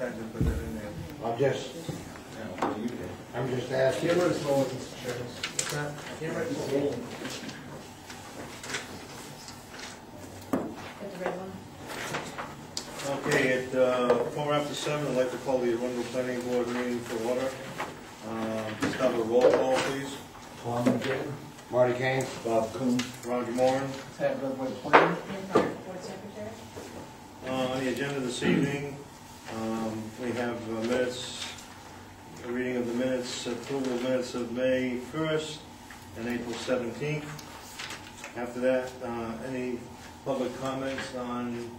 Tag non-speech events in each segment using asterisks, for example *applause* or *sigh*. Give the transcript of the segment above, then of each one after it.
I'm just, Yeah, well, you did. I'm just asking. Camera is rolling, Mr. Chairman. What's that? Camera is rolling. Get the red one. Okay, at uh, four after seven, I'd like to call the Arundel Planning Board meeting to order. Um, Just have a roll call, please. Tom again? Marty Kane? Bob Coon? Roger Moran. Ted Redwood Plan. And our board secretary. Uh, On the agenda this evening, um, we have uh, minutes, a reading of the minutes, approval of minutes of May 1st and April 17th. After that, uh, any public comments on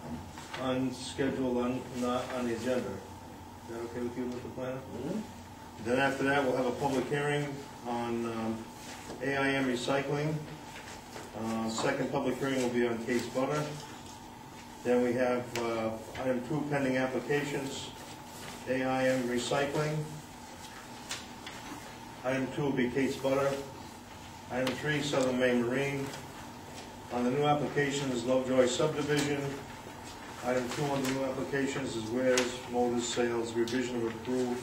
unscheduled, un- not on the agenda? Is that okay with you, Mr. Planner? Then after that, we'll have a public hearing on um, AIM recycling. Uh, Second public hearing will be on Kate's Butter. Then we have uh, item two pending applications, AIM recycling. Item two will be Kate's Butter. Item three, Southern Maine Marine. On the new applications, Lovejoy subdivision. Item two on the new applications is Wares Motors Sales, revision of approved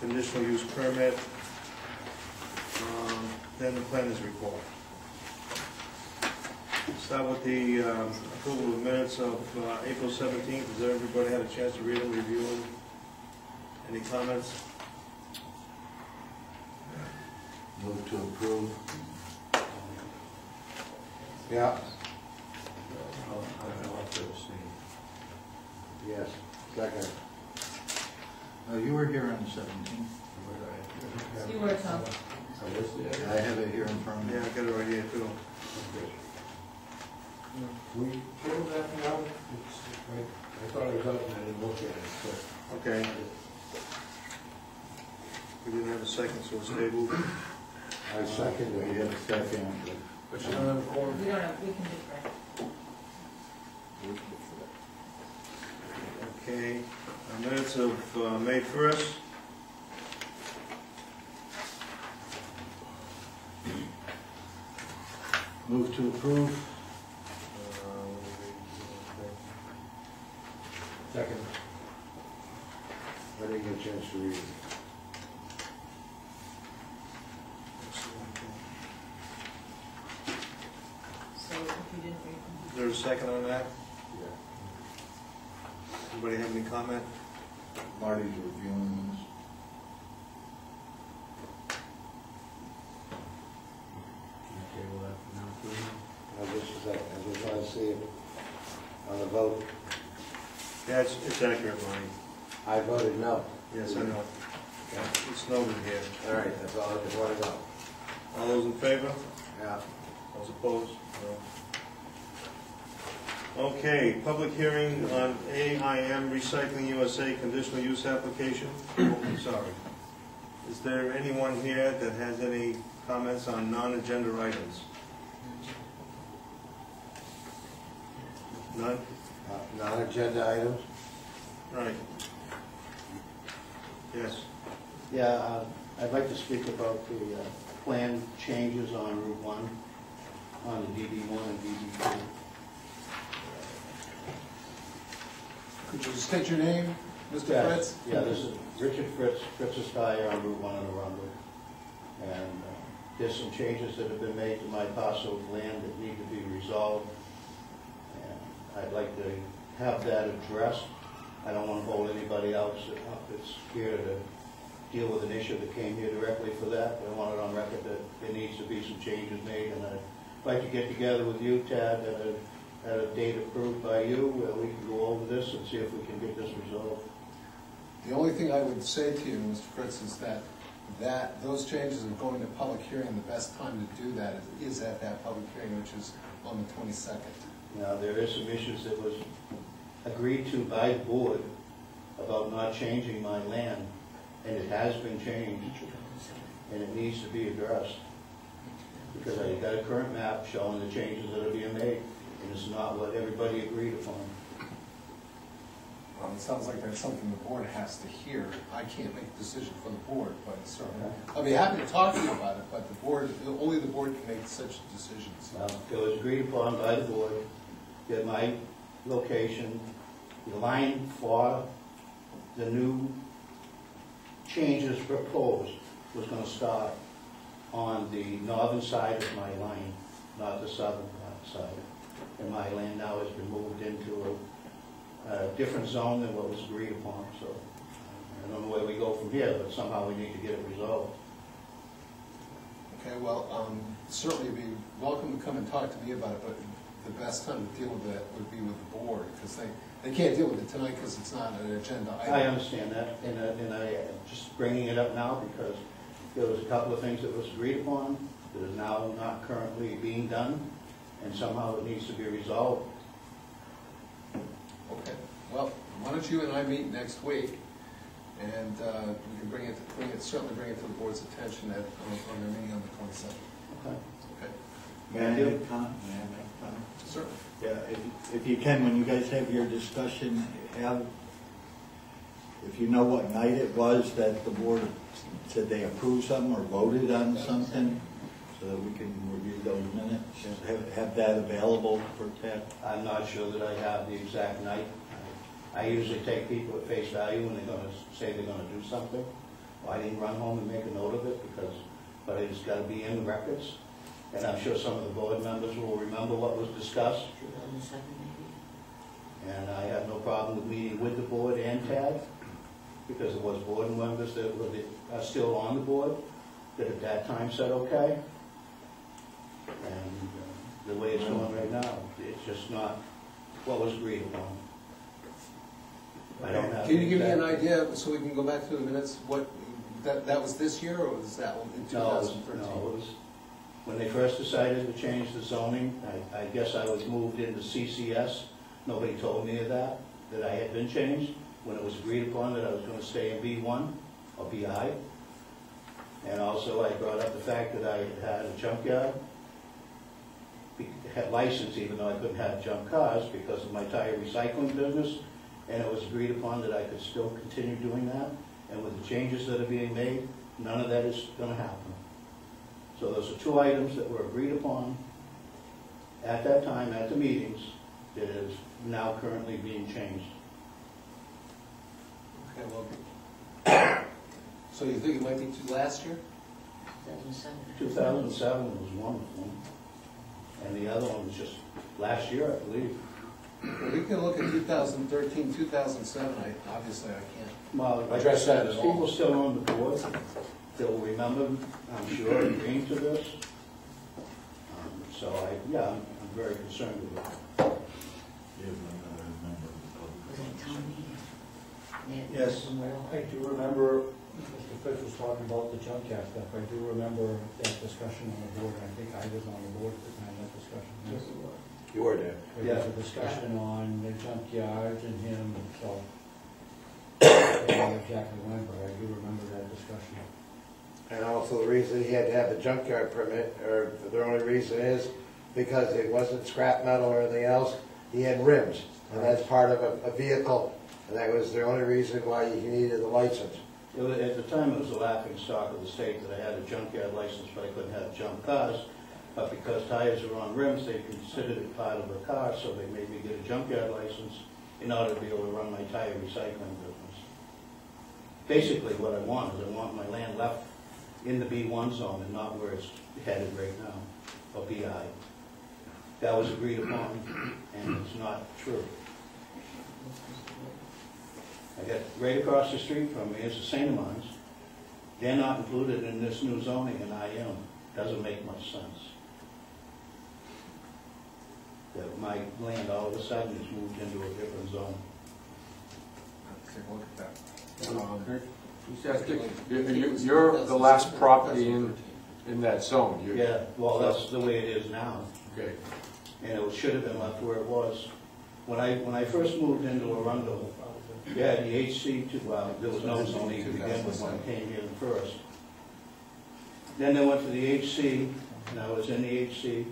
conditional use permit. Um, Then the planners report. Start with the um, approval of minutes of uh, April 17th. Has everybody had a chance to read them, review them? Any comments? Move to approve. Yeah, I'll have to abstain. yes, second. Uh, you were here on the seventeenth? You were, Tom. I have it here in front of me. Yeah, I got it right here too. We pulled that one out? It's, I, I thought it was out and I didn't look at it, so. Okay. We didn't have a second, so it's tabled. I second We it. have a second. But you don't have a quorum. We don't have, we can just write. Okay, uh, minutes of uh, May 1st. Move to approve. Second. I didn't get a chance to read it. So if you didn't read them. Is there a second on that? Yeah. Anybody have any comment? Marty's reviewing this. Table that for now, please. I just, I just want to see it on the vote. Yeah, it's it's accurate, Marty. I voted no. Yes, I know. Yeah. It's noted here. All right, that's all I just want to know. All those in favor? Yeah. Those opposed? No. Okay, public hearing on AIM Recycling USA conditional use application. Oh, Sorry. Is there anyone here that has any comments on non-agenda items? None? Uh, Non-agenda items? Right. Yes. Yeah, uh, I'd like to speak about the uh, plan changes on Route 1, on the DD1 and DD2. Could you just state your name, Mr. Yeah, Fritz? Yeah, this is Richard Fritz, Fritz's Tire on Route 1 and in Arundel. And uh, there's some changes that have been made to my parcel of land that need to be resolved. I'd like to have that addressed. I don't want to hold anybody else up that's here to deal with an issue that came here directly for that. I want it on record that there needs to be some changes made, and I'd like to get together with you, Tad, at a, at a date approved by you, where we can go over this and see if we can get this resolved. The only thing I would say to you, Mr. Fritz, is that, that, those changes are going to public hearing, the best time to do that is is at that public hearing, which is on the twenty-second. Now, there are some issues that was agreed to by the board about not changing my land, and it has been changed, and it needs to be addressed. Because I got a current map showing the changes that are being made, and it's not what everybody agreed upon. Well, it sounds like that's something the board has to hear. I can't make a decision for the board, but certainly, I'll be happy to talk to you about it, but the board, only the board can make such decisions. Now, It was agreed upon by the board that my location, the line for the new changes proposed was gonna start on the northern side of my line, not the southern side. And my land now has been moved into a, a different zone than what was agreed upon, so I don't know where we go from here, but somehow we need to get it resolved. Okay, well, um, certainly be welcome to come and talk to me about it, but the best time to deal with it would be with the board, because they, they can't deal with it tonight because it's not an agenda item. I understand that, and, I- and I, uh, just bringing it up now because there was a couple of things that was agreed upon that is now not currently being done, and somehow it needs to be resolved. Okay, well, why don't you and I meet next week, and uh, we can bring it, bring it, certainly bring it to the board's attention at, on on their meeting on the twenty-seventh. Okay. Okay, May I make a comment? May I make a comment? certainly. Yeah, if, if you can, when you guys have your discussion, have, if you know what night it was that the board said they approved something or voted on something, so that we can review those minutes, have, have that available for Ted. I'm not sure that I have the exact night. I usually take people at face value when they're gonna say they're gonna do something. Well, I didn't run home and make a note of it because, but it's gotta be in the records. And I'm sure some of the board members will remember what was discussed. 2007 maybe? And I have no problem with meeting with the board and Tad, because there was board members that were, that are still on the board, that at that time said, okay. And uh, the way it's going right now, it's just not what was agreed upon. I don't have. Can you give me an exact- idea, so we can go back through the minutes, what, that, that was this year, or was that in No, it was, no, it was, when they first decided to change the zoning, I, I guess I was moved into CCS. Nobody told me of that, that I had been changed, when it was agreed upon that I was gonna stay in B one or BI. And also I brought up the fact that I had a junkyard, had license even though I couldn't have junk cars because of my tire recycling business. And it was agreed upon that I could still continue doing that. And with the changes that are being made, none of that is gonna happen. So those are two items that were agreed upon at that time, at the meetings, that is now currently being changed. Okay, well, so you think it might be to last year? 2007. 2007 was one of them, and the other one was just last year, I believe. Well, We can look at 2013, 2007, I, obviously I can't. Well, Address that at all. people still on the board, they'll remember, I'm sure, agreeing to this. Um, So I, yeah, I'm I'm very concerned with it. Was that town meeting? Yeah, Yes. Somewhere else. I do remember, Mr. Fitch was talking about the junkyard stuff, I do remember that discussion on the board, I think I was on the board at the time, that discussion. Yes, it was. You were there. There was a discussion on the junkyard and him, and so. *coughs* I don't know exactly when, but I do remember that discussion. And also the reason he had to have the junkyard permit, or the only reason is because it wasn't scrap metal or anything else, he had rims. And that's part of a, a vehicle, and that was the only reason why he needed the license. It At the time, it was a laughing stock of the state that I had a junkyard license, but I couldn't have junk cars. But because tires are on rims, they considered it part of a car, so they made me get a junkyard license in order to be able to run my tire recycling business. Basically, what I want is I want my land left in the B1 zone and not where it's headed right now, or BI. That was agreed upon, and it's not true. I got right across the street from me is the St. Amans. They're not included in this new zoning, and I am. Doesn't make much sense. That my land all of a sudden is moved into a different zone. Let's take a look at that. Um, You're the last property in, in that zone. You- Yeah, well, that's the way it is now, Okay. and it should have been left where it was. When I, when I first moved into Arundel, you had the HC, to- well, there was no zoning to begin with when I came here first. Then I went to the HC, and I was in the HC.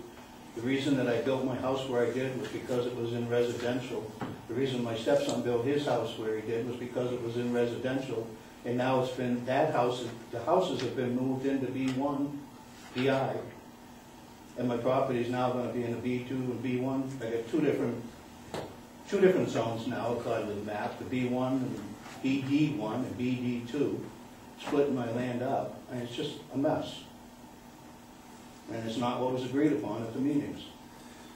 The reason that I built my house where I did was because it was in residential. The reason my stepson built his house where he did was because it was in residential. And now it's been, that house, the houses have been moved into B1, BI. And my property is now gonna be in a B2 and B1. I got two different, two different zones now according to the map, the B1 and BD one and BD two, splitting my land up, and it's just a mess. And it's not what was agreed upon at the meetings.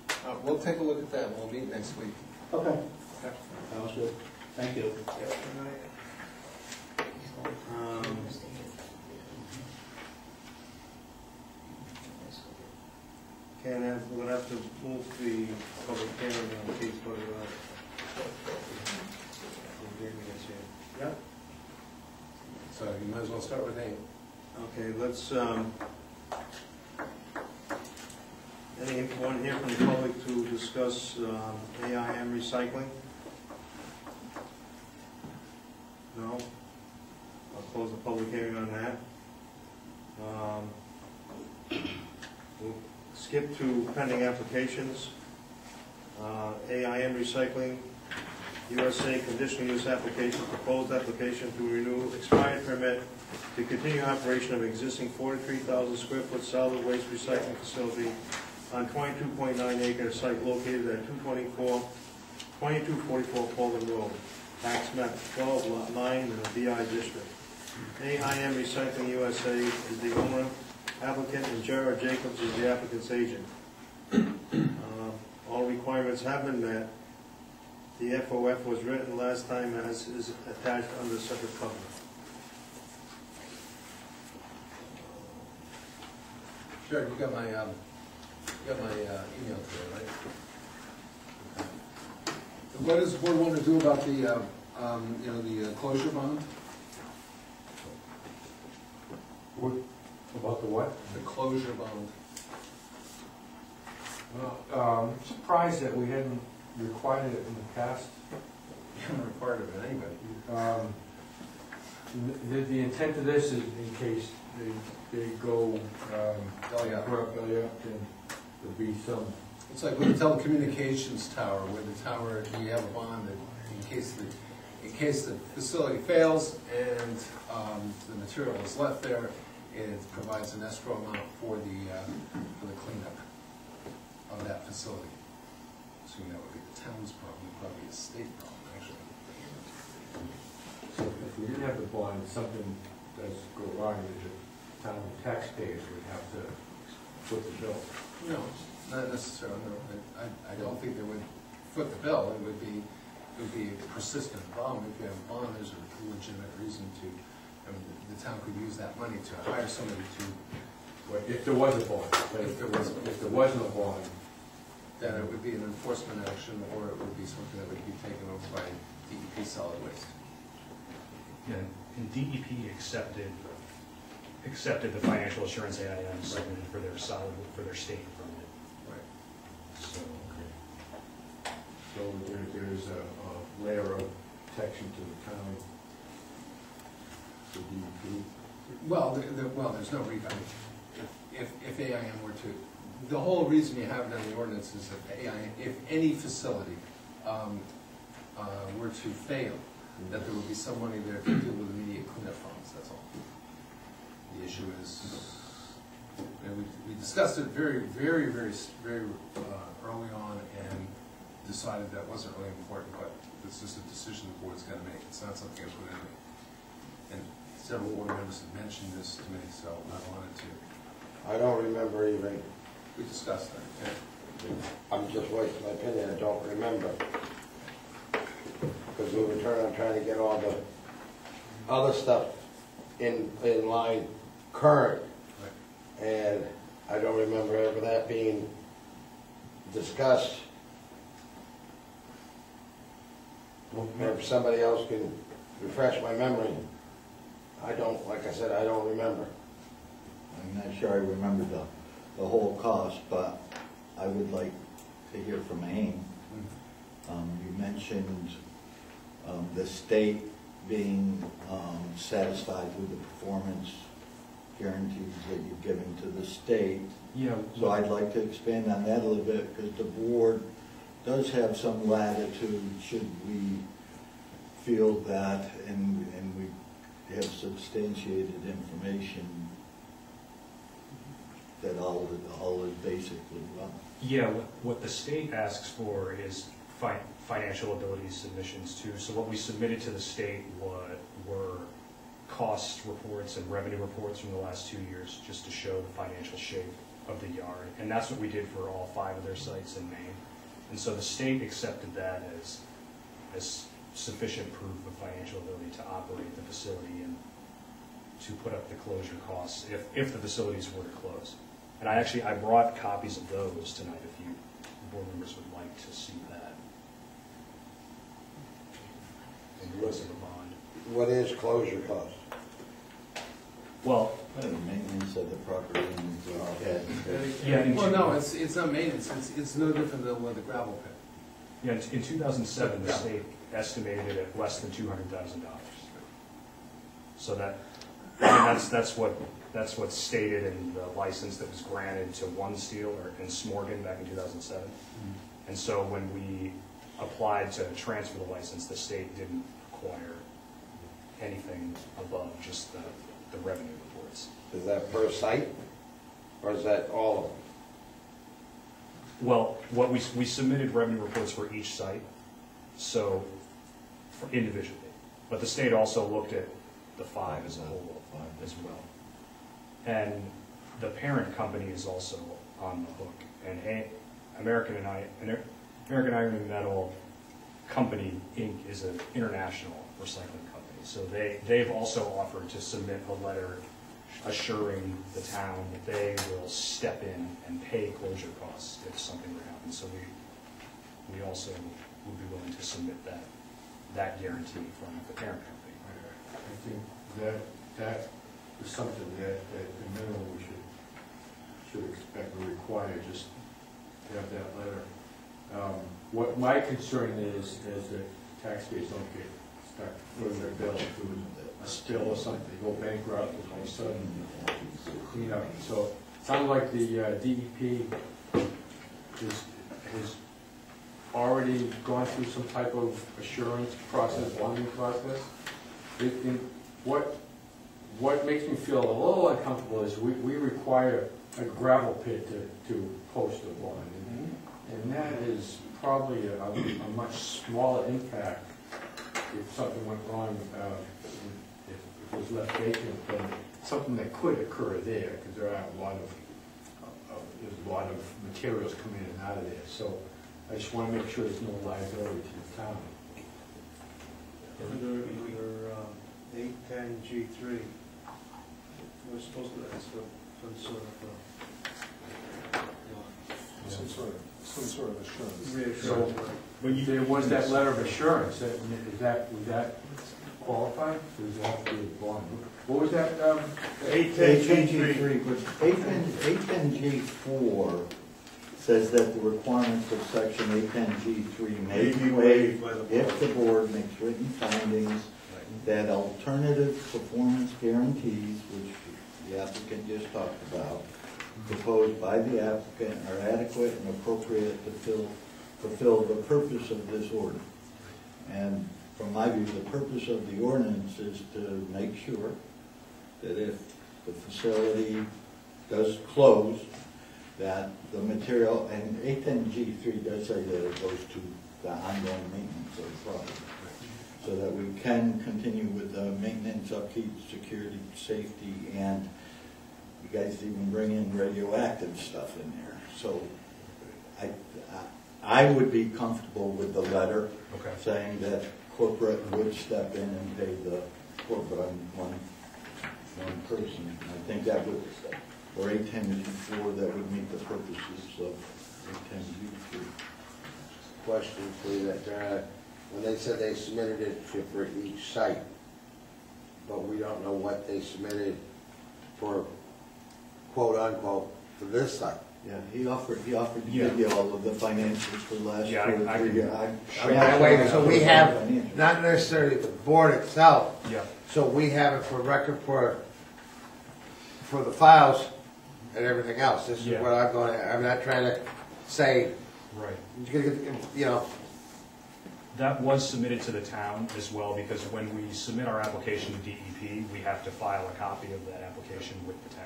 Uh, we'll take a look at that, we'll meet next week. Okay. Sounds good. Thank you. Um, Can't have, we're gonna have to move the public hearing on case forty-one. Yep. So you might as well start with A. Okay, let's, um, anyone here from the public to discuss, um, AIM recycling? No? Close the public hearing on that. Um, we'll Skip to pending applications. Uh, AIM Recycling, USA conditional use application, proposed application to renew expired permit to continue operation of existing forty-three thousand square foot solid waste recycling facility on twenty-two point nine acre site located at 224 2244 Fulton Road, tax map twelve, lot nine, in the BI district. AIM Recycling USA is the owner, applicant, and Gerard Jacobs is the applicant's agent. Uh, All requirements have been met. The FOF was written last time as is attached under separate cover. Sure, you got my, um, you got my uh, email today, right? What does the board want to do about the, uh, um, you know, the uh, closure bond? What, about the what? The closure bond. Well, um, surprised that we hadn't required it in the past. You haven't required it of anybody. Um, The, the intent of this is in case they, they go, um, Belly up. corrupt belly up, and there'll be some, It's like with the telecommunications tower, where the tower, you have a bond that in case the, in case the facility fails and, um, the material is left there, it provides an escrow amount for the, uh, for the cleanup of that facility. Assuming that would be the town's problem, probably a state problem, actually. so if we didn't have the bond, something does go wrong, the town taxpayers would have to foot the bill. No, not necessarily, no. I, I don't think they would foot the bill, it would be, it would be a persistent problem. If you have a bond, there's a legitimate reason to, the town could use that money to hire somebody to, But if there was a bond, but If there was- if there wasn't a bond, then it would be an enforcement action, or it would be something that would be taken over by DEP solid waste. Yeah, and DEP accepted, accepted the financial assurance AIM submitted for their solid, for their state permit, Right. so. so there, there's a, a layer of protection to the town. The DEP. Well, well, there's no reason, if, if AIM were to, the whole reason you have it in the ordinance is that AIM, if any facility, um, uh, were to fail, that there would be some money there to deal with immediate cleanup funds, that's all. The issue is, and we, we discussed it very, very, very, very, uh, early on and decided that wasn't really important, but it's just a decision the board's gotta make, it's not something I put in. Several board members have mentioned this to me, so I wanted to, I don't remember even, we discussed that, yeah. I'm just voicing my opinion, I don't remember. Because we were trying, trying to get all the other stuff in, in line current, and I don't remember ever that being discussed. If somebody else can refresh my memory, I don't, like I said, I don't remember. I'm not sure I remember the, the whole cost, but I would like to hear from AIM. Um, you mentioned, um, the state being, um, satisfied with the performance guarantees that you've given to the state. Yeah. So I'd like to expand on that a little bit, because the board does have some latitude, should we feel that, and, and we have substantiated information that all, all is basically wrong. Yeah, what, what the state asks for is fi- financial ability submissions too. So what we submitted to the state wa- were cost reports and revenue reports from the last two years, just to show the financial shape of the yard. And that's what we did for all five of their sites in Maine. And so the state accepted that as, as sufficient proof of financial ability to operate the facility to put up the closure costs if, if the facilities were to close. And I actually, I brought copies of those tonight if you, board members would like to see that. In the rest of the bond. What is closure cost? Well, Maintenance of the property and, yeah, in Well, no, it's, it's not maintenance, it's, it's no different than with the gravel pit. Yeah, in in 2007, the state estimated it at less than $200,000. So that, I mean, that's, that's what, that's what's stated in the license that was granted to One Steel or in Smorgon back in 2007. Mm-hmm. And so when we applied to transfer the license, the state didn't require anything above just the, the revenue reports. Is that per site, or is that all of them? Well, what we, we submitted revenue reports for each site, so, for individually. But the state also looked at the five as a whole as well. And the parent company is also on the hook. And American and I, American Iron Metal Company, Inc. is an international recycling company. So they, they've also offered to submit a letter assuring the town that they will step in and pay closure costs if something were to happen. So we, we also would be willing to submit that, that guarantee from the parent company. I think that, that something that, at the minimum, we should, should expect or require, just to have that letter. Um, What my concern is, is that taxpayers don't get stuck with their bill to a spill or something, go bankrupt, and all of a sudden, clean up. So, it sounds like the uh, DEP is, has already gone through some type of assurance process, bonding process. It- in- What, what makes me feel a little uncomfortable is we, we require a gravel pit to, to post a bond. And- And that is probably a, a much smaller impact if something went wrong, uh, if if it was left vacant, than something that could occur there, because there are a lot of, a lot of materials coming in and out of there. So I just want to make sure there's no liability to the town. Under, under um, eight ten G three, we're supposed to ask for some sort of uh, Some sort of, some sort of assurance. reassurance. But you- There was that letter of assurance, that- is that, would that qualify? Does it have to bond? What was that, um? Eight ten Eight ten G G three. three, but eight ten, eight ten G four says that the requirements of section eight ten G three may be waived by the board. if the board makes written findings that alternative performance guarantees, which the applicant just talked about, proposed by the applicant are adequate and appropriate to fill, fulfill the purpose of this order. And from my view, the purpose of the ordinance is to make sure that if the facility does close, that the material, and eight ten G three does say that it goes to the ongoing maintenance of the property. So that we can continue with the maintenance, upkeep, security, safety, and you guys even bring in radioactive stuff in there. So I, I I would be comfortable with the letter Okay. saying that corporate would step in and pay the corporate on one, one person. I think that would, or eight ten G four, that would meet the purposes of eight ten G three. Question for you, that, uh, when they said they submitted it for each site, but we don't know what they submitted for quote unquote for this site. Yeah, he offered, he offered to Yeah. give you all of the financials for the last two Yeah, I- or I three can- years. I- I mean, that way, so we have, not necessarily the board itself, Yeah, so we have it for record for, for the files and everything else. This is Yeah. what I'm going, I'm not trying to say, right. you know, That was submitted to the town as well, because when we submit our application to DEP, we have to file a copy of that application with the town.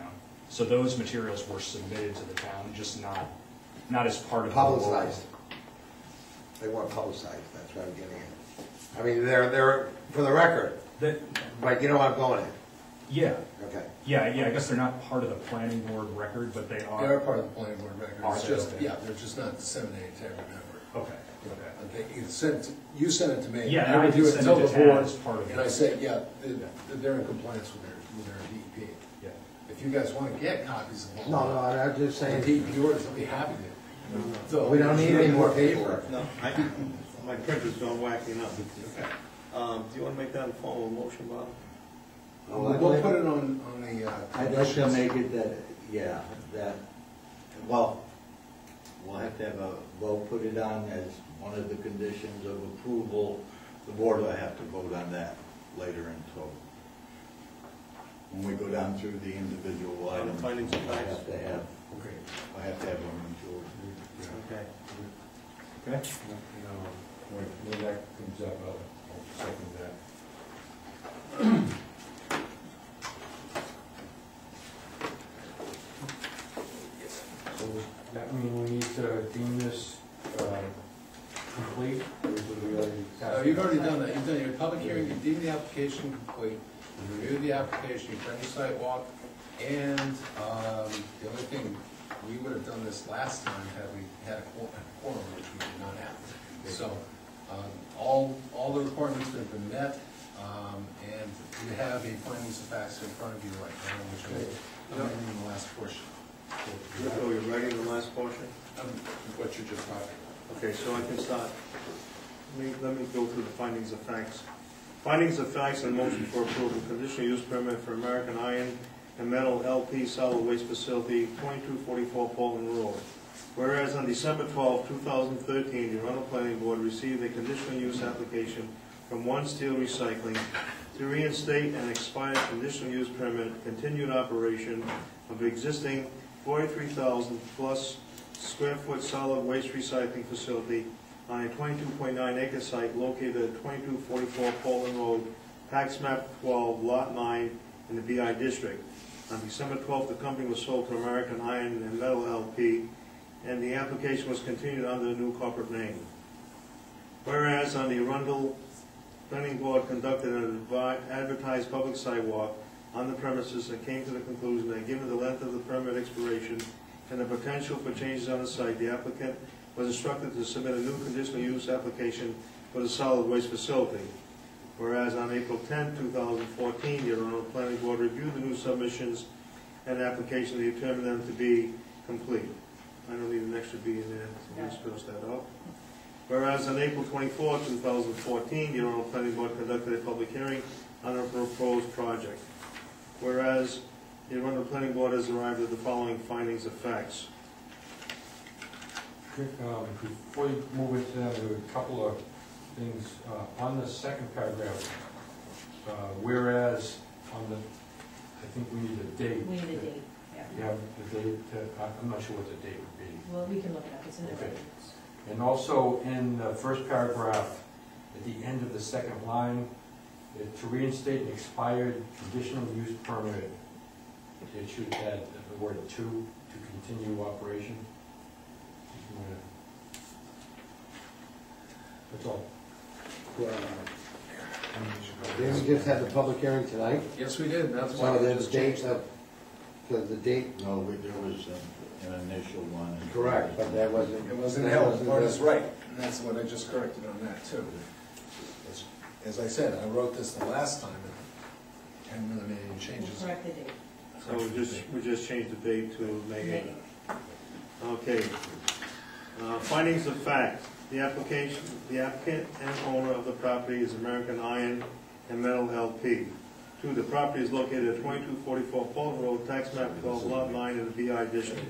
So those materials were submitted to the town, just not, not as part of the. publicized. They weren't publicized, that's what I'm getting at. I mean, they're, they're, for the record, That, like, you know what I'm going at, yeah, okay? yeah, yeah, I guess they're not part of the planning board record, but they They are. are part of the planning board record, Are it's they? just, Okay. yeah, they're just not disseminated to every member. Okay, okay. And they, you sent, you sent it to me. Yeah, I I review just it, sent tell it the to Tad board, as part of And I it. say, yeah, they're, they're in compliance with their, with their DEP. Yeah. If you guys wanna get copies of No, all no, I'm just saying, Keep yours, I'll be happy to. So- we don't need any more paperwork. No, I, my printer's gone whacking up. Um, do you wanna make that in form of a motion, Bob? We'll we'll put it on, on the, uh. I'd like to make it that, yeah, that, well, we'll have to have a vote, put it on as one of the conditions of approval. The board will have to vote on that later in total. When we go down through the individual items, findings of I facts. have to have, Okay. I have to have one majority. Okay. Okay. You know, when, when that comes up, I'll, I'll second that. So that mean we need to deem this, uh, complete, or did we already? Uh, you've already done that, you've done your public hearing, you deemed the application complete, reviewed the application, done your site walk, and, um, the only thing, we would have done this last time had we had a quor- a quorum, which we did not have. So, um, all, all the requirements have been met, um, and you have a findings of facts in front of you right now, which will, I'm in the last portion. So you're writing the last portion? Um, What you just talked. Okay, so I can start. Let me, let me go through the findings of facts. Findings of facts and motion for approval, conditional use permit for American Iron and Metal LP Solid Waste Facility, twenty-two forty-four Portland Road. Whereas on December 12, 2013, the Arundel Planning Board received a conditional use application from One Steel Recycling to reinstate an expired conditional use permit, continued operation of existing forty-three thousand plus square foot solid waste recycling facility on a twenty-two point nine acre site located at twenty-two forty-four Portland Road, tax map twelve, lot nine, in the BI district. On December twelfth, the company was sold to American Iron and Metal LP, and the application was continued under the new corporate name. Whereas on the Arundel Planning Board conducted an advertised public sidewalk on the premises and came to the conclusion that given the length of the permit expiration and the potential for changes on the site, the applicant was instructed to submit a new conditional use application for the solid waste facility. Whereas on April 10, 2014, the Arundel Planning Board reviewed the new submissions and application and determined them to be complete. I don't need an extra B in there, so we spell that out. Whereas on April 24, 2014, the Arundel Planning Board conducted a public hearing on a proposed project. Whereas the Arundel Planning Board has arrived at the following findings of facts. Um, Before you move into that, there were a couple of things. Uh, On the second paragraph, uh, whereas on the, I think we need a date. We need a date, yeah. Have the date, uh, I- I'm not sure what the date would be. Well, we can look it up, it's in the Okay. records. And also in the first paragraph, at the end of the second line, uh, to reinstate an expired conditional use permit, it should add the word "to" to continue operation. Just. That's all. Didn't we just have the public hearing tonight? Yes, we did, that's why So we then the just date changed of, it. so the date, No, we- there was an an initial one. correct, but that wasn't. It wasn't that held, wasn't part the- is right, and that's what I just corrected on that too. As- As I said, I wrote this the last time, and hadn't really made any We'll changes. correct the date. So we just, we just changed the date to May May 8th. Okay. Uh, Findings of fact, the application, the applicant and owner of the property is American Iron and Metal LP. Two, the property is located at twenty-two forty-four Fulton Road, tax map twelve, lot nine in the BI district.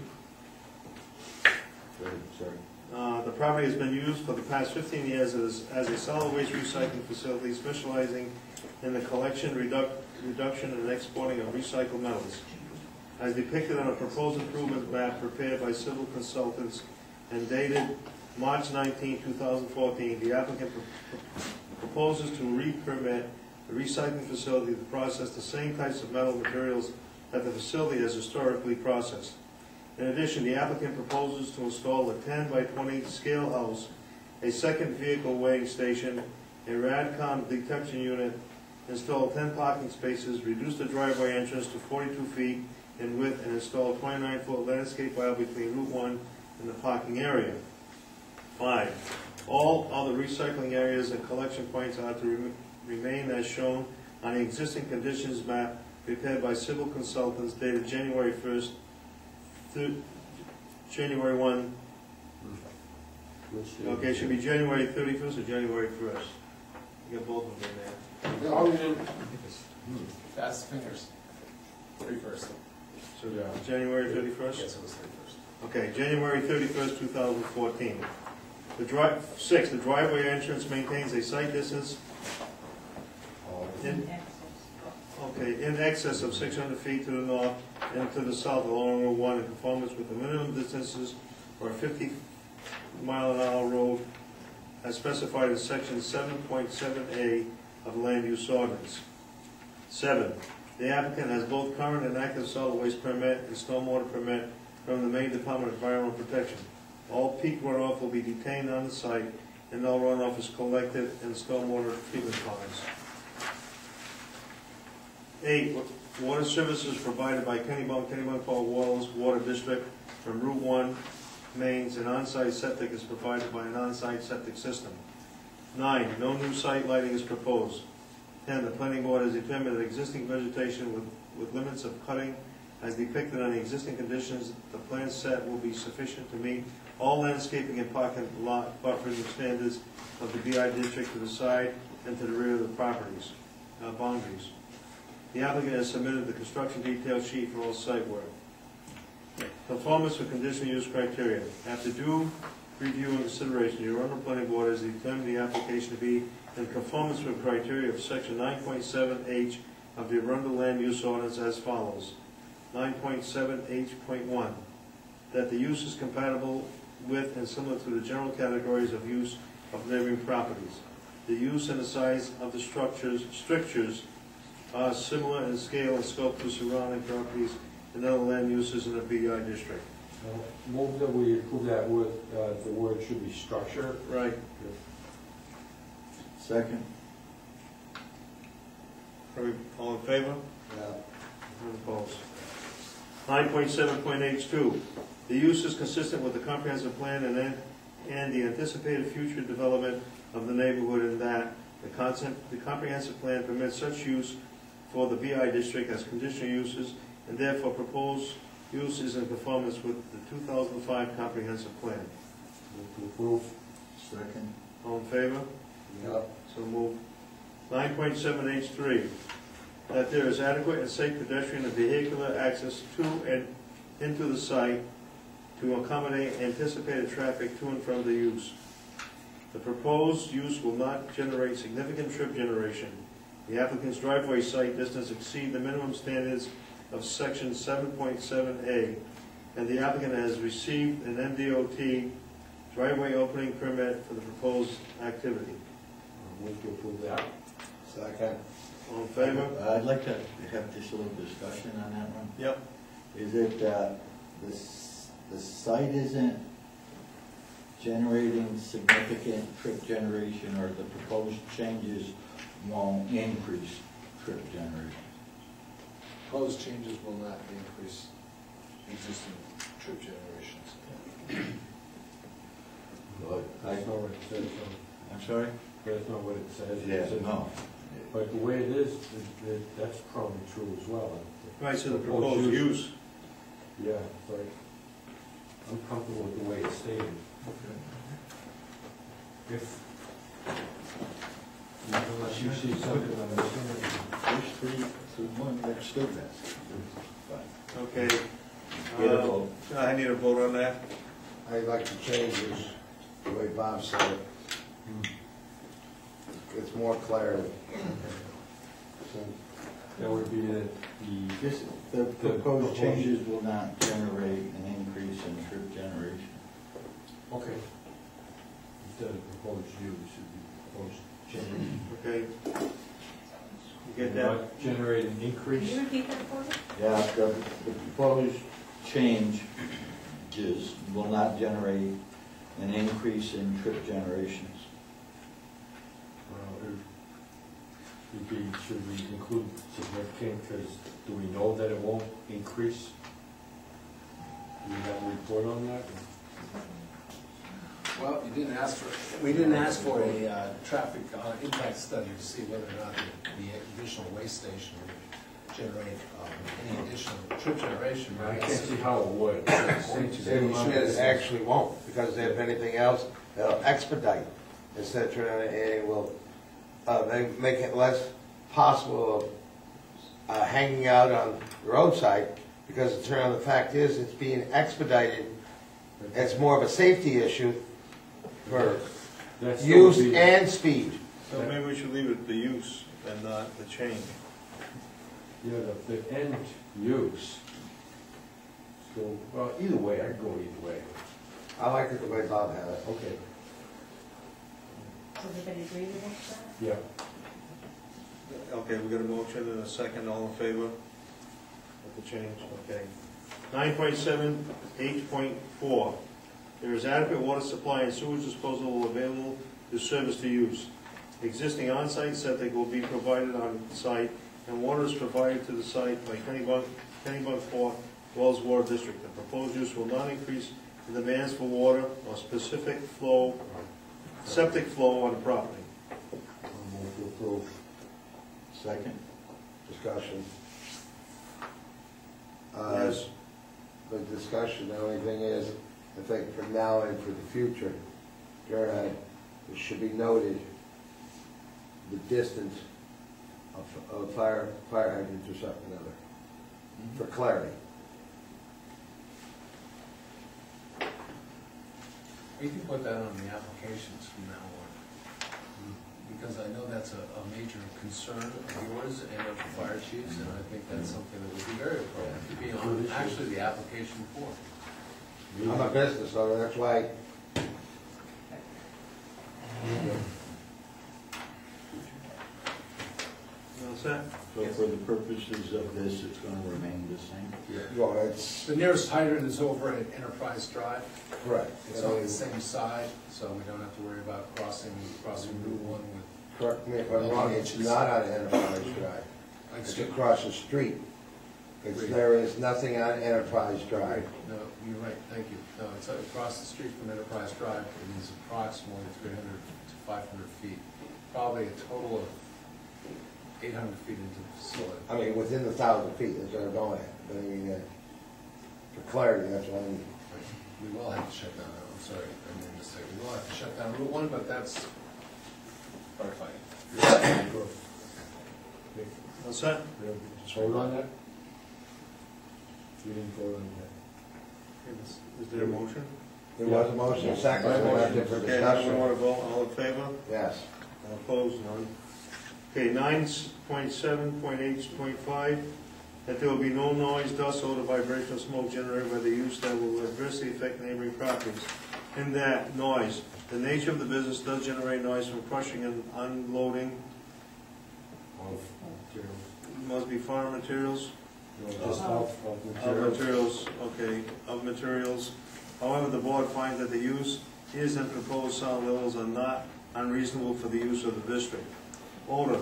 Go ahead, Sorry. Uh, The property has been used for the past 15 years as, as a solid waste recycling facility specializing in the collection, reduc- reduction, and exporting of recycled metals. As depicted on a proposed improvement map prepared by civil consultants and dated March 19, 2014, the applicant proposes to re-permit the recycling facility to process the same types of metal materials that the facility has historically processed. In addition, the applicant proposes to install a 10 by 20 scale house, a second vehicle weighing station, a RADCOM detection unit, install 10 parking spaces, reduce the driveway entrance to 42 feet in width, and install a 29-foot landscape aisle between Route 1 in the parking area. Five, all other recycling areas and collection points are to remain as shown on the existing conditions map prepared by civil consultants dated January 1st through January 1. Okay, it should be January 31st or January 1st. You got both of them in there. Fast fingers. 31st. So yeah. January 31st? Yes, it was 31st. Okay, January thirty-first, two thousand fourteen. The drive, six, the driveway entrance maintains a site distance in, okay, in excess of six hundred feet to the north and to the south along Route One in conformance with the minimum distances for a fifty mile an hour road as specified in section seven point seven A of land use ordinance. Seven, the applicant has both current and active solid waste permit and stormwater permit from the Maine Department of Environmental Protection. All peak runoff will be detained on the site, and all runoff is collected in stormwater treatment ponds. Eight, water services provided by Kennebunk, Kennebunk Falls Waters Water District from Route One mains and on-site septic is provided by an on-site septic system. Nine, no new site lighting is proposed. Ten, the planning board has determined that existing vegetation with, with limits of cutting as depicted on the existing conditions, the plan set will be sufficient to meet all landscaping and parking lot buffers and standards of the BI district to the side and to the rear of the properties, uh, boundaries. The applicant has submitted the construction detail sheet for all site work. Conformance with conditional use criteria. After due review and consideration, the Arundel Planning Board has determined the application to be in conformance with criteria of section nine point seven H of the Arundel Land Use Ordinance as follows. Nine point seven H point one, that the use is compatible with and similar to the general categories of use of neighboring properties. The use and the size of the structures, strictures are similar in scale and scope to surrounding properties and other land uses in the BI district. Move that we approve that with, uh, the word should be structure. Right. Second? All in favor? Yeah. None opposed. 9.7.82, the use is consistent with the comprehensive plan and, and the anticipated future development of the neighborhood in that the, concept, the comprehensive plan permits such use for the BI district as conditional uses and therefore proposed use is in conformance with the 2005 comprehensive plan. Move to approve. Second. All in favor? Yep. So move. Nine point seven eight three that there is adequate and safe pedestrian and vehicular access to and into the site to accommodate anticipated traffic to and from the use. The proposed use will not generate significant trip generation. The applicant's driveway site distance exceed the minimum standards of section seven point seven A, and the applicant has received an MDOT driveway opening permit for the proposed activity. Move to approve that. Second. All in favor? I'd like to have just a little discussion on that one. Yep. Is it, uh, the, s- the site isn't generating significant trip generation, or the proposed changes won't increase trip generation? Proposed changes will not increase existing trip generations. That's not what it says, so, I'm sorry? that's not what it says. Yeah, no. But the way it is, it- it- that's probably true as well. Right, so the proposed use. Yeah, but I'm comfortable with the way it's stated. If, unless you see something on this. There's three, three, one, that's still that. Okay. Get a Uh, vote. I need a vote on that. I'd like to change this, the way Bob said it. It's more clarity. So That would be that the, This, the proposed changes will not generate an increase in trip generation. okay. Instead of proposed use, it'd be proposed change. Okay. You get that? Not Generate an Can increase. you repeat that for me? Yeah, the, the proposed change is, will not generate an increase in trip generations. Well, it- Should be, should we include significant, because do we know that it won't increase? Do we have a report on that? Well, you didn't ask for, we didn't ask for a uh, traffic uh, impact study to see whether or not the the additional waste station would generate um, any additional trip generation. I can't see how it would. *coughs* It actually won't, because if anything else, it'll expedite instead of and it will, uh, they make it less possible of, uh, hanging out on the roadside, because the turn on the fact is, it's being expedited. It's more of a safety issue for That's still use be- and speed. So maybe we should leave it the use and not the change. Yeah, the, the end use. So, well, either way, I can go either way. I like it the way Bob had it. Okay, Does everybody agree with that? Yeah. Okay, we got a motion and a second, all in favor of the change, okay. Nine point seven, eight point four, there is adequate water supply and sewage disposal available to service to use. Existing on-site septic will be provided on site, and water is provided to the site by Kennebunk, Kennebunk Wells Water District. The proposed use will not increase the demands for water or specific flow, septic flow on the property. I'll Move to approve. Second? Discussion. Uh, Yes. The discussion, the only thing is, I think for now and for the future, Gerhard, it should be noted the distance of, of fire, fire hydrants or something or other, for clarity. We can put that on the applications from now. Because I know that's a, a major concern of yours and of the fire chiefs, and I think that's something that would be very appropriate to be on, actually, the application form. I'm a business owner, that's why You all? So for the purposes of this, it's gonna remain the same? Well, it's The nearest hydrant is over at Enterprise Drive. correct. It's on the same side, so we don't have to worry about crossing, crossing Route One with, Correct me if I'm wrong, it's not on Enterprise Drive. It's across the street. There is nothing on Enterprise Drive. no, you're right, thank you. No, it's across the street from Enterprise Drive. It is approximately three hundred to five hundred feet. Probably a total of eight hundred feet into the facility. I mean, within the thousand feet, that's what I'm going at, but I mean, uh, for clarity, that's what I mean. We will have to shut down, I'm sorry, I mean a say, We will have to shut down Route One, but that's firefighting. All set? Just vote on that? We didn't vote on that. Is is there a motion? There was a motion, second, so we're not for Okay, now we discussion. want to vote, all in favor? Yes. Opposed, none. Okay, nine point seven, point eight, point five, that there will be no noise, dust, odor, vibration, or smoke generated by the use that will adversely affect neighboring properties. In that noise, the nature of the business does generate noise from crushing and unloading, Of materials. must be farm materials, No, just of, of of materials. materials, okay, of materials. However, the board finds that the use is and proposed sound levels are not unreasonable for the use of the district. Odor,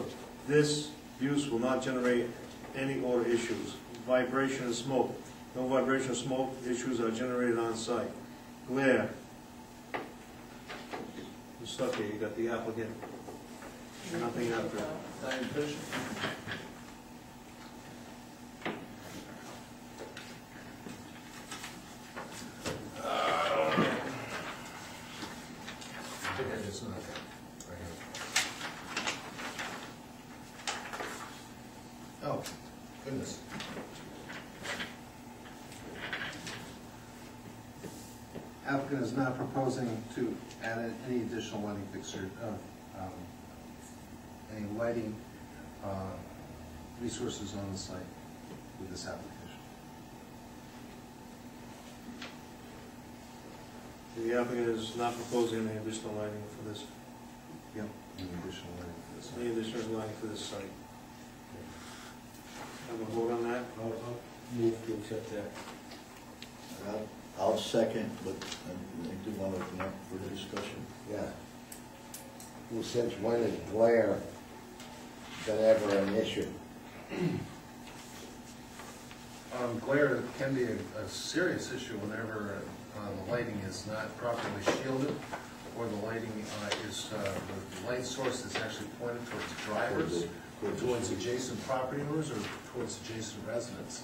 this use will not generate any odor issues. Vibration and smoke, no vibration or smoke issues are generated on site. Glare. You're stuck here, you got the applicant. Nothing after. Diane? I think I just knocked it. Right here. Oh, goodness. Applicant is not proposing to add any additional lighting fixture, uh, um, any lighting uh, resources on the site with this application. The applicant is not proposing any additional lighting for this, Yep. Any additional lighting for this any site. additional lighting for this site. Have a vote on that? I'll, I'll move to accept that. I'll I'll second, but I I do want to open up for the discussion. Yeah. Well, since when is glare been ever an issue? Um, glare can be a, a serious issue whenever, uh, the lighting is not properly shielded, or the lighting, uh, is, uh, the light source is actually pointed towards drivers, or towards adjacent property owners, or towards adjacent residences.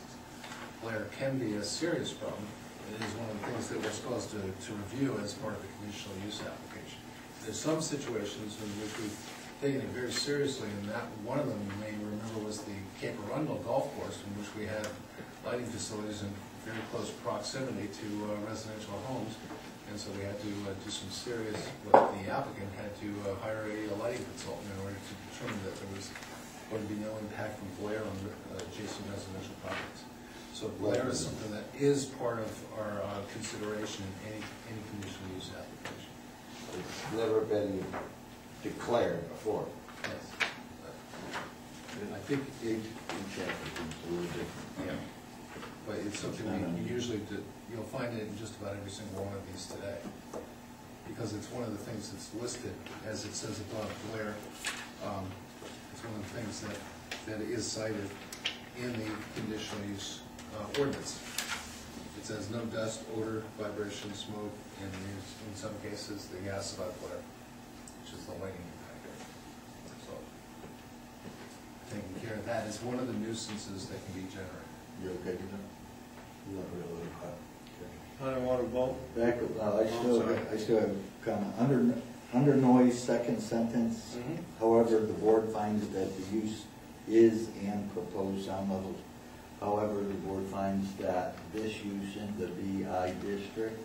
Glare can be a serious problem, it is one of the things that we're supposed to, to review as part of the conditional use application. There's some situations in which we've taken it very seriously, and that, one of them, you may remember, was the Cape Arundel Golf Course, in which we had lighting facilities in very close proximity to uh, residential homes, and so we had to uh, do some serious, what the applicant had to uh, hire a lighting consultant in order to determine that there was going to be no impact from glare on uh, adjacent residential properties. So glare is something that is part of our uh, consideration in any, any conditional use application. It's never been declared before. Yes. I think it, Each applicant's a little different. Yeah. But it's something we usually do, you'll find it in just about every single one of these today. Because it's one of the things that's listed, as it says above, glare. Um, It's one of the things that, that is cited in the conditional use uh, ordinance. It says no dust, odor, vibration, smoke, and in in some cases, the gas about glare, which is the lighting impact. So, taking care of that is one of the nuisances that can be generated. You okay with that? Not really. I don't want to vote. Back, uh, I still, sorry. I still have comment. Under, under noise, second sentence, however, the board finds that the use is and proposed sound levels. However, the board finds that this use in the BI district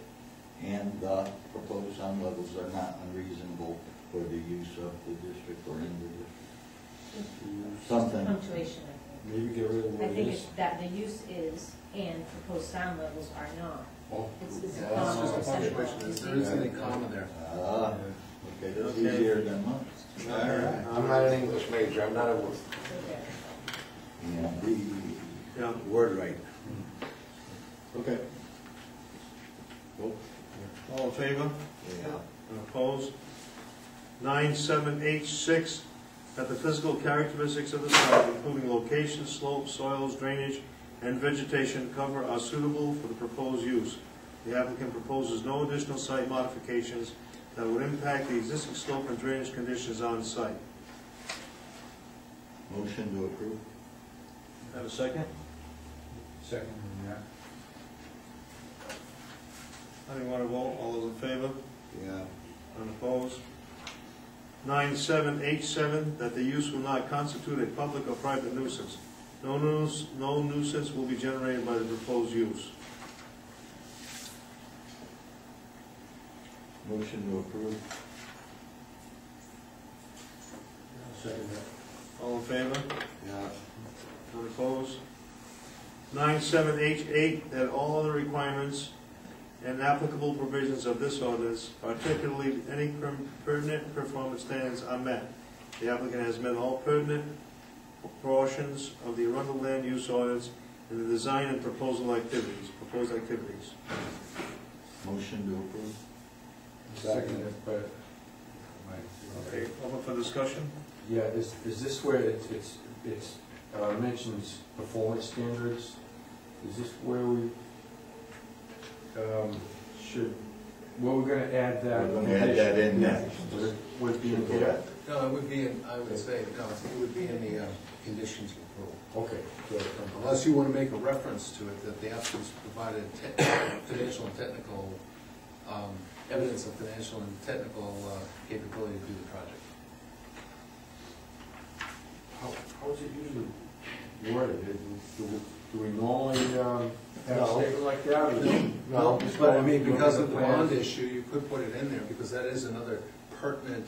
and the proposed sound levels are not unreasonable for the use of the district or in the district. Something. Punctuation, I think. Maybe get rid of the I think it's that the use is and proposed sound levels are not. Oh, It's, it's a Yeah, it's comma. just a or something. punctuation, there isn't any comma there. Ah, okay, that's Okay. easier than mine. All right. I'm not an English major, I'm not a It's okay. And Yeah, word writer. Okay. all in favor? Yeah. And opposed? Nine, seven, H, six, that the physical characteristics of the site, including location, slope, soils, drainage, and vegetation cover are suitable for the proposed use. The applicant proposes no additional site modifications that would impact the existing slope and drainage conditions on site. Motion to approve? Have a second? Second, yeah. How do you want to vote? All those in favor? Yeah. Unopposed? Nine seven eight seven, that the use will not constitute a public or private nuisance. No nuisance, no nuisance will be generated by the proposed use. Motion to approve. Second. All in favor? Yeah. None opposed? 9788 that all other requirements and applicable provisions of this ordinance, particularly any per- pertinent performance standards, are met. The applicant has met all pertinent portions of the Arundel land use ordinance in the design and proposal activities, proposed activities. Motion to approve. Second, Okay, open for discussion? yeah, is, is this where it- it's, it's, uh, mentions performance standards is this where we, um, should, well, we're gonna add that. We're gonna add that in next. Would it- be in here? No, it would be in, I would say, no, it would be in the uh, conditions of approval. Okay, good. Unless you want to make a reference to it, that the applicant's provided te- financial and technical, um, evidence of financial and technical uh, capability to do the project. How, how is it usually worded? Do, do- do we normally, um, have a No. statement like that? or- No. Just But I go- mean, go because to of the plans? bond issue, you could put it in there, because that is another pertinent,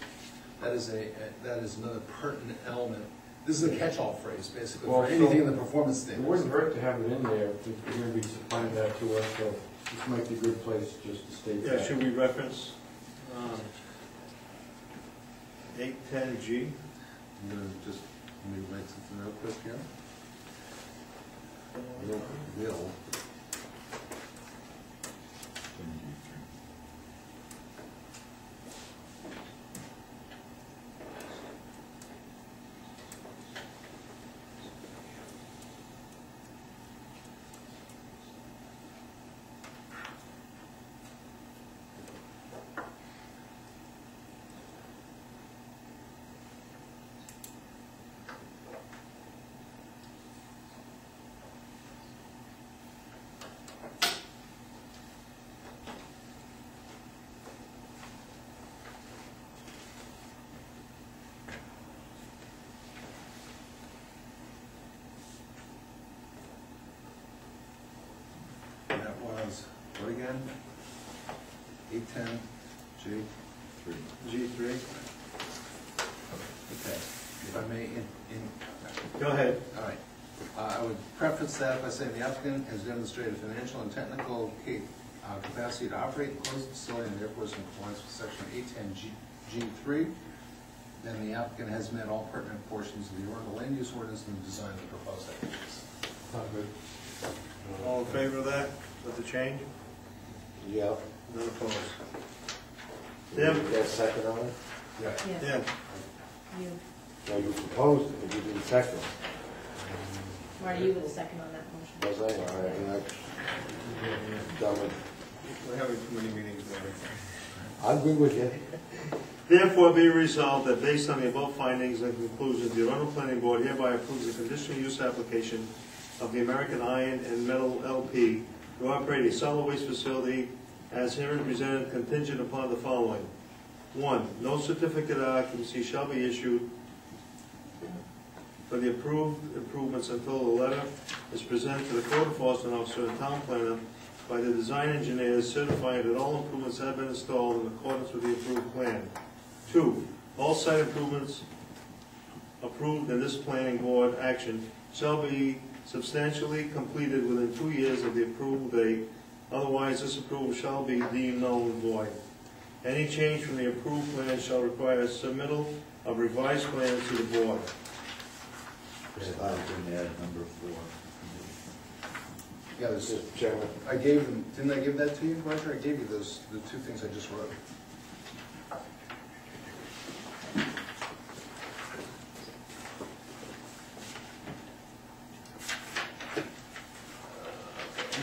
that is a, that is another pertinent element. This is a catch-all phrase, basically, Well, for so- anything in the performance It standards. wouldn't hurt to have it in there, if you're gonna be supplying that to us, so this might be a good place just to state Yeah, that. should we reference um, eight ten G? I'm gonna just, let me write something real quick here. Will. That was, what again? Eight ten, G, three. G three. Okay, if I may, in, in, Go ahead. all right. Uh, I would preface that by saying the applicant has demonstrated financial and technical ca- uh, capacity to operate and close the facility and therefore is in compliance with section eight ten G, G three. Then the applicant has met all pertinent portions of the Arundel land use ordinance and the design of the proposed activities. All in favor of that, with the change? Yeah. None opposed? You Tim? got a second on it? Yeah. Yes, Tim? you, No, you proposed it, but you didn't second. Marty, you were the second on that motion. Was I? All right, and I, done with, We're having too many meetings, Mary. I'm good with you. Therefore be resolved that based on the above findings and conclusions, the Arundel Planning Board hereby approves the conditional use application of the American Iron and Metal LP to operate a solid waste facility as herein presented contingent upon the following. One, no certificate of occupancy shall be issued for the approved improvements until the letter is presented to the code enforcement officer and town planner by the design engineers certifying that all improvements have been installed in accordance with the approved plan. Two, all site improvements approved in this planning board action shall be substantially completed within two years of the approval date, otherwise this approval shall be deemed null and void. Any change from the approved plan shall require a submittal of revised plans to the board. If I can add number four. Yeah, there's, Mr. Chairman. I gave them, didn't I give that to you, Roger? I gave you those, the two things I just wrote.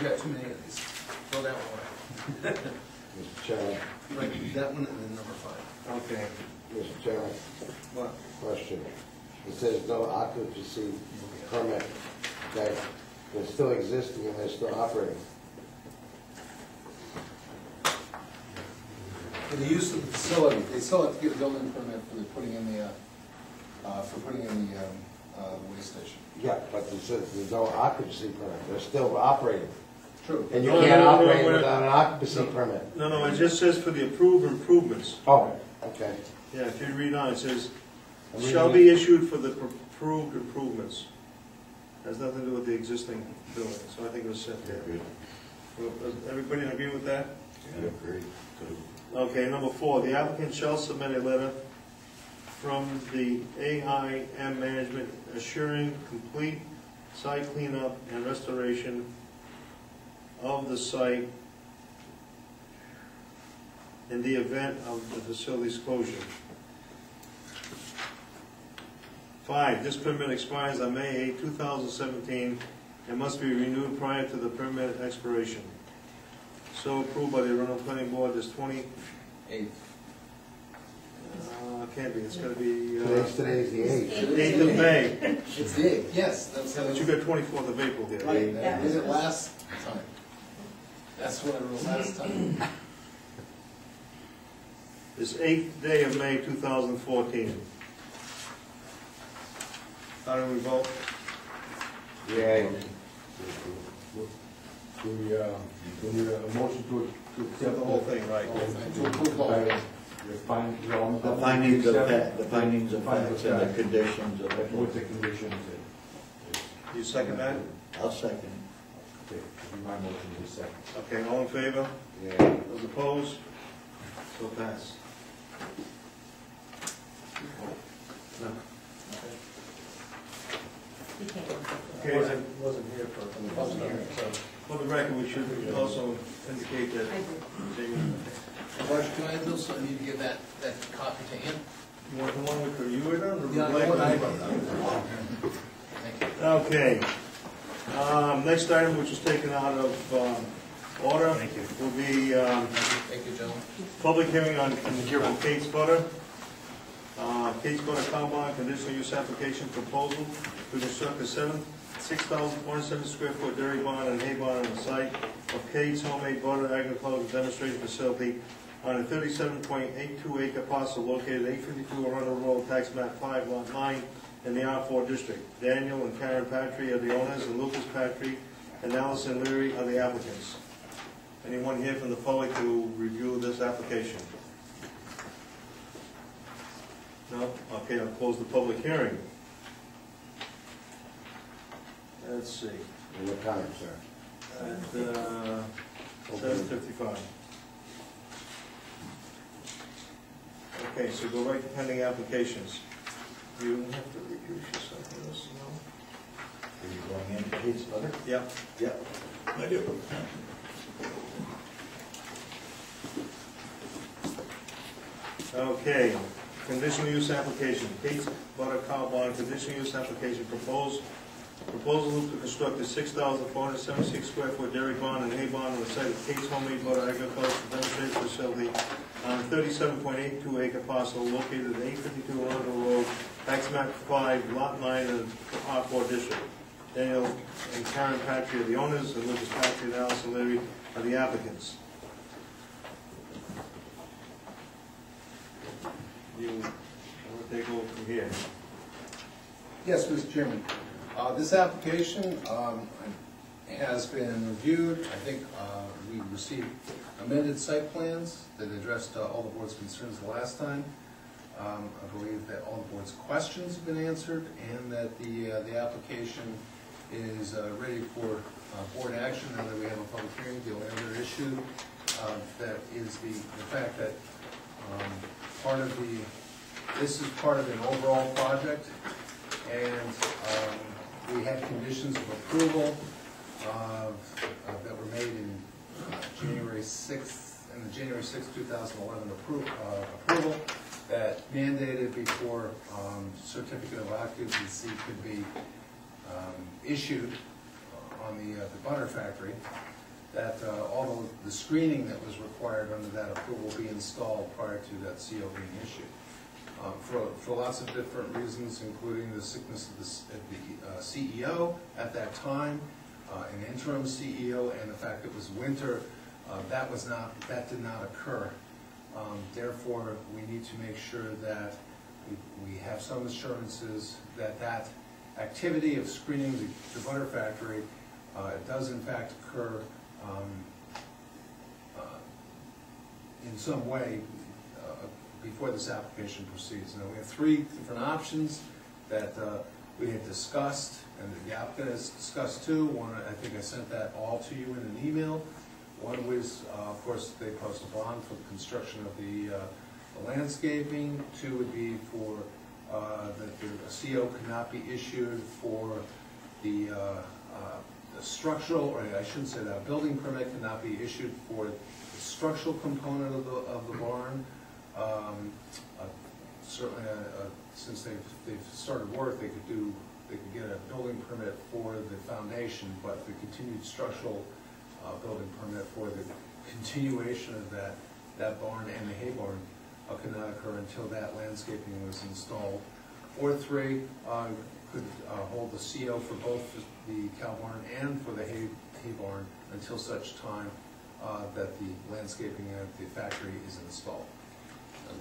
Got too many of these. Throw that one away. Mr. Chairman, Right, that one and then number five. Okay. Mr. Chairman, What? question. It says no occupancy permit, okay? They're still existing and they're still operating. For the use of the facility, they still have to get a building permit for the putting in the, uh, uh, for putting in the, um, uh, waste station. Yeah, but it says there's no occupancy permit. They're still operating. True. And you No, no, can't no, no, operate wait. without an occupancy permit. No, no, it just says for the approved improvements. Oh, okay. Yeah, if you read on, it says, I'm shall be issued for the approved improvements. Has nothing to do with the existing building, so I think it was set there. Well, Does everybody agree with that? I agree. Okay, number four, the applicant shall submit a letter from the AIM management assuring complete site cleanup and restoration of the site in the event of the facility's closure. Five, this permit expires on May 8, 2017, and must be renewed prior to the permit expiration. So approved by the Arundel Planning Board this 20, Eight. uh, can't be, it's gonna be, uh, Today's, today's the eighth. eighth of May. It's big, yes, that's, Yeah, but you got twenty-fourth of April here. right, I did it last time. That's what I wrote last time. *coughs* This eighth day of May, two thousand fourteen. How do we vote? Yeah. Do we, uh, do we, uh, a motion to, to accept The whole thing, right? To approve the whole thing. The fin- the all- The findings of, fact- the findings of Findings facts and the conditions of With the it. conditions. You second that? I'll second. Okay, my motion is second. Okay, all in favor? Yeah. Those opposed? So pass. No. You can't. Okay, then, Wasn't here for the public hearing, so. for the record, we should also indicate that. I agree. Jamie, Roger, can I have those, I need to give that, that copy to Ann? You want the one with the, you were done, or? Yeah, the what I black wrote one? Thank you. Okay. Um, next item, which was taken out of, um, order. Thank you. Will be, um, Thank you, gentlemen. Public hearing on on Kate's Butter. Uh, Kate's Butter compound conditional use application proposal to construct a seven, six thousand four hundred seventy square foot dairy barn and hay barn on the site of Kate's Homemade Butter Agricultural Demonstration Facility on a thirty-seven point eight two acre parcel located eight fifty-two Arundel Road, tax map five, lot nine, in the R four district. Daniel and Karen Patry are the owners, and Lucas Patry and Allison Leary are the applicants. Anyone here from the public to review this application? No? Okay, I'll close the public hearing. Let's see, What time, sir? at, uh, seven fifty-five. Okay, so go right to pending applications. You have to recuse yourself this, no? Are you going into Kate's letter? Yep. Yep, I do. Okay, conditional use application, Kate's Butter Cow Barn, conditional use application proposed, proposal to construct a six thousand four hundred seventy-six square foot dairy barn and hay barn on the site of Kate's Homemade Butter Agricultural Demonstration Facility on a thirty-seven point eight two acre parcel located at eight fifty-two Arundel Road, tax map five, lot nine, in R four district. Daniel and Karen Patry are the owners, and Lucas Patry and Allison Leary are the applicants. You, to take over from here? Yes, Mr. Chairman. Uh, This application um, has been reviewed. I think uh, we received amended site plans that addressed uh, all the board's concerns the last time. Um, I believe that all the board's questions have been answered and that the, uh, the application is uh, ready for uh, board action now that we have a public hearing. The only other issue uh, that is the, the fact that um, part of the, this is part of an overall project, and um, we had conditions of approval of, uh, that were made in uh, January sixth, in the January sixth, two thousand eleven appro- uh, approval, that mandated before um, certificate of occupancy could be um, issued on the, uh, the butter factory, that uh, all of the screening that was required under that approval be installed prior to that CO being issued. Um, For, for lots of different reasons, including the sickness of the of the uh, CEO at that time, uh, an interim CEO, and the fact it was winter, uh, that was not, that did not occur. Um, Therefore, we need to make sure that we, we have some assurances that that activity of screening the, the butter factory uh, does in fact occur um, uh, in some way uh, before this application proceeds. Now, we have three different options that uh, we had discussed, and the applicant has discussed too. One, I think I sent that all to you in an email. One was, uh, of course, they post a bond for the construction of the uh, the landscaping. Two would be for, uh, that the a CO could not be issued for the uh, uh, the structural, or I shouldn't say that, a building permit cannot be issued for the structural component of the, of the barn. Um, uh, Certainly, since they've, they've started work, they could do, they could get a building permit for the foundation, but the continued structural uh, building permit for the continuation of that, that barn and the hay barn uh, could not occur until that landscaping was installed. Or three, uh, could uh, hold the CO for both the cow barn and for the hay, hay barn until such time uh, that the landscaping at the factory is installed.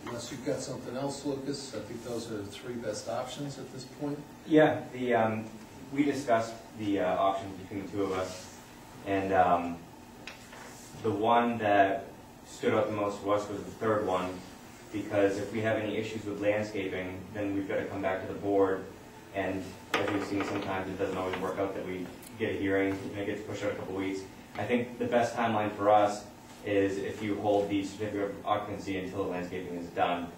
Unless you've got something else, Lucas, I think those are the three best options at this point. Yeah, the, um, we discussed the, uh, options between the two of us, and, um, the one that stood out the most to us was the third one, because if we have any issues with landscaping, then we've gotta come back to the board, and as we've seen, sometimes it doesn't always work out that we get a hearing, and it gets pushed out a couple weeks. I think the best timeline for us is if you hold the certificate of occupancy until the landscaping is done.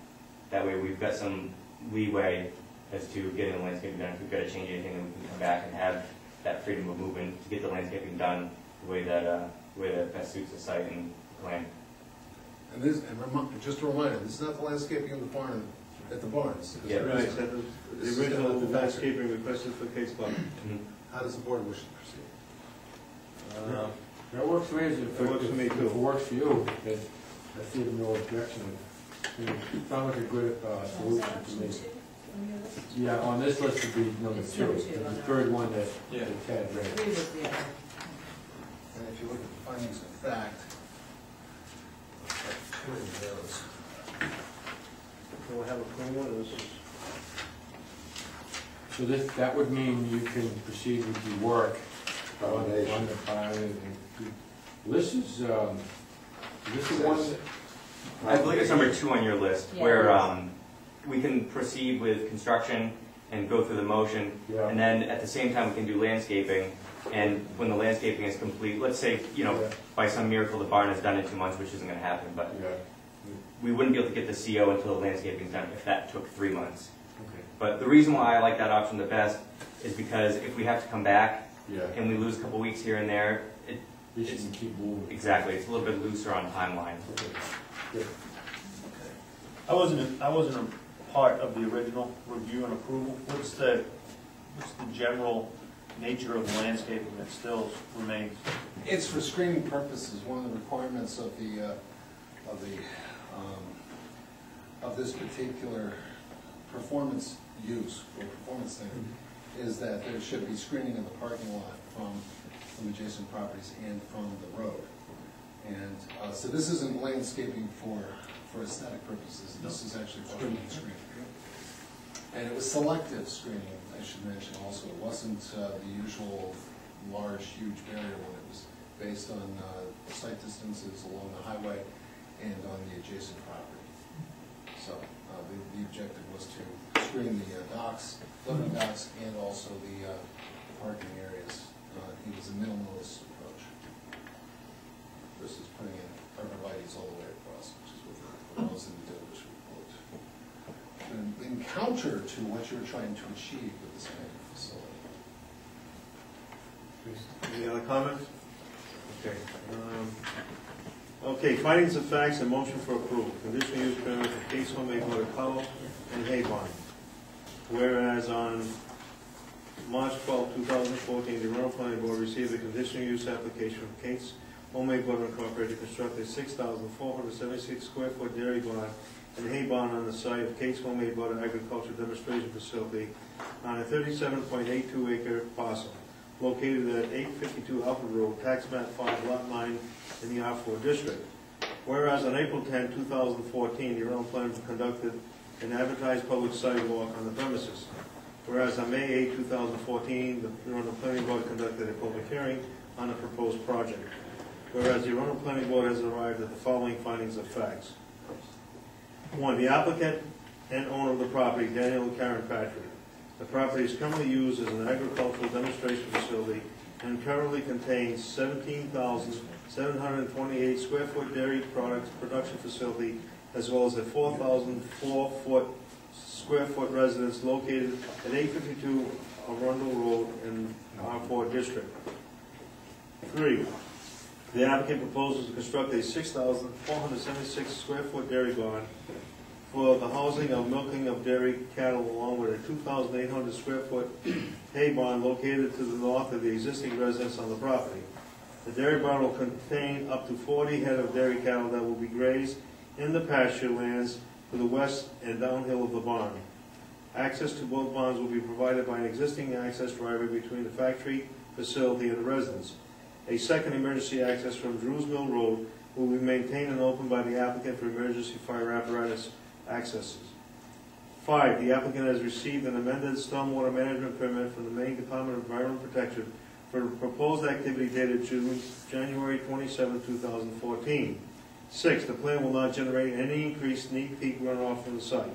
That way, we've got some leeway as to getting the landscaping done. If we've got to change anything, then we can come back and have that freedom of movement to get the landscaping done the way that, uh, the way that best suits the site and plan. And this, and remi- just a reminder, this is not the landscaping of the barn, at the barns. Yeah. Right, so the the original landscaping requested for Kate's Butter. How does the board wish to proceed? Uh, That works for me, if it That works for me, if too. it works for you, then I see no objection. It Sounds like a good uh, solution to me. Yeah, on this list would be number It's two, number two, the on that. third one that Yeah. that Tad read. Three was the other. And if you look at the findings of fact, two of those. Do we have a clean one, this is? So this, that would mean you can proceed with your work On the pine and- This is, um, this is one, I believe it's number two on your list, Yeah. where um, we can proceed with construction and go through the motion, yeah. and then at the same time, we can do landscaping. And when the landscaping is complete, let's say, you know, Yeah. by some miracle, the barn is done in two months, which isn't gonna happen, but Yeah, we wouldn't be able to get the CO until the landscaping's done, if that took three months. okay, But the reason why I like that option the best is because if we have to come back yeah. and we lose a couple weeks here and there, it, This can keep moving. exactly, it's a little bit looser on timeline. Okay, good. I wasn't, I wasn't a part of the original review and approval. What's the, what's the general nature of the landscaping that still remains? It's for screening purposes, one of the requirements of the, uh, of the, um, of this particular performance use, or performance standard, is that there should be screening in the parking lot from, from adjacent properties and from the road. And, uh, so this isn't landscaping for, for aesthetic purposes, this is actually parking screening. And it was selective screening, I should mention also, it wasn't, uh, the usual large, huge barrier one, it was based on, uh, site distances along the highway and on the adjacent property. So, uh, the, the objective was to screen the uh, docks, loading docks, and also the, uh, parking areas. Uh, it was a minimalist approach. Versus putting in arborvitae's all the way across, which is what the in the Douglas report. In counter to what you're trying to achieve with this kind of facility. Any other comments? Okay. um, Okay, findings of facts and motion for approval. Conditional use permit for Kate's Homemade Butter Cow and Hay Barn. Whereas on March 12, 2014, the Rural Planning Board received a conditional use application from Kate's Homemade Butter Incorporated to construct a 6,476 square foot dairy barn and hay barn on the site of Kate's Homemade Butter Agriculture Demonstration Facility on a 37.82 acre parcel located at 852 Alfred Road, tax map 5, lot 9, in the R4 district. Whereas on April 10, 2014, the Arundel Planning Board conducted an advertised public site walk on the premises. Whereas on May 8, 2014, the Arundel Planning Board conducted a public hearing on the proposed project. Whereas the Arundel Planning Board has arrived at the following findings of facts. One, the applicant and owner of the property, Daniel and Karen Patrick. The property is currently used as an agricultural demonstration facility and currently contains seventeen thousand seven hundred and twenty-eight square foot dairy products production facility as well as a four thousand four foot square foot residence located at eight fifty-two Arundel Road in R four district. Three, the applicant proposes to construct a six thousand four hundred seventy-six square foot dairy barn for the housing of milking of dairy cattle along with a two thousand eight hundred square foot *clears throat* hay barn located to the north of the existing residence on the property. The dairy barn will contain up to forty head of dairy cattle that will be grazed in the pasture lands to the west and downhill of the barn. Access to both barns will be provided by an existing access driveway between the factory facility and the residence. A second emergency access from Drews Mill Road will be maintained and opened by the applicant for emergency fire apparatus accesses. Five, the applicant has received an amended stormwater management permit from the Maine Department of Environmental Protection for proposed activity dated June, January twenty-seven, two thousand fourteen. Six, the plan will not generate any increased neat peak runoff from the site.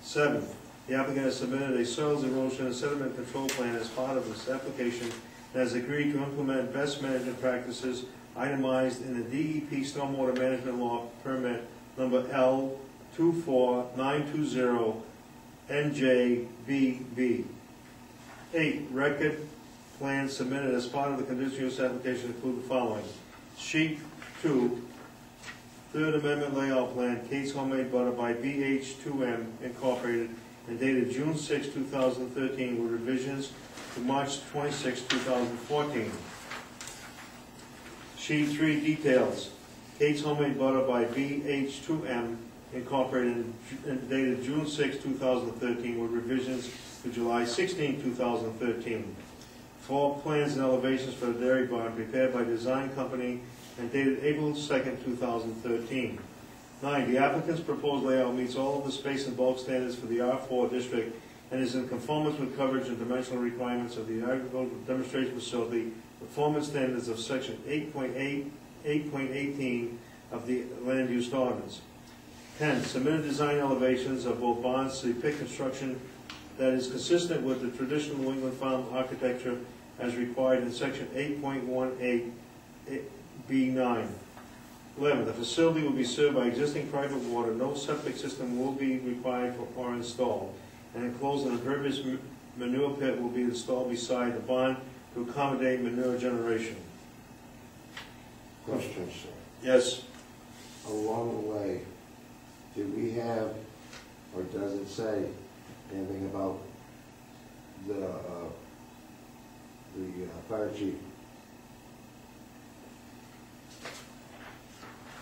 Seven, the applicant has submitted a soils erosion and sediment control plan as part of this application and has agreed to implement best management practices itemized in the DEP Stormwater Management Law Permit number L 24920 NJBB. Eight, record plans submitted as part of the conditional use application include the following. Sheet two, Third Amendment layout plan, Kate's Homemade Butter by BH2M Incorporated, and dated June 6, 2013, with revisions to March 26, 2014. Sheet three, details. Kate's Homemade Butter by BH2M Incorporated, and dated June 6, 2013, with revisions to July 16, 2013. Floor plans and elevations for the dairy barn prepared by design company and dated April 2nd, 2013. Nine, the applicant's proposed layout meets all of the space and bulk standards for the R4 district and is in conformance with coverage and dimensional requirements of the agricultural demonstration facility, performance standards of section 8.8, 8.18 of the land use ordinance. Ten, submitted design elevations of both barns to depict construction that is consistent with the traditional New England farm architecture as required in section eight point one eight, B nine. Eleven, the facility will be served by existing private water, no septic system will be required for, or installed. An enclosed and impervious manure pit will be installed beside the barn to accommodate manure generation. Question, sir. Yes, Along the way, do we have, or does it say anything about the, uh, the uh, fire chief?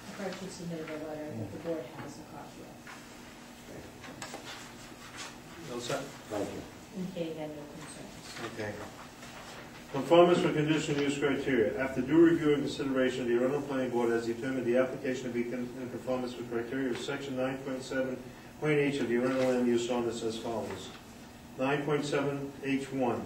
The fire chief submitted a letter that the board has a copy of, no set? Thank you. indicating had no concerns. Okay. Conformance with conditional use criteria. After due review and consideration, the Arundel Planning Board has determined the application to be con- in conformance with criteria of section nine point seven point H of the Arundel Land Use Ordinance as follows. Nine point seven H one,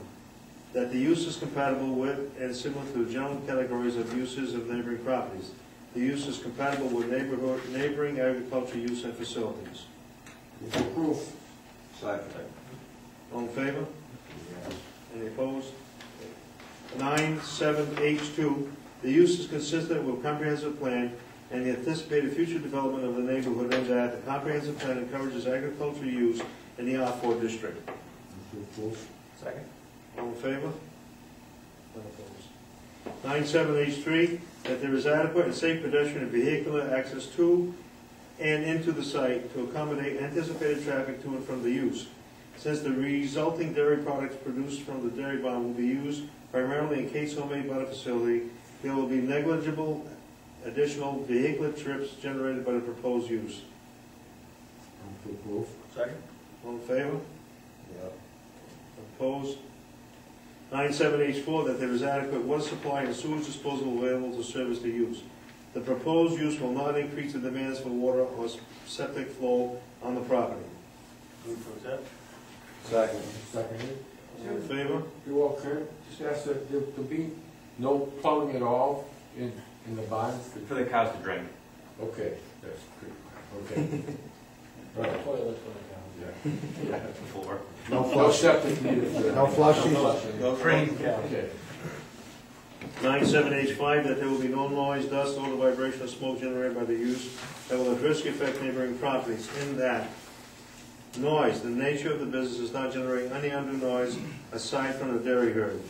that the use is compatible with and similar to the general categories of uses of neighboring properties. The use is compatible with neighborhood, neighboring agricultural use and facilities. Move approve. Second. All in favor? Yes. Any opposed? Nine, seven, H two, the use is consistent with comprehensive plan and the anticipated future development of the neighborhood and that the comprehensive plan encourages agricultural use in the R four district. Second. All in favor? None opposed. Nine, seven, H three, that there is adequate and safe pedestrian and vehicular access to and into the site to accommodate anticipated traffic to and from the use. Since the resulting dairy products produced from the dairy barn will be used primarily in Kate's homemade butter facility, there will be negligible additional vehicular trips generated by the proposed use. Move approve. Second. All in favor? Yep. Opposed? Nine seven H four, that there is adequate water supply and sewage disposal available to service the use. The proposed use will not increase the demands for water or septic flow on the property. Second. Seconded. All in favor? You all clear? Just ask that there to be no plumbing at all in, in the barns? For the cows to drink. Okay, that's good, okay. *laughs* Right, Toilets for the cows. yeah, yeah. Floor. No No flush. septic needed. No flushing. No Okay. Nine seven H five, that there will be no noise, dust, odor, vibration, or smoke generated by the use that will adversely affect neighboring properties, in that noise, the nature of the business is not generating any undue noise aside from the dairy herd.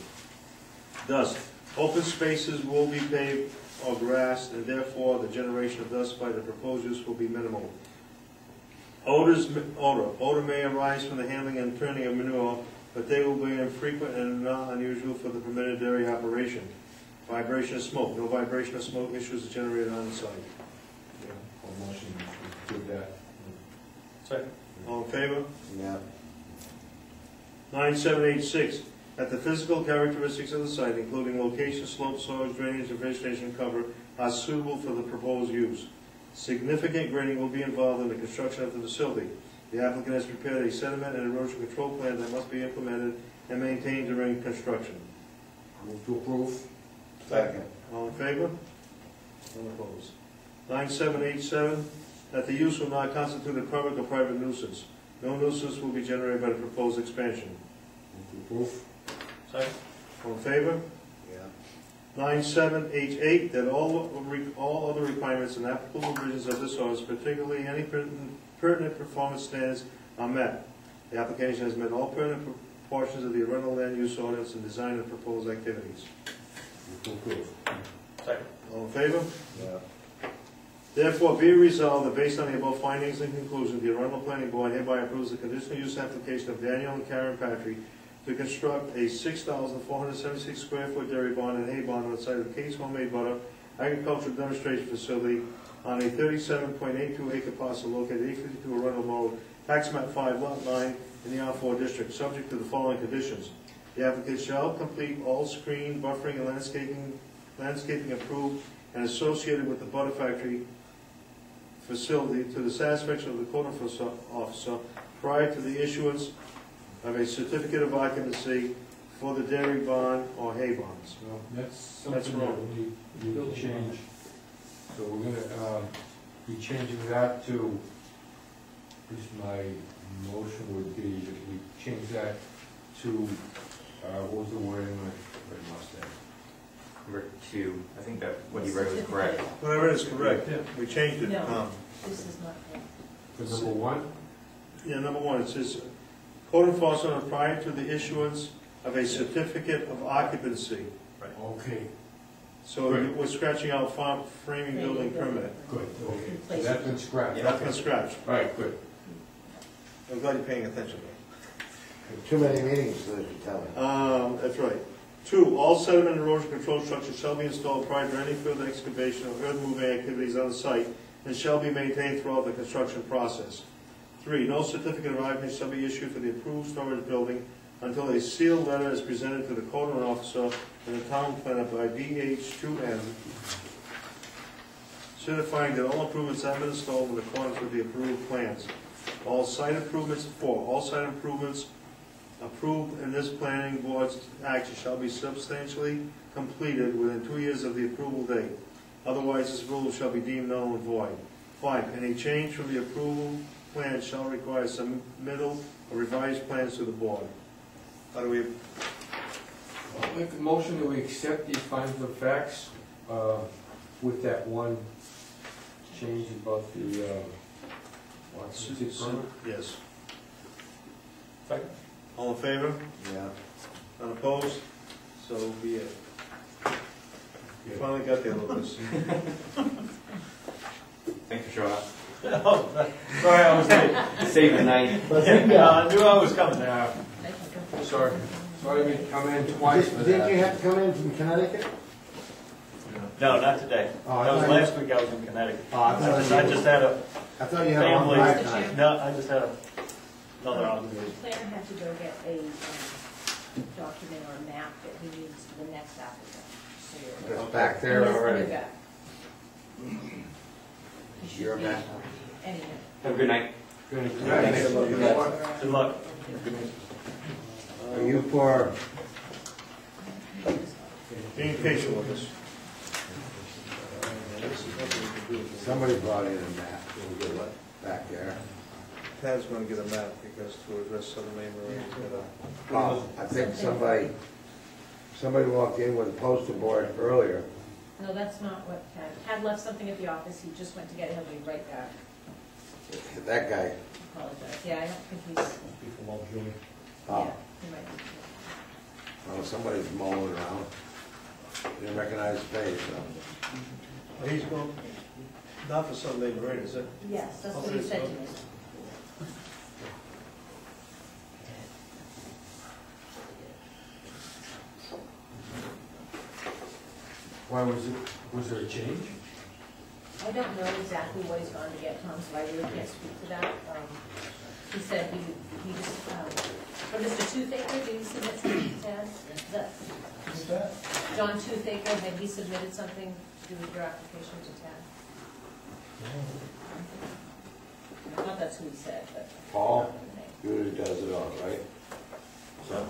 Dust, open spaces will be paved or grassed, and therefore the generation of dust by the proposed use will be minimal. Odors, odor, odor may arise from the handling and turning of manure, but they will be infrequent and not unusual for the permitted dairy operation. Vibration of smoke, no vibration of smoke issues is generated on the site. I'll motion to do that. Second. All in favor? Yeah. Nine seven eight six, that the physical characteristics of the site, including location, slope, soil, drainage, and vegetation cover, are suitable for the proposed use. Significant grading will be involved in the construction of the facility. The applicant has prepared a sediment and erosion control plan that must be implemented and maintained during construction. Move to approve? Second. All in favor? None opposed. Nine seven eight seven, that the use will not constitute a public or private nuisance. No nuisance will be generated by the proposed expansion. Move to approve? Second. All in favor? Yeah. Nine seven that all, all other requirements and applicable provisions of this ordinance, particularly any pertinent- pertinent performance standards, are met. The application has met all pertinent portions of the Arundel Land Use Ordinance and design of proposed activities. Move to approve? All in favor? Yeah. Therefore, be resolved that based on the above findings and conclusions, the Arundel Planning Board hereby approves the conditional use application of Daniel and Karen Patrick to construct a six thousand four hundred seventy-six square foot dairy barn and hay barn on the site of Kate's Homemade Butter Agricultural Demonstration Facility on a thirty-seven point eight-two acre parcel located eight fifty-two Arundel Road, tax map five, lot nine, in the R four district, subject to the following conditions. The applicant shall complete all screen, buffering, and landscaping, landscaping approved and associated with the butter factory facility to the satisfaction of the code enforcement officer prior to the issuance of a certificate of occupancy for the dairy barn or hay barns. Well, that's That's something that wrong. we need to change. So we're gonna, um, be changing that to, at least my motion would be that we change that to, uh, what was the wording, I read lost that. Number two, I think that what you read was correct. What I read is correct, Yeah. we changed it. No. Um, This is not correct. For number one, Yeah, number one, it says, code enforcement prior to the issuance of a certificate of occupancy. Right. Okay, So Right. we're scratching out farm framing building permit. good, okay. So Replace that's it. been scratched. That's been scratched. All right, good. I'm glad you're paying attention. Too many meetings, as you tell me. Um, that's right. Two, all sediment and erosion control structures shall be installed prior to any further excavation or earth moving activities on the site and shall be maintained throughout the construction process. Three, no certificate of occupancy shall be issued for the approved storage building until a sealed letter is presented to the code officer and the town planner by BH2M certifying that all improvements have been installed in accordance with the approved plans. All site improvements, four, all site improvements approved in this planning board's action shall be substantially completed within two years of the approval date. Otherwise, this rule shall be deemed null and void. Five, any change from the approval plan shall require some submittal of revised plans to the board. How do we, I'll make a motion that we accept these findings of facts, uh, with that one change about the, uh, occupancy permit. yes. Second. All in favor? Yeah. Unopposed? So be it. You finally got there, Lucas. *laughs* Thanks for showing oh, up. Sorry, I was late. Save the night. *laughs* Yeah, I knew I was coming. Yeah, I can go- sorry, sorry to come in twice for Did that. you have to come in from Connecticut? No, not today. Oh, That was thought you- last week I was in Connecticut. Oh, I I thought just, you- I just had a I thought you had a long family. drive time. No, I just had a- another The obligation. planner had to go get a um, document or a map that he needs for the next applicant. So you're- It's back there And this already. you got. You should You're a be- mess. Anyhow. Have a good night. Good. Night, good luck. Are you for, Being patient with us. somebody brought in a map We'll get it back there. Tad's gonna get a map because to address Southern Maine Marine, he's got a Oh, I think somebody, somebody walked in with a poster board earlier. No, that's not what Tad, Tad left something at the office, he just went to get it, he'll be right back. That guy, Apologize, yeah, I don't think he's, People love Julie. yeah, oh, he might be. oh, somebody's mulling around. Didn't recognize his face, so. He's going, not for Southern Maine Marine, is it? Yes, that's what he said to me. Why was it, was there a change? I don't know exactly what he's gone to get, Tom, so I really can't speak to that. Um, He said he, he just, um, for Mr. Toothaker, did he submit something to Tad? The- John Toothaker, had he submitted something to do with your application to Tad? I thought that's who he said, but. Paul? Usually does it all, right? So.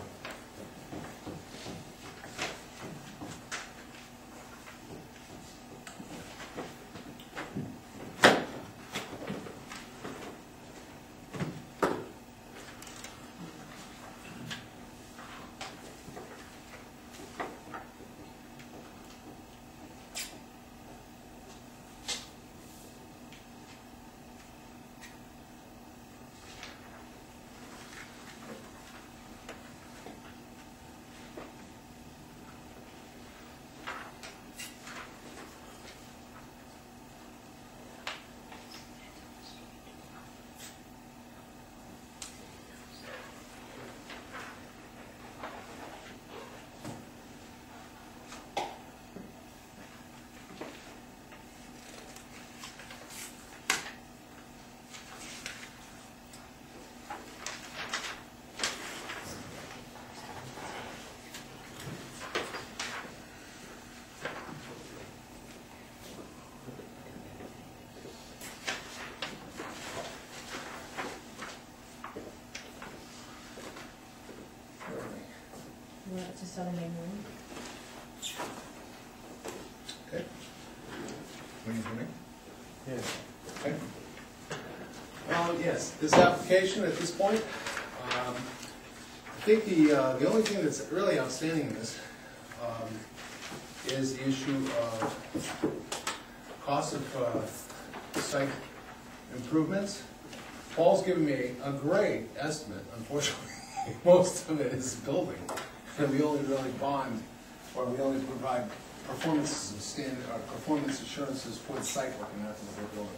Well, it's a Maine Room. Okay. Waiting for me? Yeah. Okay. Uh, yes, this application at this point, um, I think the, uh, the only thing that's really outstanding in this, um, is the issue of cost of, uh, site improvements. Paul's given me a great estimate, unfortunately, *laughs* most of it is building, and we only really bond, or we only provide performances of standard, or performance assurances for the site work and not for the building.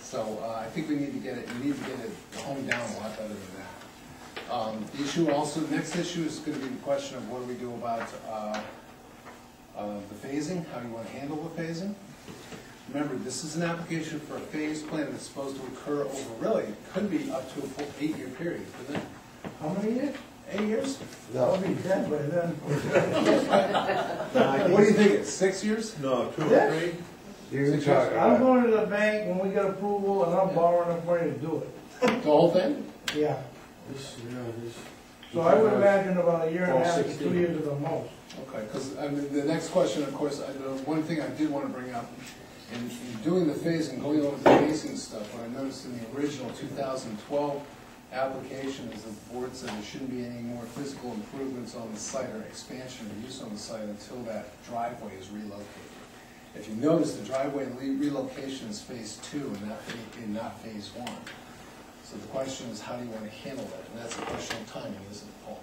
So, uh, I think we need to get it, we need to get it honed down a lot better than that. Um, the issue also, the next issue is gonna be the question of what do we do about, uh, uh, the phasing, how do you wanna handle the phasing? Remember, this is an application for a phase plan that's supposed to occur over, really, it could be up to a full eight-year period? How many years? Eight years? I'll be dead by then. *laughs* What do you think, it's six years? No, two or Yes. three. You can Six talk years. I'm about going to the bank when we get approval and I'm borrowing enough money to do it. The whole thing? Yeah. This, yeah, this. So I would imagine about a year and a half to two years at the most. Okay, because, I mean, the next question, of course, I, the one thing I did want to bring up, in, in doing the phasing, going over the phasing stuff, what I noticed in the original two thousand twelve application is the board said there shouldn't be any more physical improvements on the site or expansion or use on the site until that driveway is relocated. If you notice, the driveway relocation is phase two and not, and not phase one. So the question is, how do you want to handle that? And that's a question of timing, isn't it, Paul?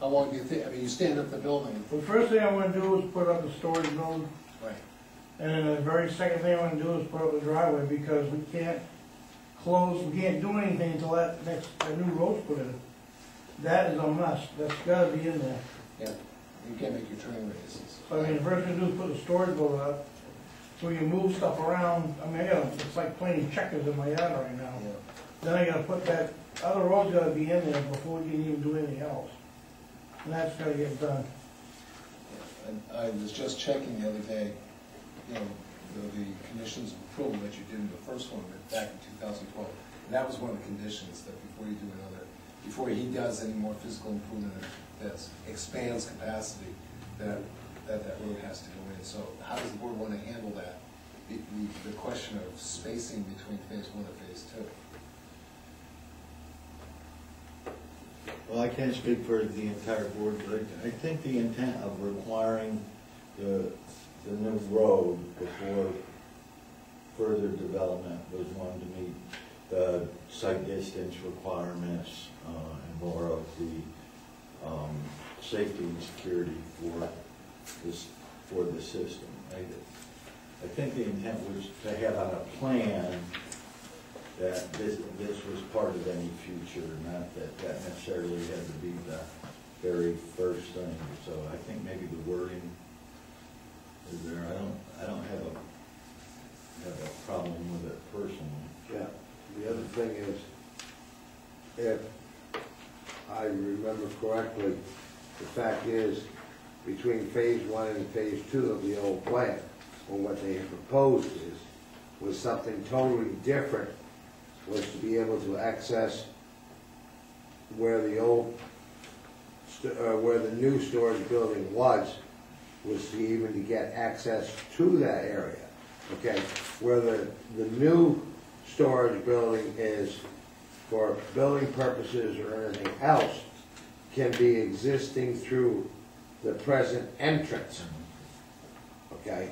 How long do you think, I mean, you stand up the building, The first thing I want to do is put up the storage building, right? and then the very second thing I want to do is put up the driveway, because we can't close, we can't do anything until that next, the new road's put in. That is a must, that's gotta be in there. Yeah, you can't make your turning radiuses. So I mean, the first thing to do is put the storage building up, so you move stuff around, I mean, I got, it's like playing checkers in my yard right now. Yeah. Then I gotta put that, other road's gotta be in there before we can even do anything else. And that's gotta get done. And I was just checking the other day, you know, the, the conditions approval that you did in the first one, back in two thousand twelve. And that was one of the conditions, that before you do another, before he does any more physical improvement that expands capacity, that, that that road has to go in. So how does the board want to handle that? The, the, the question of spacing between phase one and phase two? Well, I can't speak for the entire board, but I I think the intent of requiring the, the new road before further development was one to meet the sight distance requirements, uh, and more of the, um, safety and security for this, for the system. I, I think the intent was to have on a plan that this, this was part of any future, not that that necessarily had to be the very first thing. So I think maybe the wording is there, I don't, I don't have a, have a problem with it personally. Yeah, the other thing is, if I remember correctly, the fact is, between phase one and phase two of the old plan, or what they had proposed is, was something totally different, was to be able to access where the old, st- uh, where the new storage building was, was to even to get access to that area, okay? Where the, the new storage building is for building purposes or anything else, can be existing through the present entrance, okay?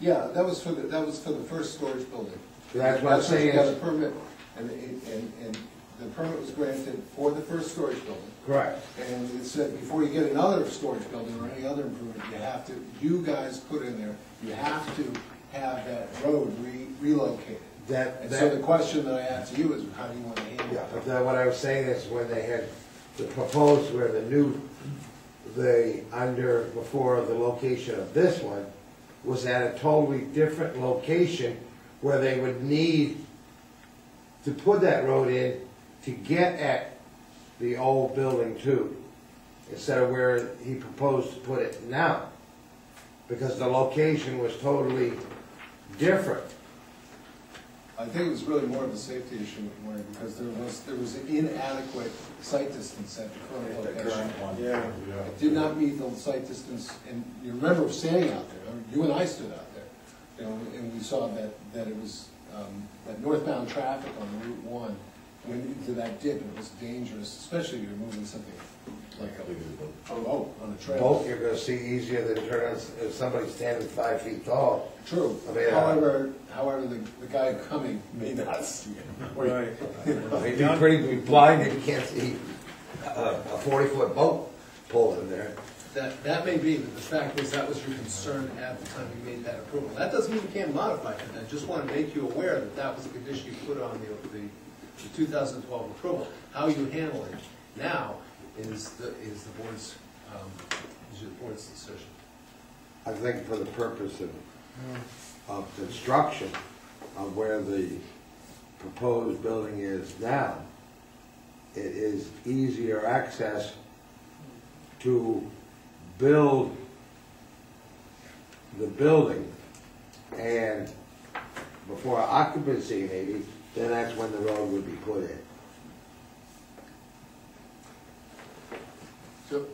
Yeah, that was for the, that was for the first storage building. That's what I'm what saying you got a permit, and, and, and the permit was granted for the first storage building. Correct. And it said, before you get another storage building or any other improvement, you have to, you guys put in there, you have to have that road re- relocated. That, And so the question that I asked you is, how do you want to handle yeah, then what I was saying is when they had the proposed where the new, the, under, before the location of this one, was at a totally different location where they would need to put that road in to get at the old building too, instead of where he proposed to put it now. Because the location was totally different. I think it was really more of a safety issue, Warren, because there was, there was inadequate sight distance at the current location. Yeah. Yeah. It did not meet the sight distance, and you remember standing out there, I mean, you and I stood out there, you know, and we saw that, that it was, um, that northbound traffic on Route One went into that dip, and it was dangerous, especially if you're moving something like a, a boat on a trail. Both you're gonna see easier than turn if somebody's standing five feet tall. True, I mean, uh, however, however, the, the guy coming may not see it. Right. You'd be pretty blind if you can't see a forty-foot boat pulled in there. That, that may be, but the fact is, that was your concern at the time you made that approval. That doesn't mean you can't modify it, I just want to make you aware that that was a condition you put on the, the, the two thousand twelve approval. How you handle it now is the, is the board's, um, is your board's decision. I think for the purpose of, of construction of where the proposed building is now, it is easier access to build the building and before occupancy maybe, then that's when the road would be put in. So,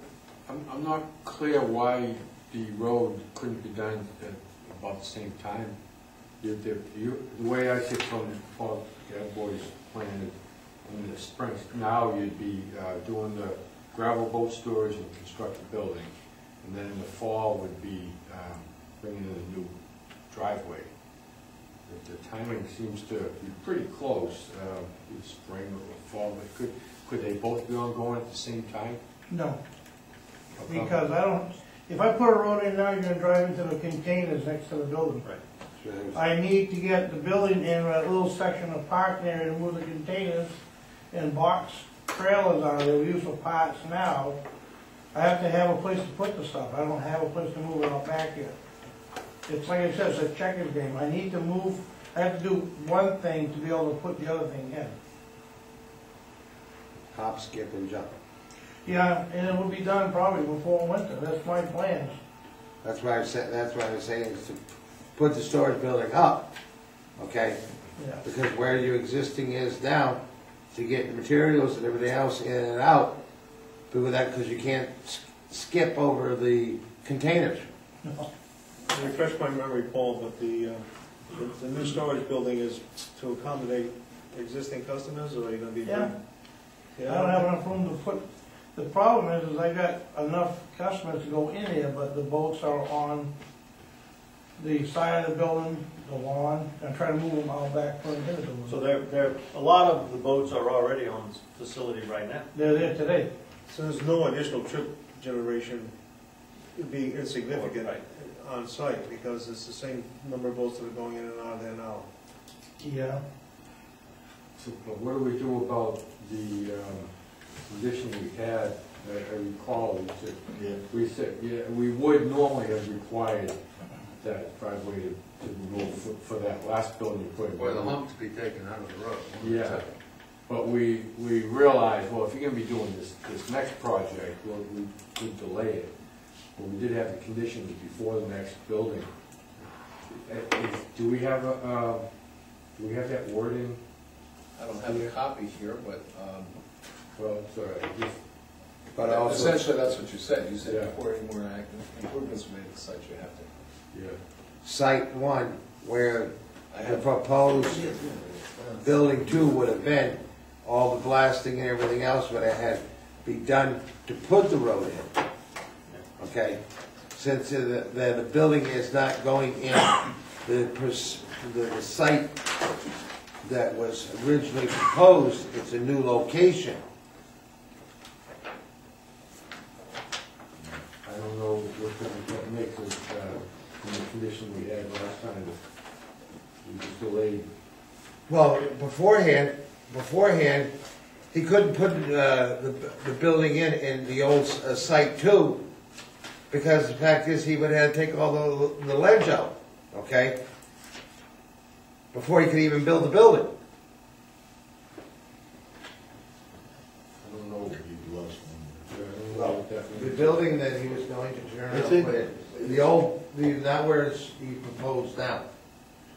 I'm, I'm not clear why the road couldn't be done at about the same time. You, the, you, the way I see it from Paul Gadbois's plan in the spring, now you'd be, uh, doing the gravel boat storage and construct the building. And then in the fall would be, um, bringing in a new driveway. The, the timing seems to be pretty close, uh, the spring or fall, but could, could they both be ongoing at the same time? No, because I don't, if I put a road in now, you're gonna drive into the containers next to the building. Right. I need to get the building in that little section of parking area to move the containers and box trailers out of there, we use for parts now. I have to have a place to put the stuff, I don't have a place to move it out back here. It's like I said, it's a checkers game, I need to move, I have to do one thing to be able to put the other thing in. Hop, skip, and jump. Yeah, and it will be done probably before winter, that's my plans. That's why I said, that's why I was saying is to put the storage building up, okay? Yeah. Because where your existing is now, to get the materials and everything else in and out, do with that, because you can't s- skip over the containers. Refresh my memory, Paul, but the, uh, the- the new storage building is to accommodate existing customers, or are you gonna be? Yeah. I don't have enough room to put, the problem is, is I got enough customers to go in there, but the boats are on the side of the building, the lawn, and I'm trying to move them all back further into the building. So there, there, a lot of the boats are already on facility right now. They're there today. So there's no additional trip generation, would be insignificant Right. on site, because it's the same number of boats that are going in and out of there now. Yeah. So, but what do we do about the, um, condition we had, I I recall, we said, Yeah. we said, yeah, we would normally have required that driveway to, to be moved for, for that last building you put in. Or the hump to be taken out of the road. Yeah, but we, we realized, well, if you're gonna be doing this, this next project, well, we could delay it. But we did have the conditions before the next building. Uh, is- Do we have a, uh, do we have that wording? I don't have a copy here, but, um, Well, sorry, just, But also, essentially, that's what you said. You said Yeah. before any more active improvements were made to the site, you have to. yeah. site one, where I the have proposed building two would have been, all the blasting and everything else would have had be done to put the road in. Okay? Since the, the, the building is not going in, the, pers- the, the site that was originally proposed, it's a new location. Don't know what that, it, uh, the condition we had last time, we just delayed. Well, beforehand, beforehand, he couldn't put, uh, the, the building in, in the old, uh, site too, because the fact is, he would have to take all the, the ledge out, okay? Before he could even build the building. I don't know. You lost I don't know Well, The building that he was going to turn Is out, it? put the old, the, not where it's, he proposed now.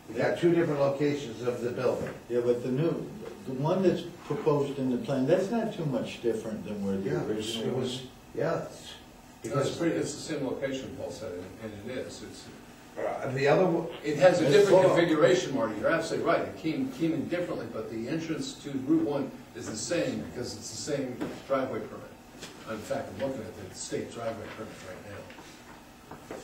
We got two different locations of the building. Yeah, but the new, the one that's proposed in the plan, that's not too much different than where the it original it was. was, yeah, it's- It's because pretty, it's the same location, Paul said, and and it is. It's, uh, the other, one- it has a It's different full. configuration, Marty, you're absolutely right. It came, came in differently, but the entrance to Route One is the same because it's the same driveway permit. In fact, I'm looking at the state driveway permit right now.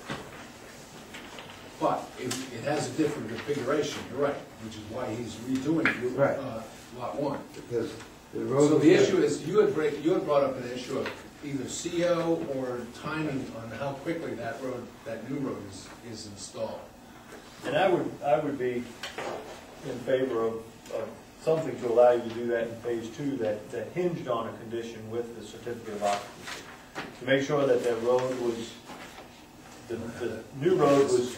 But it, it has a different configuration, you're right, which is why he's redoing Route, Right. uh, Lot One. because the road. So the issue is, you had break, you had brought up an issue of either CO or timing on how quickly that road, that new road is, is installed. And I would, I would be in favor of, of something to allow you to do that in phase two that, that hinged on a condition with the certificate of occupancy. To make sure that that road was, the, the new road was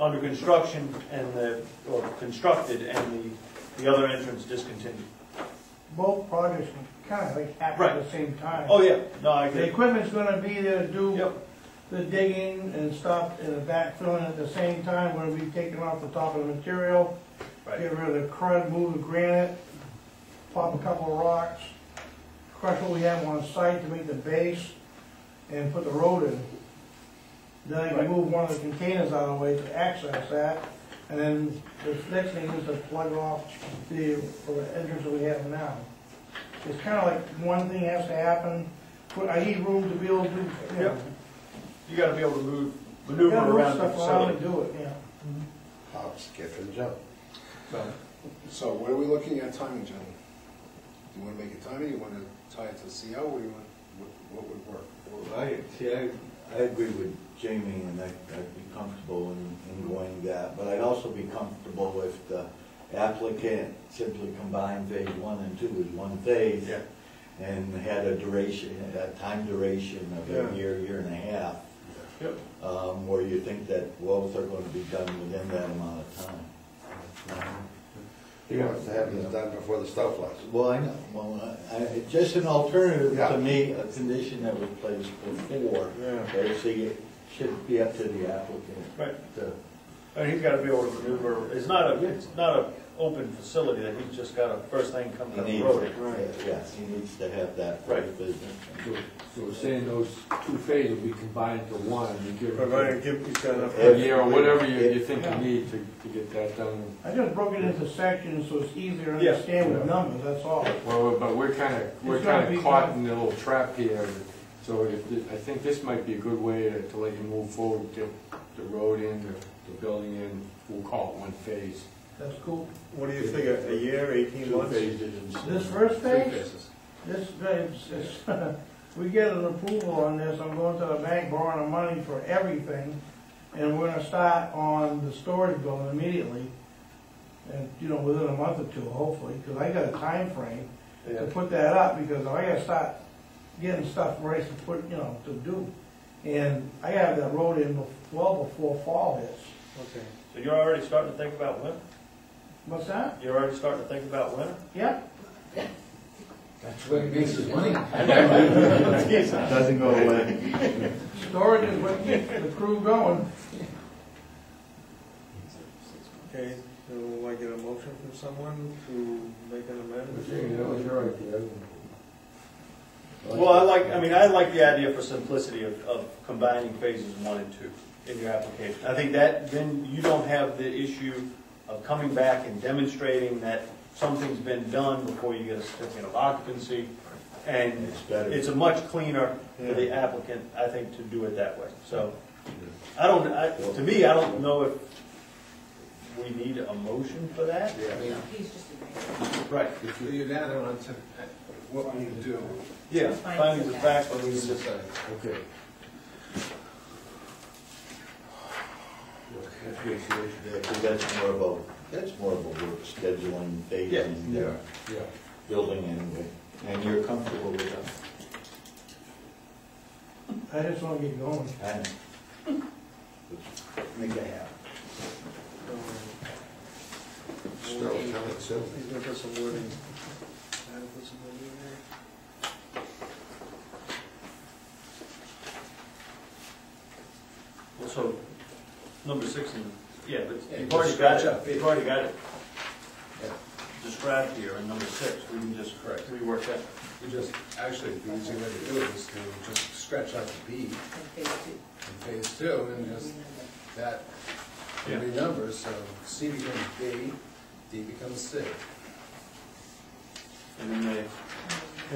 under construction and the, or constructed and the, the other entrance discontinued. Both projects kind of like happen at the same time. Oh, yeah, no, I The agree. equipment's gonna be there to do Yep, the digging and stuff and the backfilling at the same time. We're gonna be taking off the top of the material, right. get rid of the crud, move the granite, pop a couple of rocks, crush what we have on site to make the base, and put the road in. Then I Right. can move one of the containers out of the way to access that, and then the next thing is to plug off the, or the entrance that we have now. It's kinda like one thing has to happen, but I need room to be able to do, you know. Yep. You gotta be able to move, Gotta maneuver move around the stuff around and facility. do it, yeah. I'll skip and jump. So what are we looking at timing, gentlemen? Do you wanna make it timing, you wanna tie it to CO, or you want, what, what would work? Well, I, see, I, I agree with Jamie, and I, I'd be comfortable in, in going that, but I'd also be comfortable if the applicant simply combined phase one and two as one phase. Yeah. And had a duration, a time duration of Yeah. a year, year and a half, Yep. um, where you think that both are gonna be done within that amount of time. He wants to have this done before the snow flies. Well, I know, well, I, I- just an alternative Yeah. to me, a condition that was placed before. Yeah. Basically, it should be up to the applicant. Right. to- And he's gotta be able to maneuver, it's not a, it's not a open facility that he's just got a first thing coming He up the needs, road. yes, he needs to have that Right. business. So, so we're saying those two phases will be combined into one, and you give. Provided give, he's got enough. A year or whatever you, you think Yeah. you need to, to get that done. I just broke it into sections so it's easier to Yeah. understand with numbers, that's all. Well, but we're kind of, we're It's gotta kind be of caught done. in a little trap here. So if, thi- I think this might be a good way to, to let you move forward, get the road in, the, the building in, we'll call it one phase. That's cool. What do you figure, a year, eighteen Two months? phases instead This first three phase, phases. this, it's, it's, *laughs* we get an approval on this, I'm going to the bank borrowing the money for everything, and we're gonna start on the storage building immediately. And, you know, within a month or two, hopefully, because I got a time frame to Yeah. put that up, because I gotta start getting stuff ready to put, you know, to do. And I have that road in bef- well before fall hits. Okay, so you're already starting to think about winter? What's that? You're already starting to think about winter? Yep, That's what makes his money. *laughs* Doesn't go away. storage is what keeps the crew going. Okay, so I get a motion from someone to make an amendment? Jamie, that was your idea. Well, I like, I mean, I like the idea for simplicity of, of combining phases one and two in your application. I think that, then you don't have the issue of coming back and demonstrating that something's been done before you get a certificate of occupancy. And It's better. it's a much cleaner for the applicant, I think, to do it that way. So, I don't, I, to me, I don't know if we need a motion for that. I mean, He's just agreeing. Right. if you're down there on to, uh, what we need to do. Yeah, findings of fact, but we can just, Okay. Yeah, 'cause that's more of a, that's more of a work scheduling, phasing, Yeah, uh, yeah. building anyway. And you're comfortable with that? I just wanna get going. I know. Make that happen. Still, tell it soon. He's gonna put some wording. Gotta put some wording in there. so, number six in Yeah, but Yeah, you've already got scratch up. it, you've already got it Yeah. described here in number six, we can just Correct. rework that. We just, actually, the easy way to do it is to just scratch out the B in phase two. in phase two and just, that Yeah. renumbers, so C becomes D, D becomes C. And then they,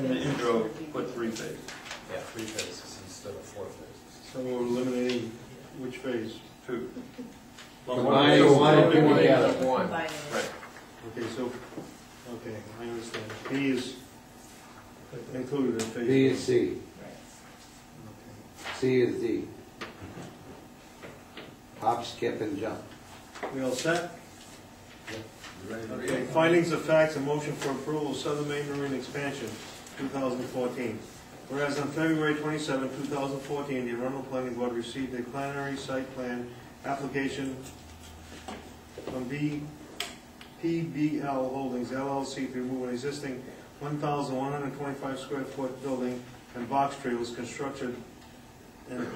in the intro, put three phases. Yeah, three phases instead of four phases. So we're eliminating which phase? Two. Combining one and two One together. into one. Combining. Right. Okay, so, okay, I understand. B is included in phase. B one. is C, C is D. Hop, skip, and jump. We all set? You ready to read Okay, findings of facts and motion for approval of Southern Maine Marine Expansion, 2014. Whereas on February 27, 2014, the Arundel Planning Board received a plenary site plan application from B, PBL Holdings LLC to remove an existing 1,125 square foot building and box trailers constructed and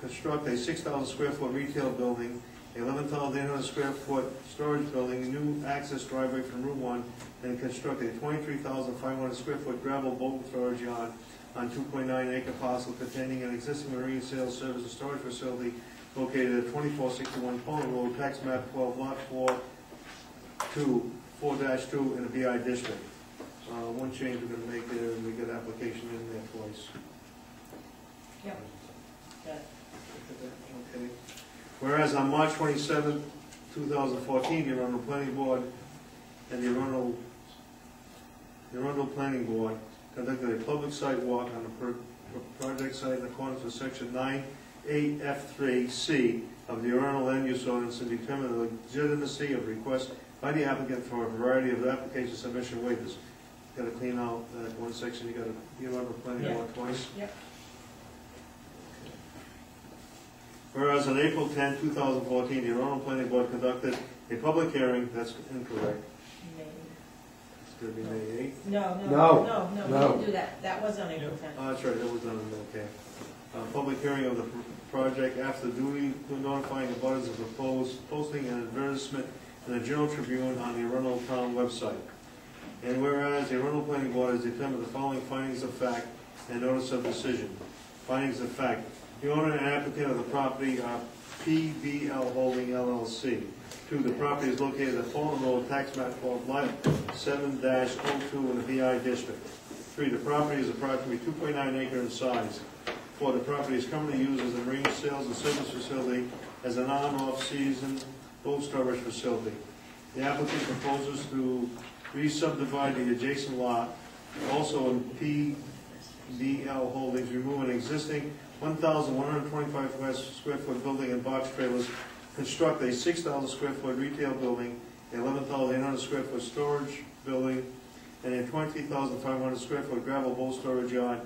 construct a 6,000 square foot retail building eleven thousand eight hundred square foot storage building, new access driveway from Route One, and construct a twenty-three thousand five hundred square foot gravel boat storage yard on two point nine acre parcel containing an existing marine sales service and storage facility located at twenty-four sixty-one Portland Road, tax map twelve, lot four, two, four dash two, in the BI district. Uh, one change we're gonna make there, and we get application in there twice. Yep. Got it. Okay. Whereas on March twenty-seventh, two thousand fourteen, the Arundel Planning Board and the Arundel, the Arundel Planning Board conducted a public site walk on the per- pro- project site in accordance with section nine, eight F three C of the Arundel Land Use Ordinance and determine the legitimacy of requests by the applicant for a variety of application submission waivers. Gotta clean out that one section, you gotta, the Arundel Planning Board twice. Yep. Whereas on April 10, 2014, the Arundel Planning Board conducted a public hearing, that's incorrect, it's gonna be May 8th. No, No, no, no, no, we no. didn't do that, that was on April tenth. Oh, that's right, that was done, okay. Uh, Public hearing of the pr- project after duly notifying the abutters of the proposed posting and advertisement in the Journal Tribune on the Arundel Town website. And whereas the Arundel Planning Board has determined the following findings of fact and notice of decision. Findings of fact, the owner and applicant of the property are PBL Holding LLC. Two, the property is located at Portland Road, tax map twelve, lot seven dash oh two in the BI district. Three, the property is approximately two point nine acre in size. Four, the property is currently used as a marine sales and service facility as an on-off season boat storage facility. The applicant proposes to re-subdivide the adjacent lot, also in PBL Holdings, remove an existing one thousand one hundred twenty-five square foot building and box trailers, construct a six thousand square foot retail building, eleven thousand eight hundred square foot storage building, and a twenty thousand five hundred square foot gravel boat storage yard,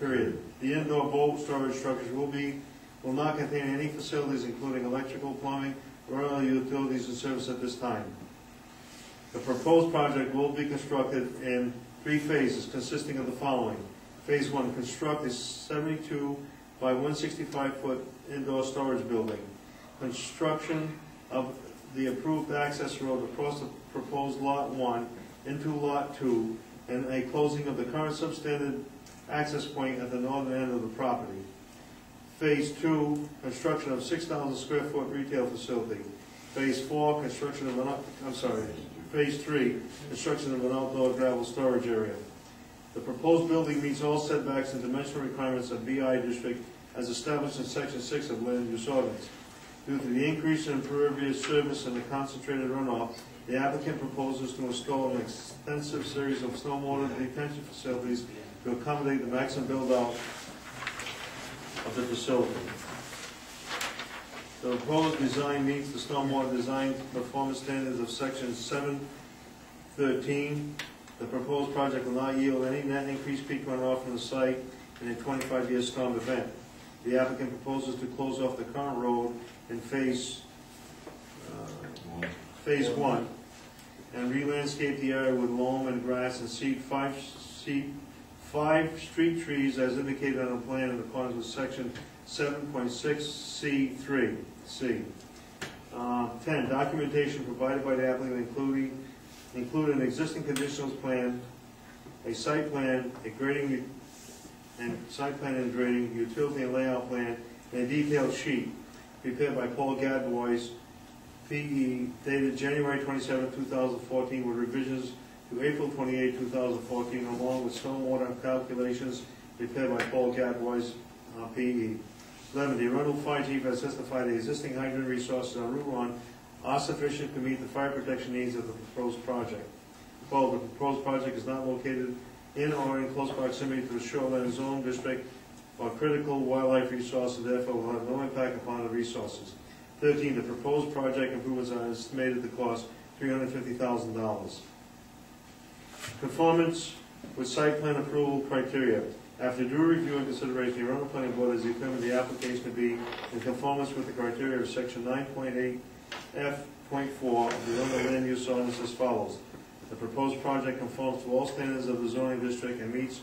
period. The indoor boat storage structures will be, will not contain any facilities including electrical, plumbing, or other utilities and service at this time. The proposed project will be constructed in three phases consisting of the following. Phase one, construct a seventy-two by one sixty-five foot indoor storage building. Construction of the approved access road across the proposed lot one into lot two, and a closing of the current substandard access point at the northern end of the property. Phase two, construction of six thousand square foot retail facility. Phase four, construction of an, I'm sorry, phase three, construction of an outdoor gravel storage area. The proposed building meets all setbacks and dimensional requirements of BI district as established in section six of land use ordinance. Due to the increase in impervious surface and the concentrated runoff, the applicant proposes to install an extensive series of stormwater detention facilities to accommodate the maximum build-out of the facility. The proposed design meets the stormwater design performance standards of section seven thirteen. The proposed project will not yield any net increased peak runoff from the site in a twenty-five year storm event. The applicant proposes to close off the current road in phase, uh, phase one, and re-landscape the area with loam and grass and seed five, seed five street trees as indicated on the plan in accordance with section seven point six C three, C. Uh, ten, documentation provided by the applicant including, include an existing conditions plan, a site plan, a grading, and site plan and grading, utility and layout plan, and a detailed sheet prepared by Paul Gadbois, P.E., dated January 27, 2014, with revisions to April 28, 2014, along with stormwater calculations prepared by Paul Gadbois, uh, PE. 11, the Arundel Fire Chief has testified the existing hydrant resources on Route 1 are sufficient to meet the fire protection needs of the proposed project. 12, the proposed project is not located in or in close proximity to the shoreline zone district or critical wildlife resources. and therefore will have no impact upon the resources. 13, the proposed project improvements are estimated to cost $350,000. Conformance with site plan approval criteria. After due review and consideration, the Arundel Planning Board has determined the application to be in conformance with the criteria of section nine point eight F.4 point of the Arundel Land Use Ordinance as follows. The proposed project conforms to all standards of the zoning district and meets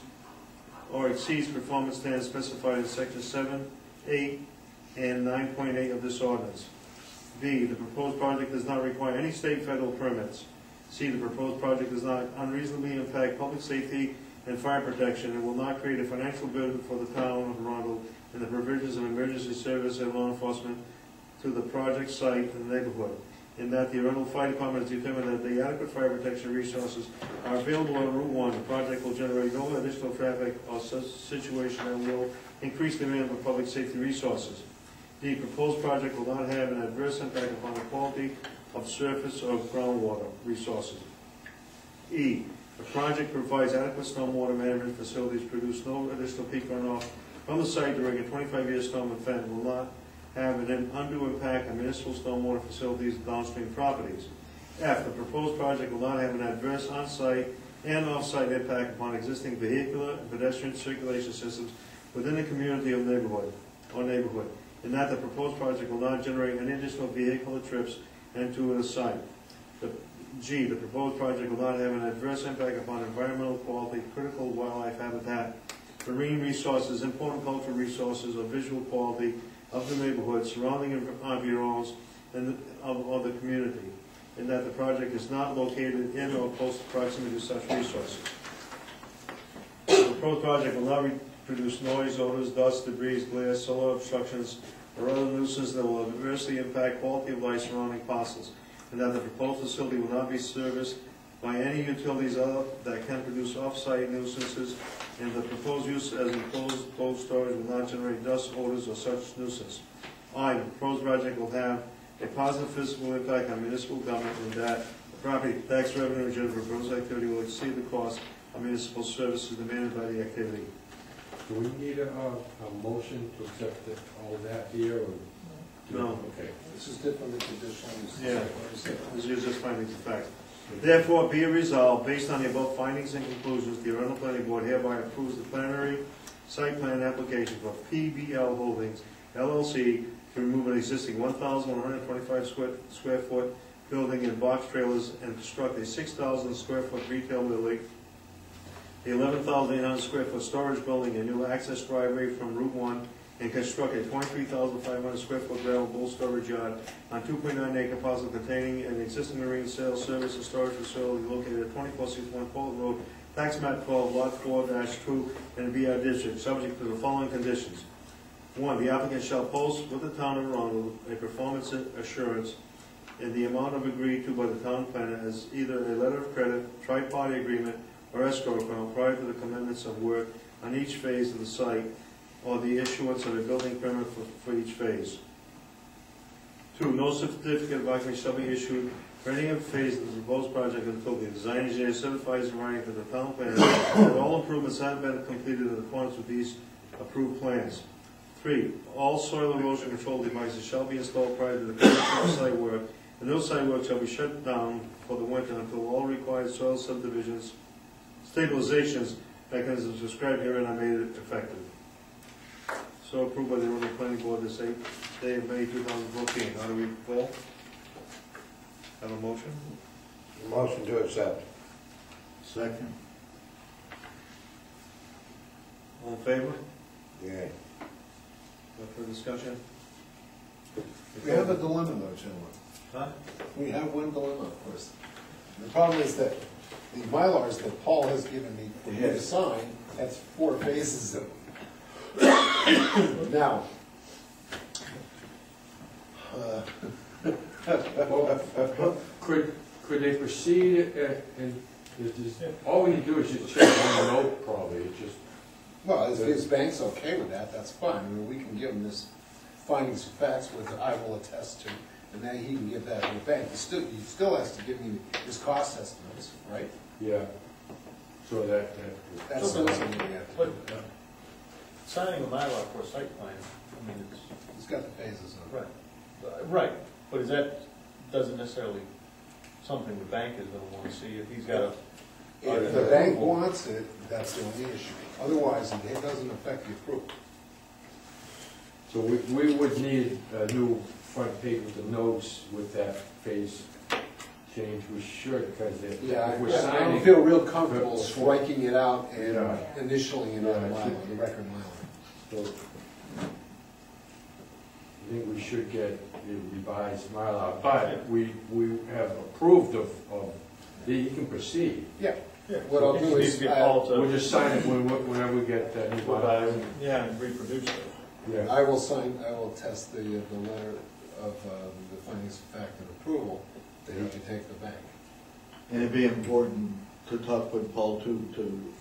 or exceeds performance standards specified in section seven, eight, and nine point eight of this ordinance. B, the proposed project does not require any state federal permits. C, the proposed project does not unreasonably impact public safety and fire protection and will not create a financial burden for the town of Arundel and the provisions of emergency service and law enforcement to the project site and neighborhood. In that the Arundel Fire Department has determined that the adequate fire protection resources are available on Route One, the project will generate no additional traffic or situation that will increase demand for public safety resources. The proposed project will not have an adverse impact upon the quality of surface or groundwater resources. E, the project provides adequate stormwater management facilities, produce no additional peak runoff from the site during a twenty-five year storm event, will not have an undue impact on municipal stormwater facilities and downstream properties. F, the proposed project will not have an adverse on-site and off-site impact upon existing vehicular and pedestrian circulation systems within the community of neighborhood, or neighborhood, in that the proposed project will not generate any additional vehicular trips into the site. The G, the proposed project will not have an adverse impact upon environmental quality, critical wildlife habitat, marine resources, important cultural resources, or visual quality of the neighborhood surrounding environs and of, of the community, and that the project is not located in or close proximity to such resources. The proposed project will not produce noise, odors, dust, debris, glare, solar obstructions, or other nuisances that will adversely impact quality of life surrounding parcels, and that the proposed facility will not be serviced by any utilities other that can produce off-site nuisances, and the proposed use as enclosed cold storage will not generate dust, odors, or such nuisance. I, the proposed project will have a positive physical impact on municipal government in that property tax revenue generated from proposed activity will exceed the cost of municipal services demanded by the activity. Do we need a, a a motion to accept the- all that here, or? No. Okay. This is different than conditional use. Yeah. This is just findings of fact. Therefore, be it resolved, based on the above findings and conclusions, the Arundel Planning Board hereby approves the plenary site plan application for PBL Holdings LLC to remove an existing one thousand one hundred twenty-five square, square foot building and box trailers and construct a six thousand square foot retail building, the eleven thousand eight hundred square foot storage building, a new access driveway from Route One, and construct a twenty-three thousand five hundred square foot gravel bulk storage yard on two point nine acre parcel containing an existing marine sales service and storage facility located at twenty-four sixty-one Portland Road, tax map twelve, lot 4-2, in the BR district, subject to the following conditions. One, the applicant shall post with the town of Arundel a performance assurance in the amount of agreed to by the town planner as either a letter of credit, tri-party agreement, or escrow account prior to the commencement of work on each phase of the site, or the issuance of a building permit for, for each phase. Two, no certificate of occupancy shall be issued for any of the phases of the proposed project until the design engineer certifies in writing to the town planner that all improvements have been completed in accordance with these approved plans. Three, all soil erosion control devices shall be installed prior to the commencement of site work, and those site work shall be shut down for the winter until all required soil subdivisions, stabilizations, mechanisms described herein are made it effective. So approved by the Arundel Planning Board this eighth day of May two thousand fourteen. How do we, Paul? Have a motion? Motion to accept. Second? All in favor? Yeah. No further discussion? We have a dilemma though, gentlemen. Huh? We have one dilemma, of course. The problem is that the Mylars that Paul has given me for me to sign, that's four phases them. *coughs* Now. uh, *laughs* Well, Could, could they proceed uh, and, all we need to do is just check one note probably, it's just, Well, if his bank's okay with that, that's fine. I mean, we can give him this findings of facts, which I will attest to, and then he can give that to the bank. He still, he still has to give me his cost estimates, right? Yeah. So that, that, That's So the then- only thing we have to But- do. Signing a Mylar for a site plan, I mean, it's, He's got the phases on it. right, Uh, right, but is that, doesn't necessarily something the bank is gonna wanna see, if he's got a. If the bank wants it, that's the only issue. Otherwise, it doesn't affect the approval. so we, we would need a new front page with the notes with that phase change, we should, because if Yeah, if we're I I don't signing. feel real comfortable striking it out and Yeah. initialing it on the Yeah. Mylar, the record Mylar. So, I think we should get the revised Mylar, but we, we have approved of, of, that you can proceed. Yeah, Yeah, What I'll it do needs is to be I- called We'll to just sign it when, whenever we get that new revise, Mylar. and- yeah, and reproduce it. Yeah, I will sign, I will test the, the letter of um, the findings of fact and approval that he can take the bank. And it'd be important to talk with Paul too, to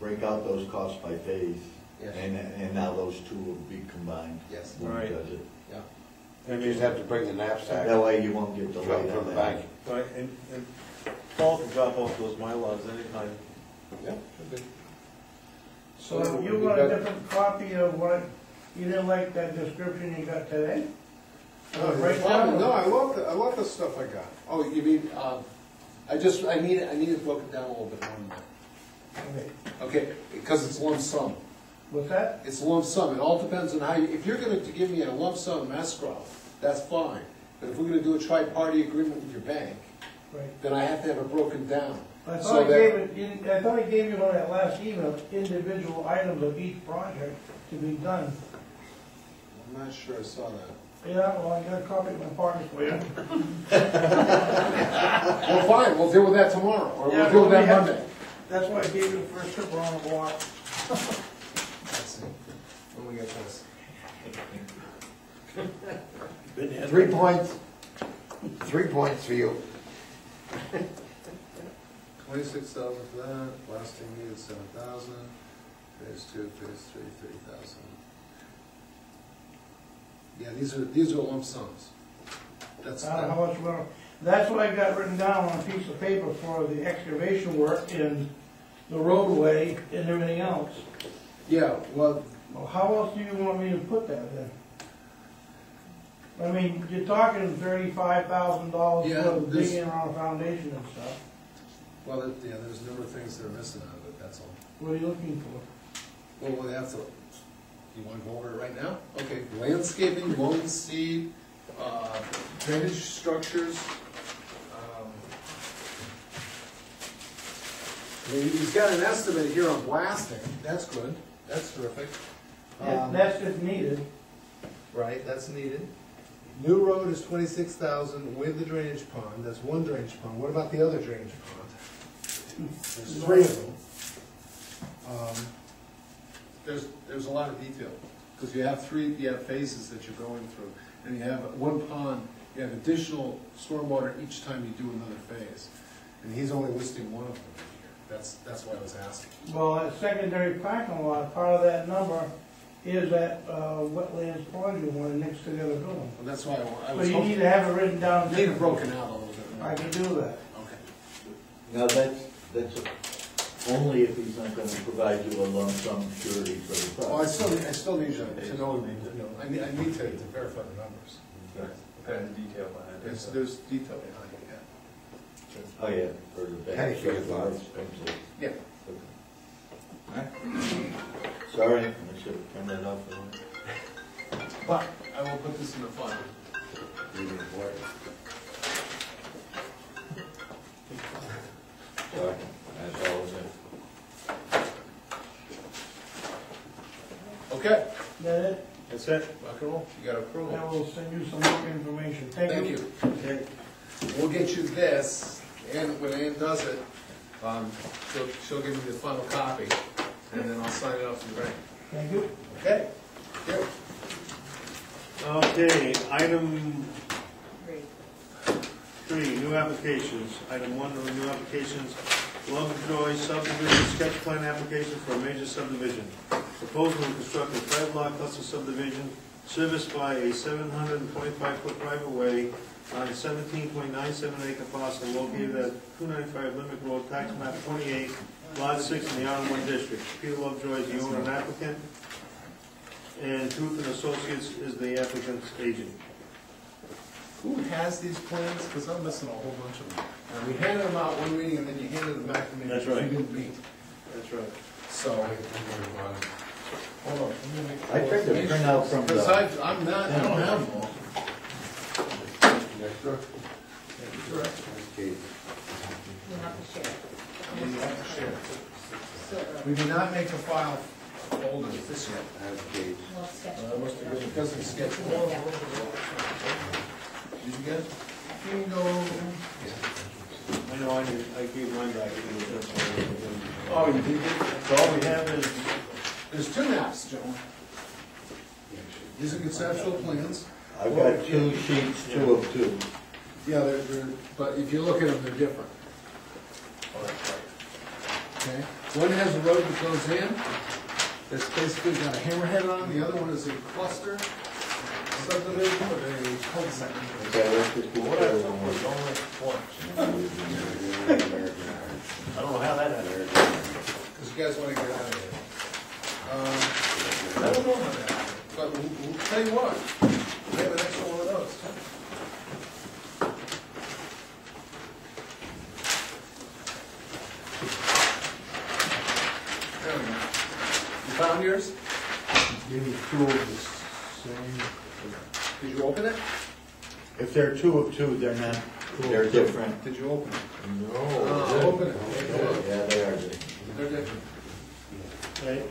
break out those costs by phase. Yes. And, and now those two will be combined. Yes. when he Right. does it. You just have to bring the knapsack That way you won't get from delayed from the bank. Right, and, and Paul can drop off those Mylars anytime. Yeah, should be. So you want a different copy of what, you didn't like that description you got today? No, Right no, now? no, I love, the I love the stuff I got. Oh, you mean, um, I just, I need, it- I need it broken down a little bit more than that. Okay. Okay, because it's lump sum. What's that? It's lump sum, it all depends on how you, if you're gonna give me a lump sum escrow, that's fine. But if we're gonna do a tri-party agreement with your bank, Right. then I have to have it broken down. I So thought I that- gave it, you- I thought I gave you on that last email, individual items of each project to be done. I'm not sure I saw that. Yeah, well, I got a copy of my partner for you. *laughs* Well, fine, we'll deal with that tomorrow, or Yeah, we'll deal with we that have- Monday. That's why I gave you the first trip around the block. Let's see, when we get this. Three points, three points for you. Twenty-six thousand for that, blasting needed seven thousand, phase two, phase three, thirty thousand. Yeah, these are, these are lump sums. That's, I don't know how much we're, that's what I got written down on a piece of paper for the excavation work in the roadway and everything else. yeah, well, Well, how else do you want me to put that then? I mean, you're talking thirty-five thousand dollars Yeah, for this- digging around a foundation and stuff. well, it- yeah, there's a number of things that are missing out of it, that's all. What are you looking for? Well, we'll have to, you wanna go over it right now? Okay, landscaping, lawn seed, uh, drainage structures. um, I mean, he's got an estimate here on blasting, that's good, that's terrific. Um, That's just needed. Right, that's needed. New road is twenty-six thousand with the drainage pond, that's one drainage pond, what about the other drainage pond? There's three of them. Um, There's, there's a lot of detail, because you have three, you have phases that you're going through, and you have one pond, you have additional stormwater each time you do another phase. And he's only listing one of them here, that's, that's why I was asking. Well, that secondary parking lot, part of that number is that, uh, wetlands project one next to the other building. And that's why I wa- I So was you need to have it written down. need it broken out a little bit. more. I can do that. Okay. Now, that's, that's only if he's not gonna provide you a lump sum surety for the Well, I still, need- I still need you to know, you know, I need, I need to to verify the numbers. And the detail behind There's, it. there's detail behind it, yeah. Oh, yeah, for the bank. Penny for your thoughts. Yeah. Sorry, I should have turned that off. a little. But I will put this in the file. *laughs* Sorry, that's all of it. Okay, That it? That's it? Rock and roll, you got approval. I will send you some more information. Thank Thank you. you. Okay. We'll get you this, and when Ann does it, um, she'll, she'll give me the final copy, and then I'll sign it off to Frank. Thank you. Okay? Yep. Okay, item Great. Three, new applications. Item one, the new applications, Lovejoy subdivision sketch plan application for a major subdivision. Proposal to construct a five lot cluster subdivision serviced by a seven hundred and twenty-five foot right of way on seventeen point nine seven acre parcel located at two ninety-five Limerick Road, tax map twenty-eight, lot six in the R one district. Peter Lovejoy is the owner and applicant, and Truth and Associates is the applicant's agent. Who has these plans? Because I'm missing a whole bunch of them. And we handed them out one meeting, and then you handed them back to me. That's right. You didn't meet, That's right. so, hold on. let me make- I tried to print out from the- Because I've, I'm not, I don't have them all. Next door? Correct. You'll have to share. And you have to share. Uh, We did not make the file folder with this yet. well, sketch. Because of schedule. Yeah. Did you get it? Here you go. I know, I did, I gave mine back, it was just one. Oh, you did? So all we have is, There's two maps, gentlemen. These are conceptual plans. I've got two sheets, two of two. Yeah, they're, they're, but if you look at them, they're different. Okay, one has a road that goes in, that's basically got a hammerhead on, the other one is a cluster I other thought one. was only once. I don't know how that happened. Because you guys wanna get out of here. Um, I don't know how that happened, but we'll, we'll tell you what, I have an extra one of those. There we go. You found yours? Maybe two of the same. Did you open it? If they're two of two, they're not, they're different. Did you open it? No. Uh, open it. Take a look. Yeah, they are different. They're different. right,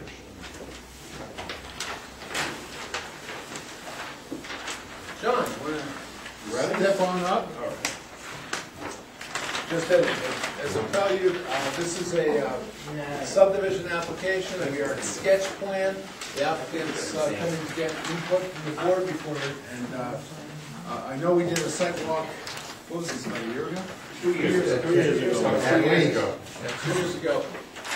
John, wanna step on up? Just as, as tell you, uh, this is a uh, subdivision application, of your sketch plan. The applicant's uh, coming to get input from the board before, it. and, uh, uh, I know we did a site walk, what was this, about a year ago? Two years. Two years ago. Two years ago. Yeah, two years ago.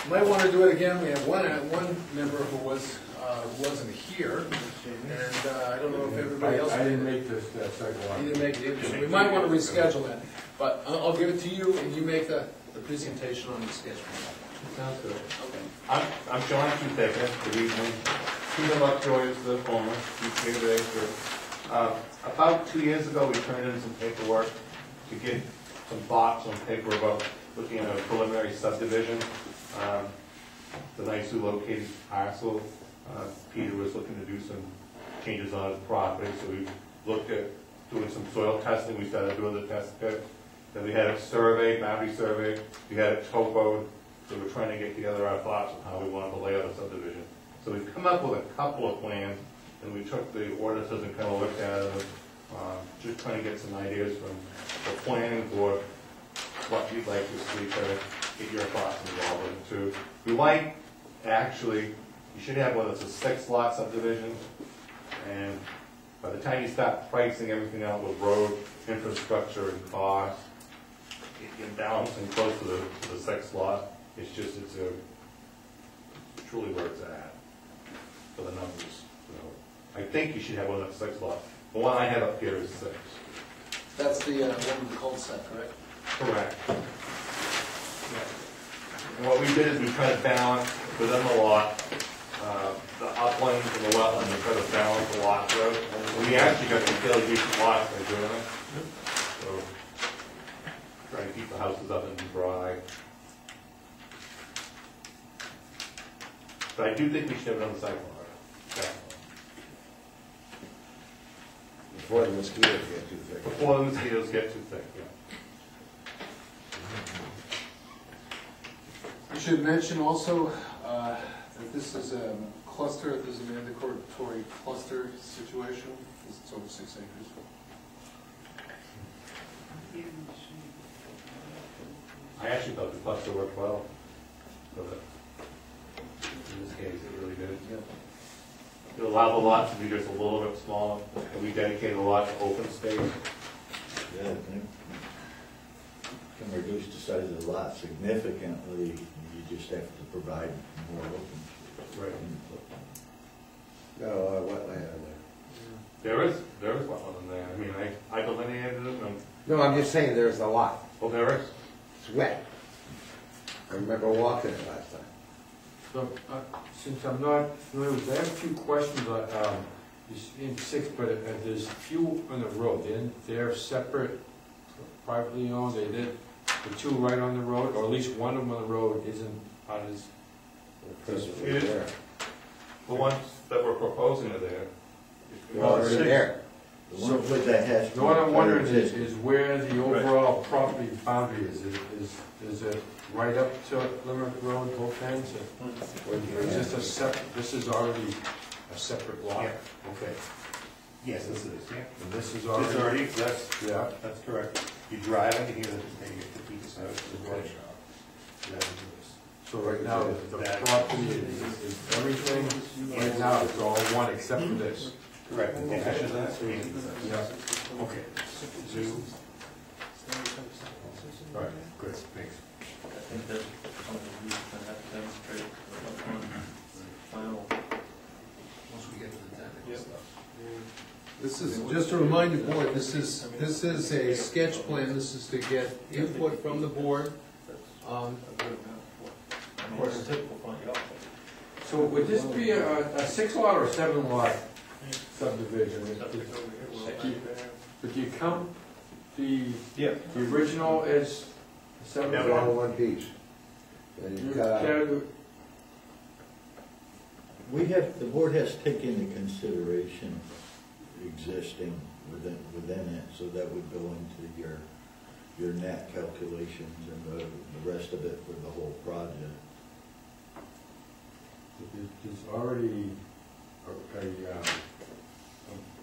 Might wanna do it again, we have one, uh, one member who was, uh, who wasn't here, and, uh, I don't know if everybody else. I didn't make this, that second one. You didn't make it, we might want to reschedule that, but I'll, I'll give it to you, and you make the, the presentation on the sketch plan. Sounds good. Okay. I'm, I'm John Schustecker, good evening. Peter Lovejoy is the former, he's here today for, uh, about two years ago, we turned in some paperwork to get some thoughts on paper about looking at a preliminary subdivision. Um, a nicely located parcel, uh, Peter was looking to do some changes on his property, so we looked at doing some soil testing, we started doing the test pit. Then we had it surveyed, boundary surveyed, we had it topoed, so we're trying to get together our thoughts on how we wanted to lay out the subdivision. So we've come up with a couple of plans, and we took the ordinances and kind of looked at them, uh, just trying to get some ideas from the planning board, what you'd like to see, of get your thoughts involved in too. We like, actually, you should have whether it's a six lot subdivision, and by the time you start pricing everything out with road, infrastructure and cost, you're balancing close to the, to the six lot, it's just, it's a, truly where it's at, for the numbers, so. I think you should have one that's six lot, the one I have up here is six. That's the, uh, one with the cul-de-sac, correct? Correct. And what we did is we tried to balance within the lot, uh, the uplands and the wetlands, and try to balance the lot growth. And we actually got some fairly decent lots by doing it. So, trying to keep the houses up and dry. But I do think we should have it on the site walk. definitely. Before the mosquitoes get too thick. Before the mosquitoes get too thick, yeah. I should mention also, uh, that this is a cluster, this is a mandatory cluster situation, it's over six acres. I actually thought the cluster worked well. for the- In this case, it really did. It allowed the lot to be just a little bit smaller, and we dedicated a lot to open space. Yeah, I think can reduce the size of the lot significantly, you just have to provide more open. Right. Got a lot of wetland in there. There is, there is wetland in there. I mean, I, I delineated it, and, No, I'm just saying there's a lot. oh, there is. It's wet. I remember walking it last time. So, uh, since I'm not familiar with, that, I have a few questions, on, um, this in six, but uh, there's a few on the road, they're, they're separate, privately owned, they did, the two right on the road, or at least one of them on the road isn't on his, Principally It is. there. The ones that we're proposing are there. They're already there. The one with that hash. the one I'm wondering is, is where the overall property boundary is, is, is, is it right up to Limerick Road, both ends, or or is this a sep, this is already a separate lot? Yeah. Okay. Yes, this is, yeah. And this is It's already, already, that's, yeah, that's correct. You drive into here, they get the piece out, the road shop. That is so right now, the That- property is, is everything, right now, it's all one except for this. This. Correct. And that's- that's- Yeah. Okay. Two. All right, good, thanks. I think that's something we can have to demonstrate upon final. Once we get to the technical Yep. stuff. This is, just to remind the board, this is, this is a sketch plan, this is to get input from the board on, Of course, typical front yard. So would this be a, a six lot or a seven lot subdivision? Septic over here, well, back you count the, Yeah. the original as a seven It's lot? all one piece. And you You cut out- gotta- We have, the board has taken into consideration existing within, within it, so that would go into your, your net calculations and the, the rest of it for the whole project. There's there's already a, a, a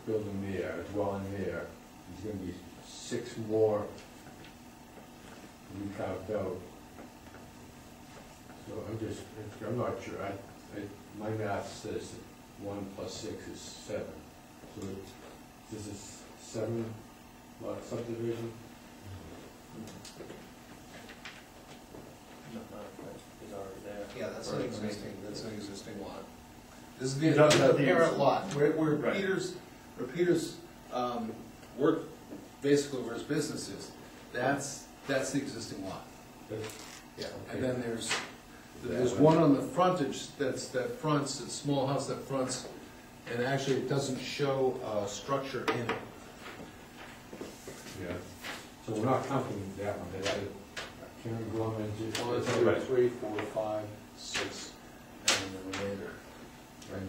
building there, a dwelling there. There's gonna be six more to be carved out. So I'm just, I'm not sure, I, I, my math says that one plus six is seven. So it's, this is seven lot subdivision? No, no, that is already there. yeah, that's an existing, that's an existing lot. This is the, That's the the- parent lot, where, where Right. Peter's, where Peter's, um, work, basically where his business is, that's, that's the existing lot. That's- Yeah, and then there's, there's one on the frontage that's, that fronts, a small house that fronts, and actually it doesn't show a structure in it. Yeah. So we're not counting that one, that's it. Karen Gorman, just. One, two, three, four, five, six, and then the remainder. Right.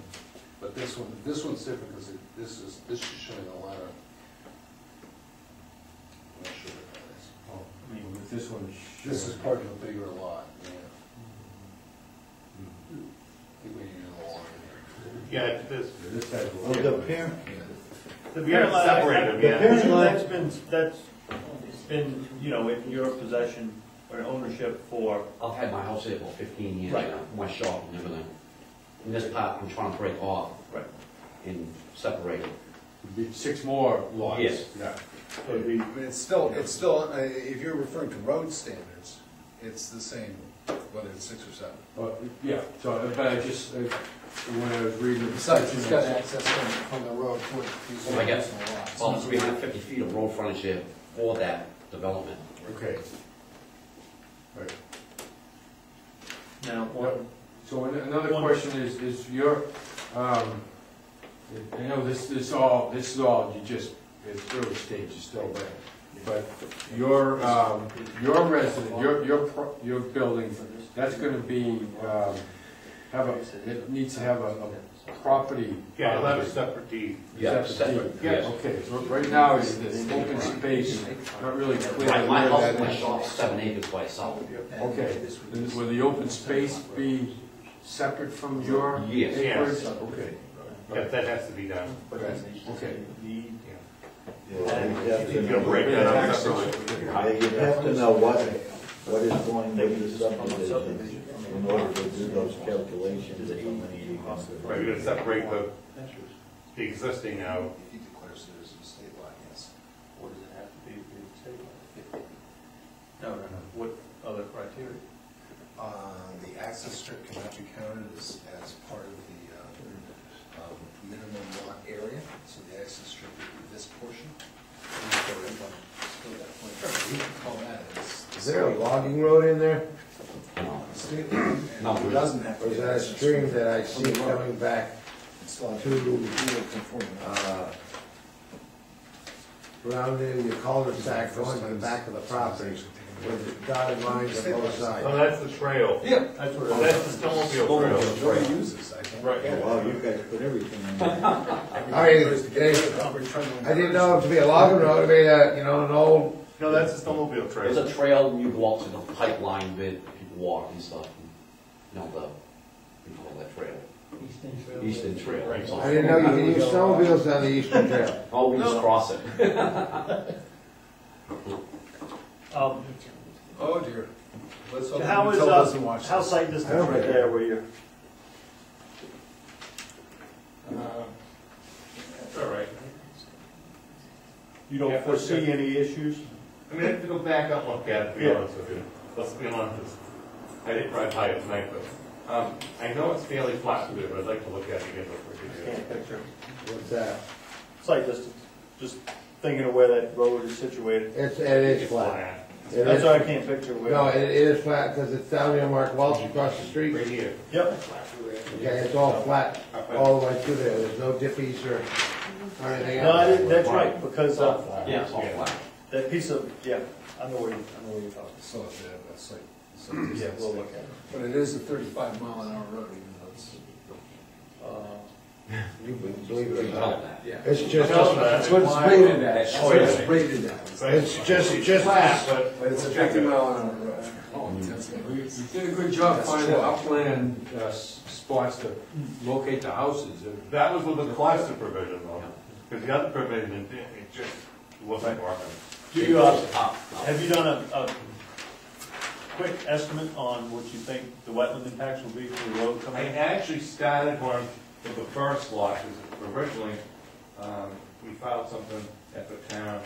But this one, this one's different because this is, this is showing a letter. I'm not sure what that is. Oh, I mean, with this one. This is part of a bigger lot, yeah. I think we need a little longer Yeah, it is. This has. Well, the parent, The We have to separate them, yeah. parent lot- That's been, that's been, you know, in your possession or ownership for, I've had my house there about fifteen years Right. now, my shop and everything. And this part, I'm trying to break off right, and separate it. Would be Six more lots. Yes. Yeah. it'd be, I it's still, it's still, uh, if you're referring to road standards, it's the same, whether it's six or seven. But, yeah, so, but I just, uh, when I was reading. the Besides, he's got section, access from, from the road toward these Well, I guess, additional lots. almost three hundred fifty feet of road frontage here for that development. Okay. Right. now, one, So another One- question is, is your, um, I know this, this all, this is all, you just, it's early stage, it's still there. But your, um, your resident, your, your, pro- your building, that's gonna be, um, have a, it needs to have a, a property. Yeah, it'll have a separate deed. Yeah, Separate separate, deed. yes. Okay, so right now, is this open space, not really clear. My, my where house, that my is. shop's seven acres by itself. Okay, and will the open space be separate from your Yes. acreage? Yes. Okay. Yes, that has to be done. Okay. You'll break that up separately. You'd have to know what, what is going to be the subdivision in order to do those calculations. how many you can do. Right, we're gonna separate the, the existing now, If he declares there's a state law, yes. What does it have to be to be state No, no, no, what other criteria? Uh, the access strip cannot be counted as, as part of the, uh, um, minimum lot area, so the access strip would be this portion. Still that point. We can call that as. Is there a logging road in there? State law, and No, it doesn't have to Or be. is an that a access stream strip. that I see coming back It's like to, two conforming. uh, around the the cul-de-sac going to the back of the property with dotted lines on both Oh, sides? that's the trail. Yeah. That's what it is. That's the snowmobile trail. Nobody uses, I think. Right. Wow, you guys put everything in there. *laughs* I mean, I didn't know it to be a logging road, I mean, uh, you know, an old, No, that's the snowmobile There's trail. a trail, you go up to the pipeline bit, people walk and stuff, and, you know, the, we call that trail. Eastern Trail. Right. I didn't know you could use snowmobiles on the eastern trail. Oh, we just cross it. *laughs* *laughs* Um, Oh dear. Let's hope how is, Intel doesn't uh, watch how this. sight distance right there where you're? That's all right. You don't Yeah, foresee any issues? I mean, I have to go back up and look at it, to be Yeah. honest with you. Let's be honest. I didn't drive by it tonight, but, um, I know it's fairly flat through there, but I'd like to look at it again before we do Can't picture. What's that? Site distance, just thinking of where that road is situated. It's, it is flat. flat. It That's is- why I can't picture where. No, it it is flat, because it's down near Mark Welch across the street. Right here. Yep, Okay, it's all flat, all the way through there, there's no dippies or, or anything no, I else. didn't- that's right, because, uh, Yeah, it's all flat. that piece of, yeah, I know where you, I know where you're talking. So if they have a site. site Yeah, we'll look at it. But it is a thirty-five mile an hour road, even though it's. You wouldn't believe it. tell them. Yeah. It's just, That's what it's rated at. That's what it's yeah. rated at. it's just, just, Flat, but. But it's a fifty mile an hour road. Oh, that's You you did a good job finding true. upland uh, s- spots to locate the houses. That was with the cluster provision though, because the other provision, it didn't- it just wasn't working. Do you, uh, Up, up. have you done a, a quick estimate on what you think the wetland impacts will be for the road I coming in? actually started one with the first lot, because originally, um, we filed something at the town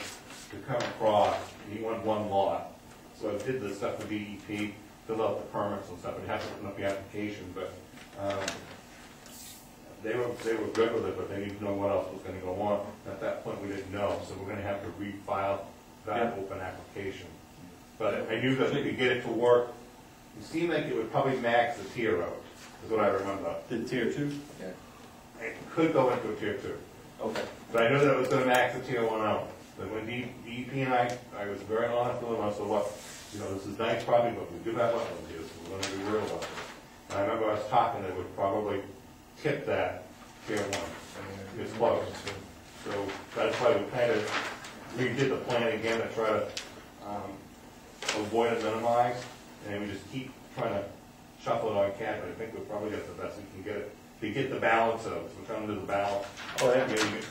to come across, and he wanted one lot. So I did the stuff with DEP, filled out the permits and stuff, and had to open up the application, but, um, they were, they were good with it, but they needed to know what else was gonna go on. At that point, we didn't know, so we're gonna have to refile that open application. But I knew that we could get it to work, it seemed like it would probably max the tier out, is what I remember. The tier two? It could go into a tier two, Okay. but I knew that it was gonna max the tier one out. But when D- DEP and I, I was very honest with them, I said, look, you know, this is nice property, but we do have wetlands here, so we're gonna be real about it. And I remember I was talking, they would probably tip that tier one, it's close. So that's why we kind of redid the plan again to try to, um, avoid and minimize, and we just keep trying to shuffle it on cap, but I think we'll probably get the best we can get it, to get the balance of, so we're to the balance. Oh, mean, you-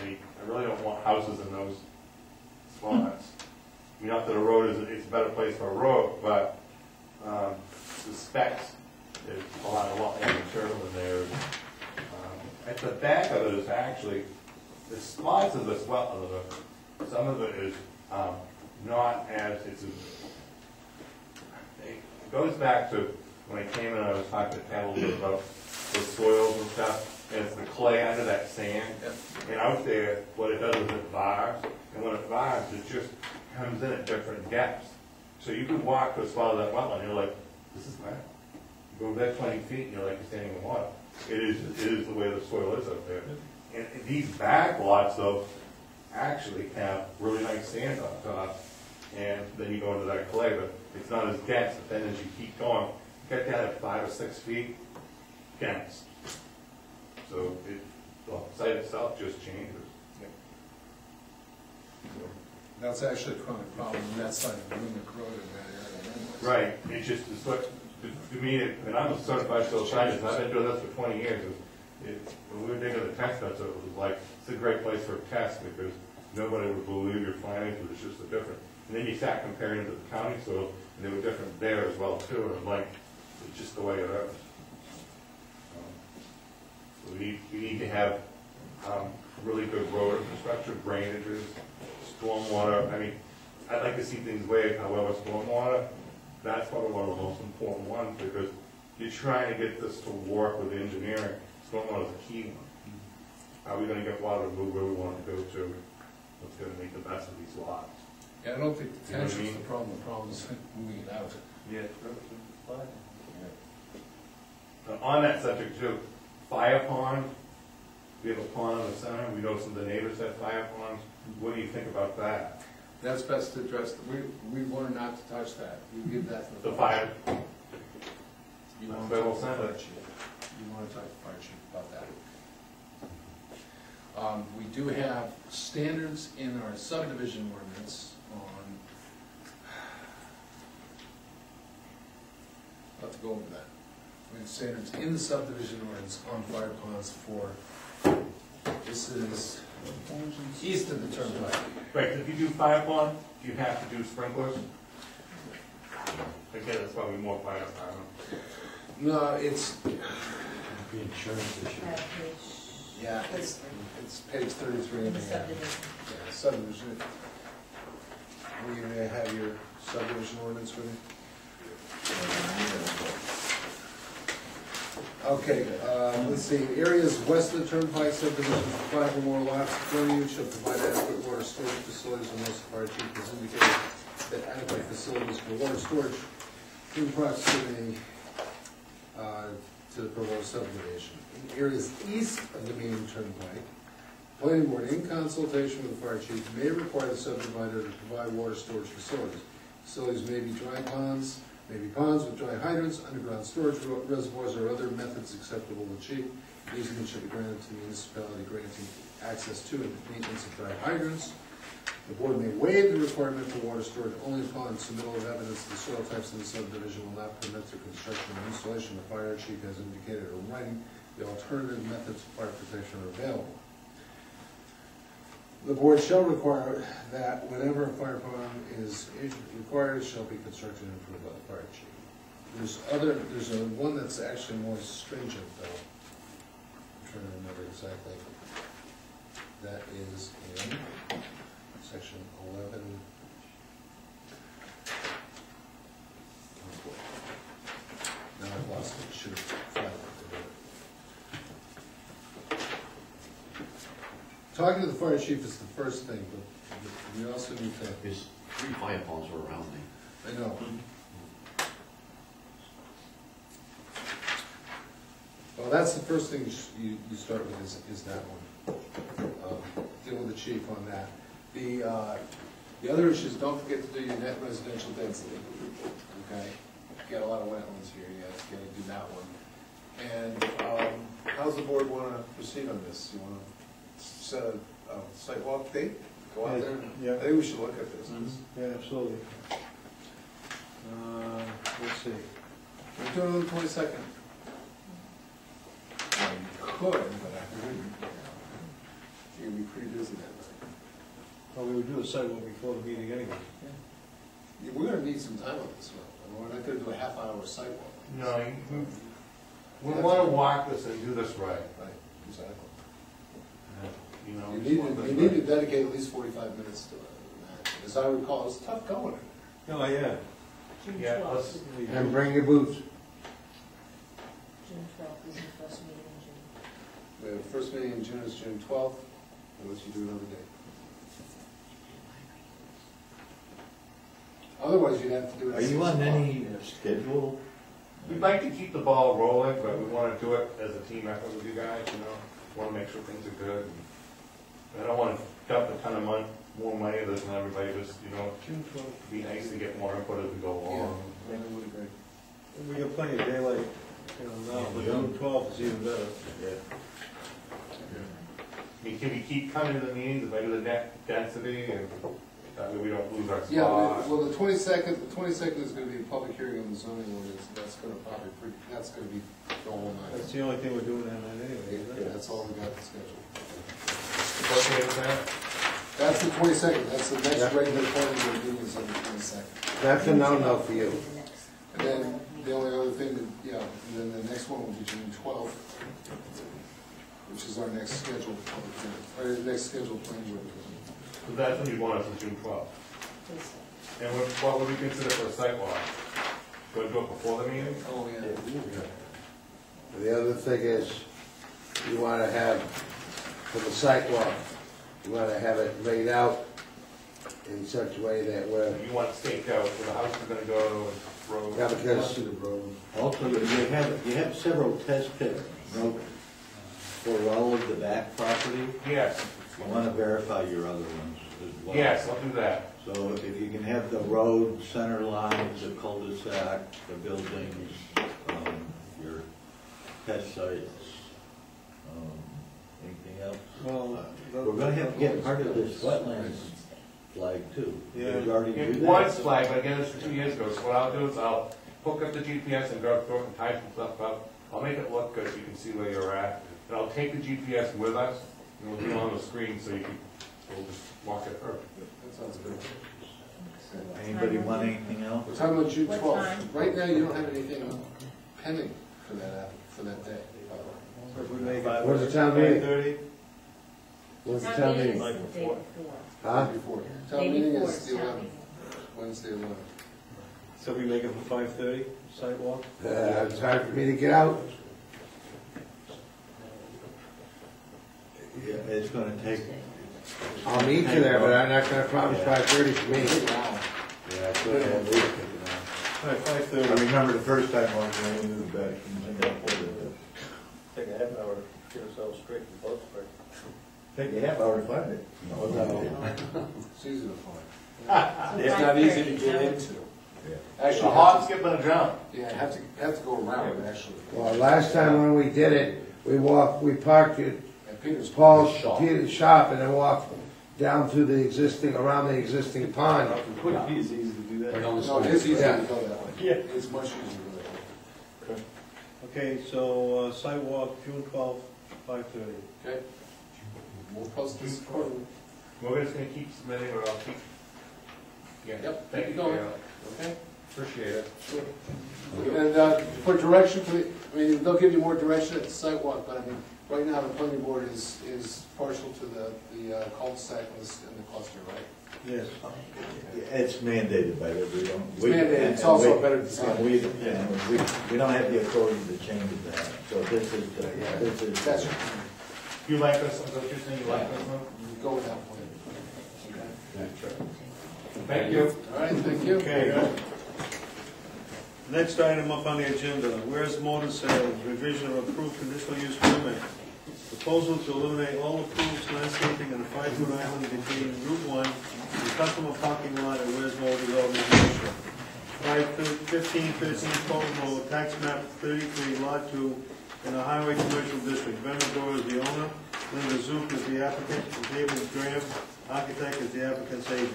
they- I really don't want houses in those spots. I mean, Not that a road is, it's a better place for a road, but, um, the specs, there's a lot, a lot material in there. Um, At the back of it is actually, the spots of this wetland, of it, some of it is, um, not as, it's, a- it goes back to when I came in, I was talking to Pat a little bit about the soils and stuff, and it's the clay under that sand. And out there, what it does is it bars, and when it bars, it just comes in at different depths. So you can walk to a spot of that wetland, and you're like, this is wet. You go back twenty feet, and you're like, you're standing in water. It is, it is the way the soil is out there. And and these back lots, though, actually have really nice sand on top, and then you go into that clay, but it's not as dense, but then as you keep going, get down at five or six feet, dense. So it, the site itself just changes. That's actually a chronic problem on that side of the Road in that area. Right, it's just, it's what, to to me, and I'm a certified soil scientist, I've been doing this for twenty years, it, it- when we were digging the test pits, it was like, it's a great place for a test, because nobody would believe your findings, it was just a different. And then you sat comparing to the county soil, and they were different there as well too, and I'm like, it's just the way it is. So we need, we need to have, um, really good road infrastructure, drainages, stormwater, I mean, I'd like to see things waived, however, stormwater, that's probably one of the most important ones, because you're trying to get this to work with engineering, stormwater is a key one. How are we gonna get water to move where we want to go to, what's gonna make the best of these lots? Yeah, I don't think You know what I detention's the mean? problem, the problem is *laughs* moving it out. Yeah. On that subject too, fire pond, we have a pond in the center, we know some of the neighbors have fire ponds, what do you think about that? That's best addressed, we, we learned not to touch that, you give that to the. The fire, You want to talk to the said. fire chief, you want to talk to the fire chief about that. Um, we do have standards in our subdivision ordinance on, *sighs* I'll have to go over that. We have standards in the subdivision ordinance on fire ponds for, this is east of the turnpike. right, if you do fire pond, do you have to do sprinklers? Okay, that's probably more fire department. No, it's, The insurance issue. Page- yeah, it's, it's page thirty-three in The the. subdivision. Yeah, subdivision. Will you have your subdivision ordinance with you? Okay, uh, let's see, areas west of the turnpike subdivision for five or more lots, frontage shall provide adequate water storage facilities unless the fire chief has indicated that adequate facilities for water storage in proximity, uh, to the proposed subdivision. In areas east of the main turnpike, planning board in consultation with the fire chief may require the subdivider to provide water storage facilities. Facilities may be dry ponds, may be ponds with dry hydrants, underground storage reservoirs, or other methods acceptable to chief. Easement should be granted to the municipality granting access to and maintenance of dry hydrants. The board may waive the requirement for water storage only upon submittal of evidence that the soil types in the subdivision will not permit the construction or installation. The fire chief has indicated in writing the alternative methods of fire protection are available. The board shall require that whenever a fire pond is required, shall be constructed and chief. There's other, there's a one that's actually more stringent though. I'm trying to remember exactly. That is in section eleven. Oh. Now I've lost it, should have filed it. Talking to the fire chief is the first thing, but we also need to, There's three fire ponds are around me. I know. Mm-hmm. Well, that's the first thing you, you, you start with is, is that one. Um, Deal with the chief on that. The, uh, the other issues, don't forget to do your net residential density, okay? Got a lot of wetlands here, you gotta, gotta do that one. And, um, how's the board wanna proceed on this? You wanna set a, a site walk date, go out there? Yeah. I think we should look at this. Yeah, absolutely. Uh, let's see. We're doing it on the twenty-second. I could, but I wouldn't. You're gonna be pretty busy that night. Well, we would do a site walk before the meeting anyway. Yeah, We're gonna need some time on this one, and we're not gonna do a half-hour site walk. No, you- we wanna walk this and do this right, Right, exactly. you know? You we need, want to- this you need to right. dedicate at least forty-five minutes to it. As I recall, it's tough going. Oh, yeah. Yeah, let's, And bring your boots. June twelfth is the first meeting in June. The first meeting in June is June twelfth, unless you do another day. Otherwise, you'd have to do it. at Are you six on o'clock. any uh, schedule? we'd like to keep the ball rolling, but we wanna do it as a team effort with you guys, you know? Wanna make sure things are good. and I don't wanna dump a ton of mon, more money than everybody just, you know, June twelfth. it'd be nice to get more input as we go along. Yeah, I would agree. We got plenty of daylight, you know, now, but June twelfth is even better. Yeah. I mean, can we keep coming to the meetings if I do the net density and That way we don't lose our Yeah, spot. well, the twenty-second, the twenty-second is gonna be a public hearing on the zoning ordinance, that's gonna probably, pre- that's gonna be the whole night. That's the only thing we're doing that night anyway, isn't Yeah, it? that's all we got scheduled. What day that? That's the twenty-second, that's the next Yeah. regular planning board meeting is on the twenty-second. That's a no-no for you. And then, the only other thing, that yeah, and then the next one will be June twelfth, which is our next scheduled public hearing, or the next scheduled planning board meeting. So that's when you want us on June twelfth. And what, what would we consider for a site walk? Go do it before the meeting? Oh, yeah. The other thing is, you wanna have, for the site walk, you wanna have it laid out in such a way that we're, You want staked out where the house is gonna go, and road. yeah, because Also, you have, you have several test pits, no, for all of the back property. Yes, I want to verify your other ones as well. yes, I'll do that. So if you can have the road, center lines, the cul-de-sac, the buildings, um, your test sites, um, anything else? Well, We're gonna have to get part of this wetlands flag too. Yeah. We've already It do was that. flagged, but again, it's two years ago, so what I'll do is I'll hook up the GPS and go through it and type some stuff up. I'll make it look good, so you can see where you're at, and I'll take the GPS with us, and we'll do it on the screen, so you can, we'll just walk it through. That sounds good. Anybody want anything else? We're talking about June What twelfth. Right now, you don't have anything pending for that, app- for that day. So if we make it. When's the town meeting? 5:30? what's the Town town meeting meeting? is the day before. Huh? Before. Day Town meeting before is is the town eleventh, meeting. Wednesday eleventh. So we make it for five thirty, site walk? Uh, it's hard for me to get out. It's gonna take. I'll meet you there, but I'm not gonna promise five thirty for me. Yeah, it's gonna have to- All right, five I thirty. remember the first time I was going to the back from Singapore. Take a half hour, get ourselves straight in both parts. Take a half hour to find it. No. It's easy to find. So It's not easy to get into. A Actually, you hop, have skip, and a jump. to, yeah, have to, have to go around, actually. Well, last time when we did it, we walked, we parked at At Peter's. Paul's shop. Peter's shop and then walked down to the existing, around the existing pond. Wouldn't be as easy to do that. No, it is easy to Yeah. go that way. Yeah. It's much easier to go that way. Okay, so uh, site walk, June twelfth, five thirty. Okay? We'll post this accordingly. We're just gonna keep submitting, or I'll keep. Yeah, Yep, thank keep you, going. Gail. Okay? Appreciate it. And uh, for direction, for the- I mean, they'll give you more direction at the site walk, but I mean, right now, the planning board is, is partial to the, the uh, cul-de-sac and the, and the cluster, right? Yes. It's mandated by the, we don't. It's we- mandated. and- It's also we- a better design. and We, and we, we don't have the authority to change that, so this is, the- this is. That's, You like this, is that what you're saying, you like this one? you go with that plan. Thank you. All right, thank you. Okay. Next item up on the agenda, where's motor sales, revision of approved conditional use permit. Proposal to eliminate all approved landscaping in the five foot island between Route One, the customer parking lot, and where's Motors organization. Five thir- fifteen thirteen Portland Road, tax map thirty-three, lot two, in the highway commercial district. Ben Medora is the owner, Linda Zook is the applicant, and David Graham, architect, is the applicant's agent.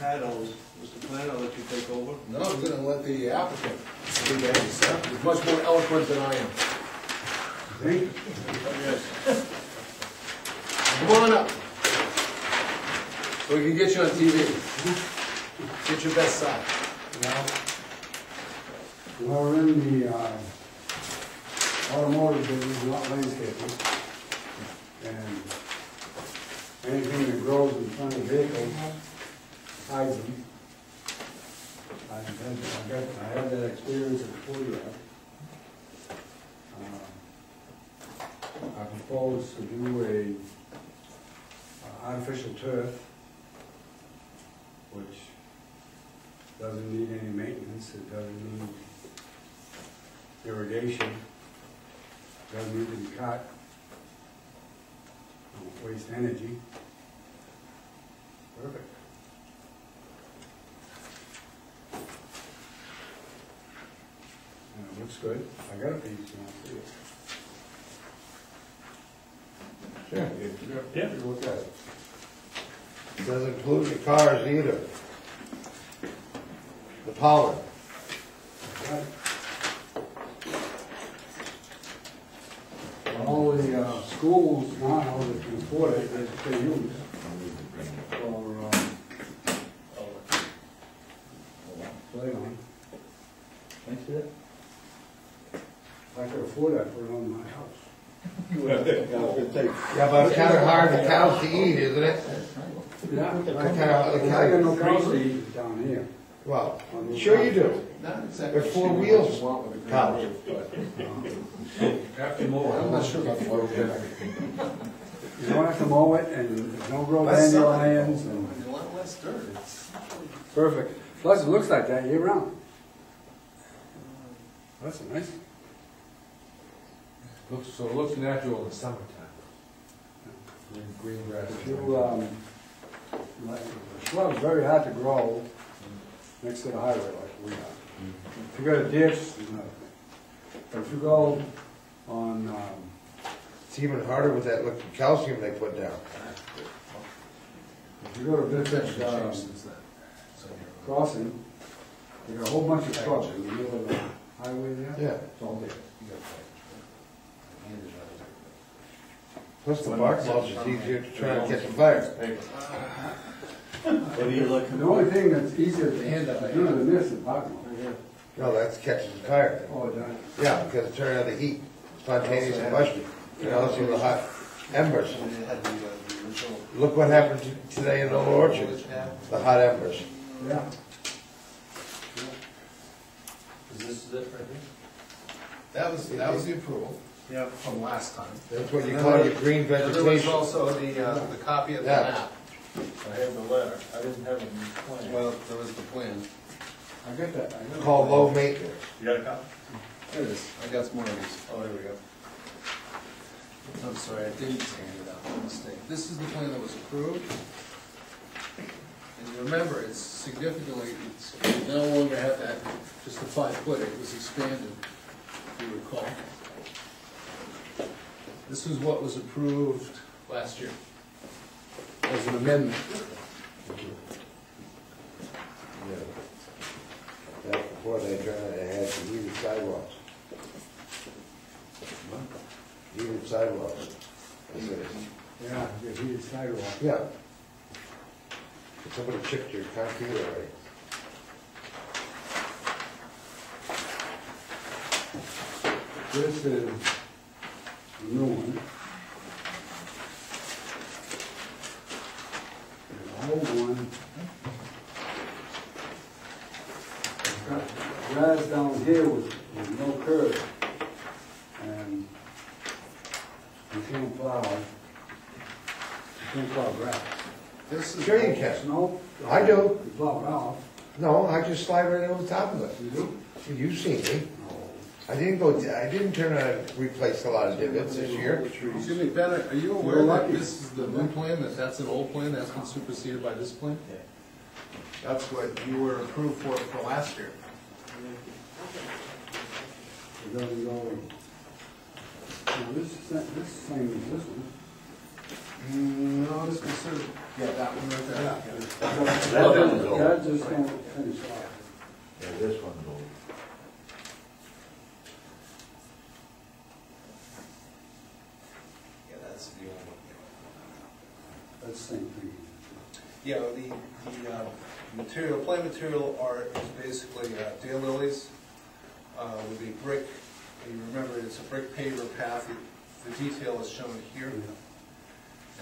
Pat, Mr. Plant, I'll let you take over. No, I'm gonna let the applicant speak for himself. He's much more eloquent than I am. Yes. Come on up. So we can get you on TV. Get your best side. Well, we're in the uh, automotive business, not landscaping. And anything that grows in front of vehicles, hides them. I've had, I got, I had that experience at Ford. I propose to do a uh, artificial turf, which doesn't need any maintenance, it doesn't need irrigation, doesn't need to be cut, don't waste energy. Perfect. And it looks good, I got a piece, you want to see it? Sure. Yeah. Look at it. Doesn't include the cars either. The pollen. Right. All the uh, schools now that can afford it, they, they use for, um, play on. Thanks for that. If I could afford that, put it on my house. *laughs* Yeah, but it's kinda hard for cows to eat, isn't it? Yeah. Like I how- like how- got no cows to eat down here. Well, sure you do. Not exactly. They're four wheels you want with the cows. green roof, but- After more. I'm not sure about the road yet. You don't have to mow it and there's no grow Less sun. dandelions and, A lot less dirt, it's. perfect. Plus, it looks like that year round. That's a nice, Looks, so it looks natural in the summertime. Green, green grass. if you, um, like, the shrub's very hard to grow next to the highway like we are. If you got a ditch, there's nothing. But if you go on, um, It's even harder with that liquid calcium they put down. if you go to Vincent, um, Changed since then. So you're- crossing, you got a whole bunch of shrubs in the middle of the highway there. Yeah. It's all there. you got that. Hand is rather Plus the bark mulch is easier to try and catch a fire. What are you're looking. The only thing that's easier to Hand up, do than this is bottom. No, that's catching fire. Oh, it does. Yeah, because it's turning out the heat, spontaneous combustion. You know, see the hot embers. And it had the, uh, the original. Look what happened to- today in Old Orchard, the hot embers. Yeah. Is this it right here? That was, that was the approval Yep. from last time. That's what you call your green And there was vegetation. also the, uh, the copy of the Yeah. map. I have the letter, I didn't have it in the plan. Well, there was the plan. I got that. I got it. Called low maintenance. You got a copy? There it is, I got some more of these. Oh, there we go. I'm sorry, I didn't hand it out, my mistake. This is the plan that was approved. And remember, it's significantly, it's, we no longer have that, just the five foot, it was expanded, if you recall. This is what was approved last year as an amendment. That's before they tried, they had the heated sidewalks. Heated sidewalks. That's what. Yeah, the heated sidewalk. Yeah. Somebody chipped your concrete already. This is the new one. The old one. got Grass down here with, with no curb. And you can't plow. You can't plow grass. This is. Sure you can. Snow? I do. You it off. No, I just slide right over the top of it. You do? You've seen me. Oh. I didn't go, I didn't turn and replace a lot of divots this year. Excuse me, Ben, are you aware You're that lucky. this is the new plan, that that's an old plan, that's been superseded by this plan? That's what you were approved for, for last year. It doesn't go. Now, this is, this same as this one. No, this considered, yeah, that one right there. That doesn't go. That just don't finish off. Yeah, this one's old. Yeah, that's the old one. That's the same thing. Yeah, the, the, uh, material, plant material are, is basically uh, daylilies, uh, with a brick, you remember, it's a brick paver path, the detail is shown here.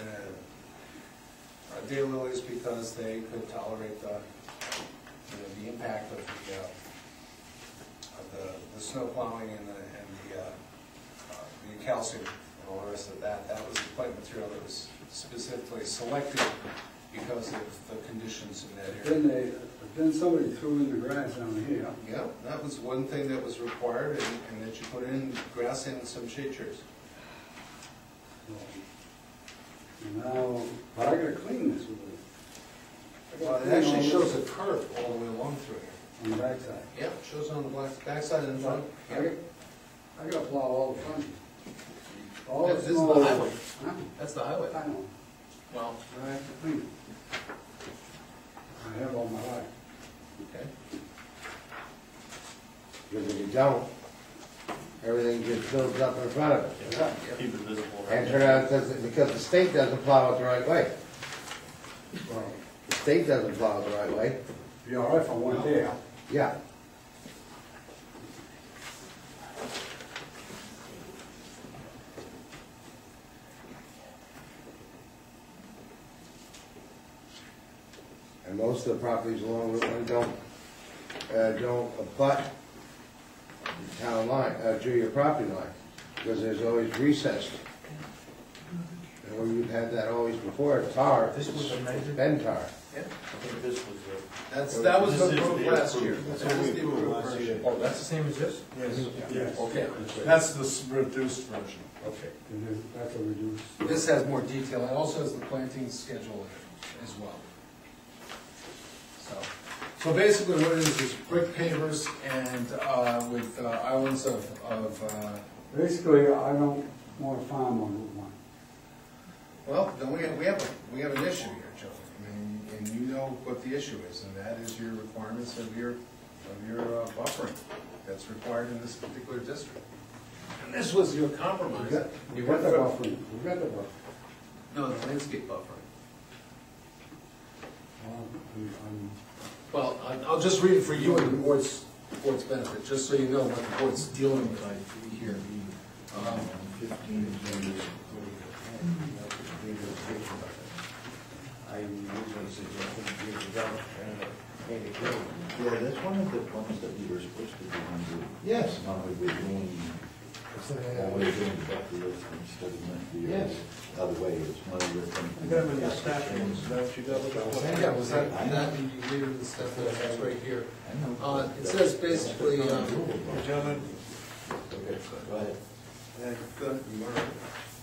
And, uh, daylilies because they could tolerate the, you know, the impact of the, uh, of the, the snow plowing and the, and the, uh, uh, the calcium and all the rest of that. That was the plant material that was specifically selected because of the conditions in that area. Then they, then somebody threw in the grass down here. Yeah, that was one thing that was required, and, and that you put in grass and some shade trees. And Now, but I gotta clean this with it. Well, it actually shows a curve all the way along through here. On the backside. Yeah, it shows on the black, backside and the front. I got, I gotta plow all the front. All Yeah, the this is the highway. Huh? That's that's the highway. I know, Well, but I have to clean it. I have all my life. okay. Because if you don't, everything just builds up in front of it. Yeah, Keep it visible. And turn out, it doesn't- because the state doesn't plow it the right way. Well, The state doesn't plow it the right way. be all right for one day. Yeah. And most of the properties along Route One don't, uh, don't abut the town line, uh, to your property line, because there's always recessed. And where you've had that always before, tar, This was amazing. been tar. Yeah. I think this was the. That's, that was This is approved the last approved. year. That's That what was we the approved approved last version. year. Oh, that's the same as this? Yes. Yes. Okay. That's the s- reduced version. Okay. And then that's a reduced. This has more detail, it also has the planting schedule as well. So, so basically what it is, is brick pavers and, uh, with uh, islands of, of, uh, Basically, I don't want to farm on Route One. well, then we have, we have, a- we have an issue here, Joe. I mean, and you know what the issue is, and that is your requirements of your, of your uh, buffering that's required in this particular district. And this was your We compromise. got, we got the buffering, we got the buffer. No, the landscape buffering. Um, I'm- I'm- Well, I- I'll just read it for you and the board's, board's benefit, just so you know what the board's dealing with I here. Um, I usually suggest that you develop and make it. Yeah, that's one of the ones that we were supposed to be under. Yes. Now we're doing, now we're doing the buffalo instead of the Yes. Other way, it's one of the things. I got them in your stack, ones, is that what you? Yeah, was that, that, you read the stuff that I have right here. Uh, it says basically, um, Gentlemen, Okay, go ahead. Yeah, good.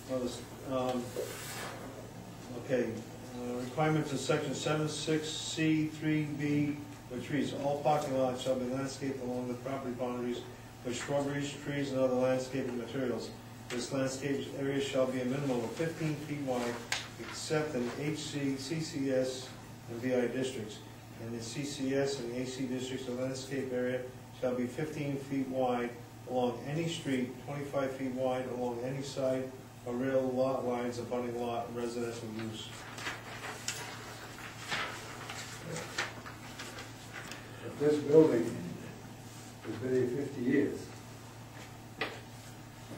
Well, this, um, Okay, uh, requirements in section seven, six, C, three, B, which reads, all parking lots shall be landscaped along the property boundaries with shrubberies, trees, and other landscaping materials. This landscape area shall be a minimum of fifteen feet wide, except in HC, CCS, and VI districts. In the CCS and AC districts, the landscape area shall be fifteen feet wide along any street, twenty-five feet wide along any side or rear lot lines abutting lot and residential use. This building has been here fifty years,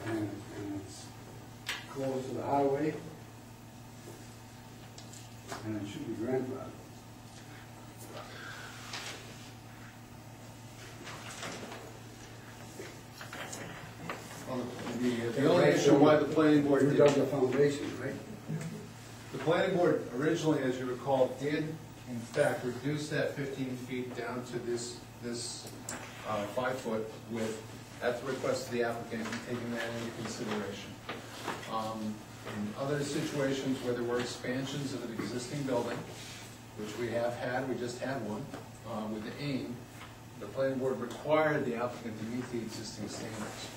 and, close to the highway, and it should be grandfathered. well, the, the only issue why the planning board You did dug the foundation, right? The planning board originally, as you recall, did in fact reduce that fifteen feet down to this, this uh, five foot with, at the request of the applicant, and taking that into consideration. Um, In other situations where there were expansions of an existing building, which we have had, we just had one, uh, with the AIM, the planning board required the applicant to meet the existing standards.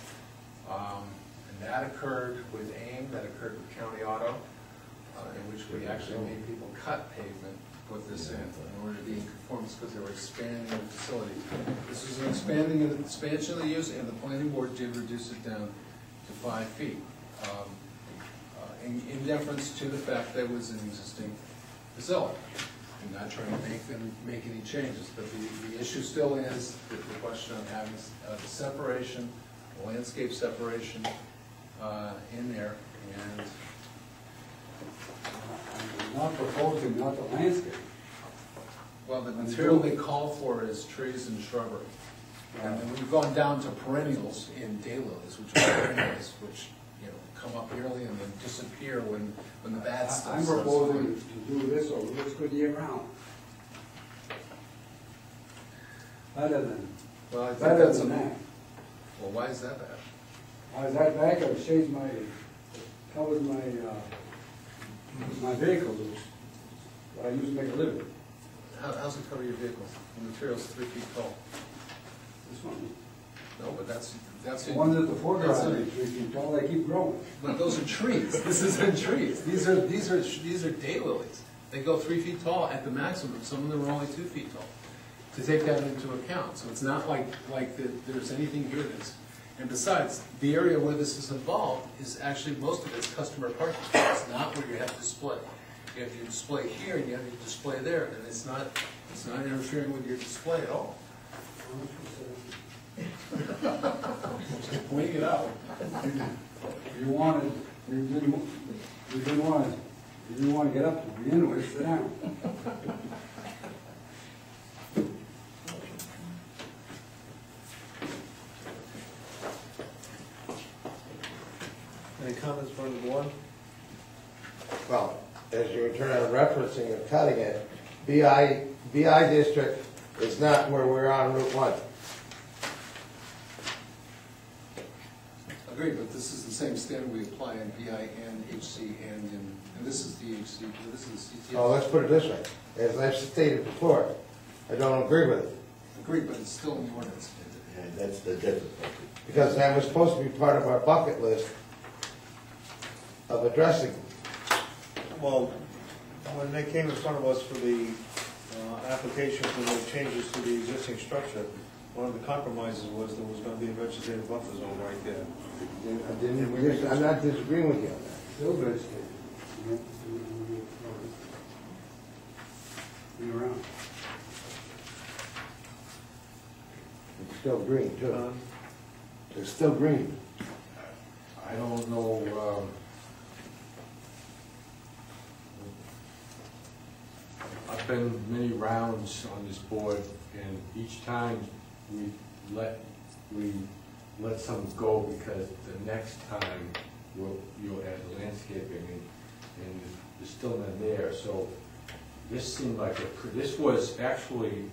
Um, And that occurred with AIM, that occurred with County Auto, uh, in which we actually made people cut pavement to put this in, in order to be in conformance, because they were expanding the facility. This is an expanding, an expansion of the use, and the planning board did reduce it down to five feet. Um, uh, In, in deference to the fact that it was an existing facility. I'm not trying to make them, make any changes, but the, the issue still is the, the question of having uh, the separation, landscape separation, uh, in there, and I'm not proposing not the landscape. Well, the material they call for is trees and shrubbery. And then we've gone down to perennials in daylilies, which are perennials, which, come up yearly and then disappear when, when the bad I- stuff I'm starts proposing to do this, it looks good year round. Better than, Well, I think better that's a, than that. well, why is that bad? I was that back, it shades my, covers my, uh, my vehicles, which I use to make a living. How, how's it cover your vehicles? The material's three feet tall. This one, No, but that's, that's. The ones at the that's foreground, are three feet tall, they keep growing. But those are trees, this isn't trees, these are, these are, these are daylilies. They go three feet tall at the maximum, some of them are only two feet tall, to take that into account. So it's not like, like that there's anything here that's, and besides, the area where this is involved is actually, most of it's customer parking. It's not where you have display. You have your display here and you have your display there, and it's not, it's not interfering with your display at all. Just pointing it out. You wanted, you didn't, you didn't want, you didn't want to get up to begin with, sit down. Any comments from the board? Well, as you were turning on referencing and cutting it, BI, BI district is not where we're on Route One. Agreed, but this is the same standard we apply in BI and HC and in, and this is the HC, this is the Oh, let's put it this way, as I've stated before, I don't agree with it, Agreed, but it's still in the ordinance. Yeah, that's the difficulty. because that was supposed to be part of our bucket list of addressing. Well, when they came in front of us for the uh, application for the changes to the existing structure, one of the compromises was there was gonna be a vegetative buffer zone right there. I didn't, I'm not disagreeing with you on that. Still vegetation. You know, you- you- you- you around. It's still green too. Uh, It's still green. I don't know, um, I've been many rounds on this board, and each time we let, we let some go because the next time we'll, you'll add the landscaping and, and there's still none there, so this seemed like a, this was actually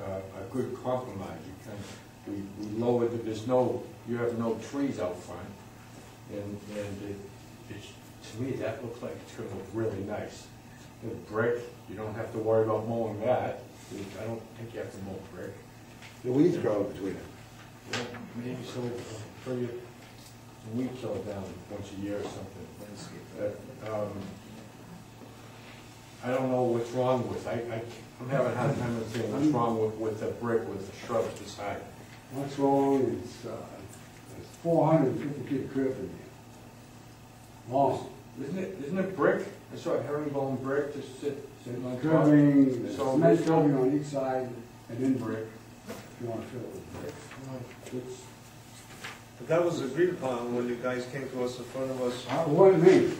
uh, a good compromise. You we, we lowered, the- there's no, you have no trees out front, and, and it, to me, that looks like it's gonna look really nice. The brick, you don't have to worry about mowing that, I don't think you have to mow brick. The weeds grow between them. Well, Maybe so, for you, some weed kill down once a year or something. But, um, I don't know what's wrong with, I, I, I'm having a hard time saying what's wrong with, with the brick with the shrubs this high. What's wrong is, uh, there's four hundred and fifty feet curve in there. Long. Isn't it, isn't it brick? I saw a herringbone brick just sit, sitting on top. Curving, So cement this curving on each side, and then brick, if you want to fill it with brick. it's, But that was agreed upon when you guys came to us in front of us. Uh, What do you mean?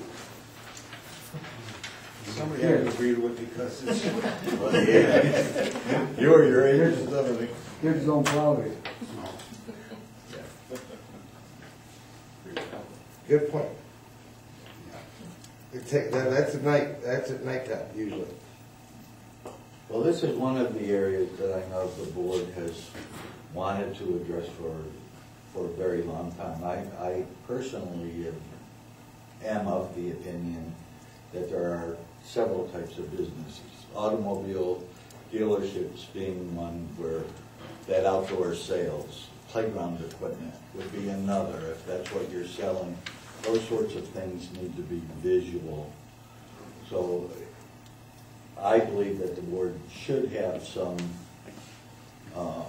Somebody had to agree with it because it's, You or your agents, everything. Kids don't plow it. Good point. It take, that, that's at night, that's at nighttime usually. Well, this is one of the areas that I know the board has wanted to address for, for a very long time. I, I personally am of the opinion that there are several types of businesses. Automobile dealerships being one where that outdoor sales, playground equipment would be another, if that's what you're selling. Those sorts of things need to be visual. So I believe that the board should have some uh,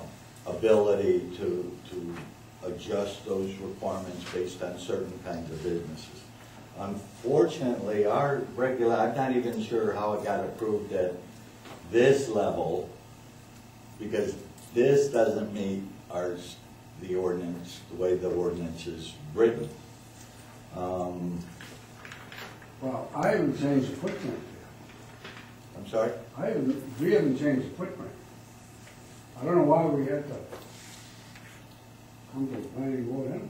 ability to, to adjust those requirements based on certain kinds of businesses. Unfortunately, our regular, I'm not even sure how it got approved at this level, because this doesn't meet ours, the ordinance, the way the ordinance is written. Um, Well, I haven't changed the footprint I'm sorry? I haven't, we haven't changed the footprint. I don't know why we had to come to the planning board in.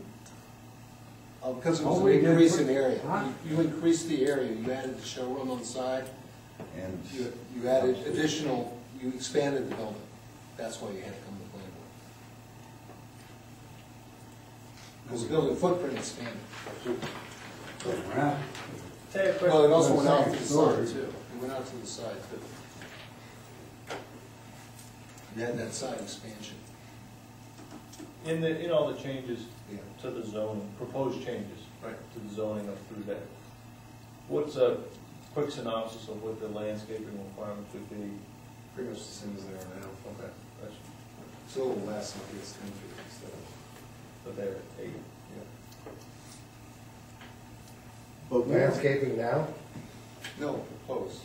Oh, because it was Oh, an we did increase put- in area. Huh? You you increased the area, you added the showroom on the side, And you, you added additional, you expanded the building. That's why you had to come to the planning board. Because the building footprint expanded. So we're not- Say a question. Well, it also went out to the Sorry. side too. It went out to the side too. You had that side expansion. In the, in all the changes Yeah. to the zoning, proposed changes Right. to the zoning up through that, what's a quick synopsis of what the landscaping requirements would be? Pretty much the same as they are now. Okay, that's, It's a little less, I think it's ten feet instead of, but they're at eight. yeah. But we- Landscaping now? No, proposed.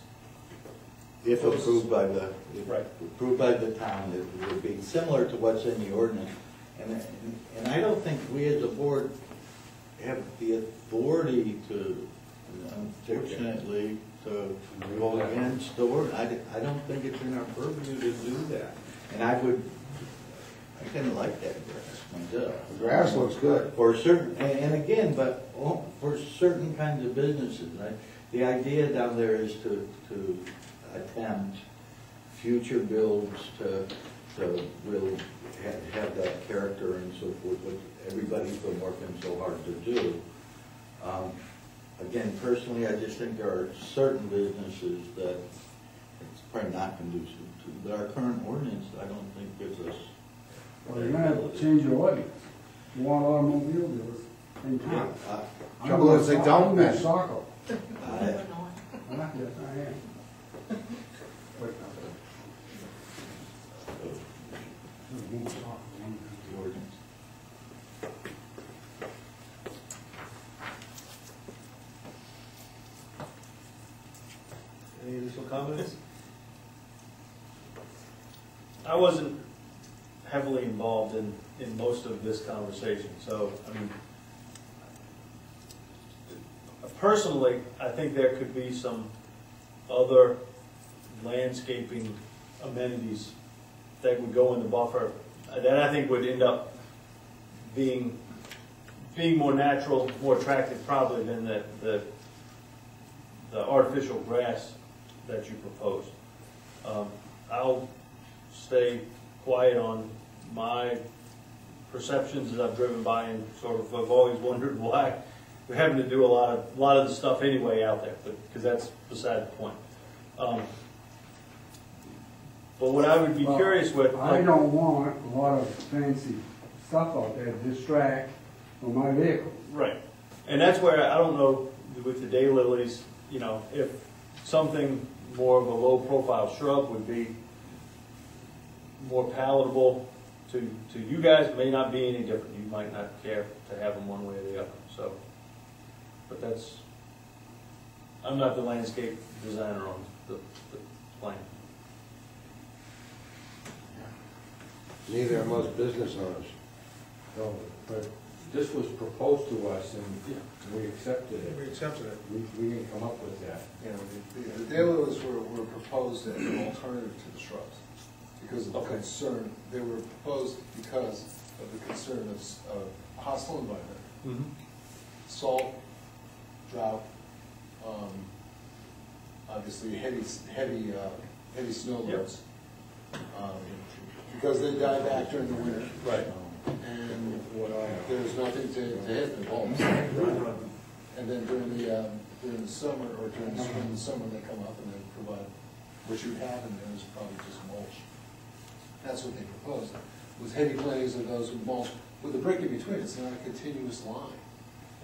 If approved by the, if Right. approved by the town, it would be similar to what's in the ordinance. And, and I don't think we as a board have the authority to, unfortunately, to go against the word. I, I don't think it's in our purview to do that. And I would, I kinda like that grass myself. The grass looks good. For certain, and, and again, but for certain kinds of businesses, right? The idea down there is to, to attempt future builds to, to really have, have that character and so forth, which everybody's been working so hard to do. Um, Again, personally, I just think there are certain businesses that it's probably not conducive to, but our current ordinance, I don't think gives us. Well, you're gonna have to change your ordinance. You want automobile dealers in Yeah, town. uh, I'm Trouble is they don't, I'm gonna man. Saco. Yes, I am. Wait. Any additional comments? I wasn't heavily involved in, in most of this conversation, so, I mean, personally, I think there could be some other landscaping amenities that would go in the buffer, that I think would end up being, being more natural, more attractive probably than the, the, the artificial grass that you proposed. Um, I'll stay quiet on my perceptions as I've driven by and sort of, I've always wondered *laughs* why we're having to do a lot of, a lot of the stuff anyway out there, but, because that's beside the point. Um, But what I would be Well, curious with, I like, don't want a lot of fancy stuff out there to distract from my vehicle. Right, and that's where, I don't know, with the daylilies, you know, if something more of a low-profile shrub would be more palatable to, to you guys, may not be any different, you might not care to have them one way or the other, so. But that's, I'm not the landscape designer on the, the plan. Neither are most business owners. So, but this was proposed to us and we accepted it. We accepted it. We, we didn't come up with that. You know, the, the daylilies were, were proposed as an alternative to the shrubs. Because of the Okay. concern, they were proposed because of the concern of, s- of hostile environment, Mm-hmm. salt, drought, um, obviously heavy, heavy, uh, heavy snow loads. Um, Because they die back during the winter. Right. And there's nothing to, to hit the bulbs. And then during the, um, during the summer, or during the spring and summer, they come up and they provide, what you have in there is probably just mulch. That's what they proposed, was heavy plantings of those with mulch, with a break in between, it's not a continuous line.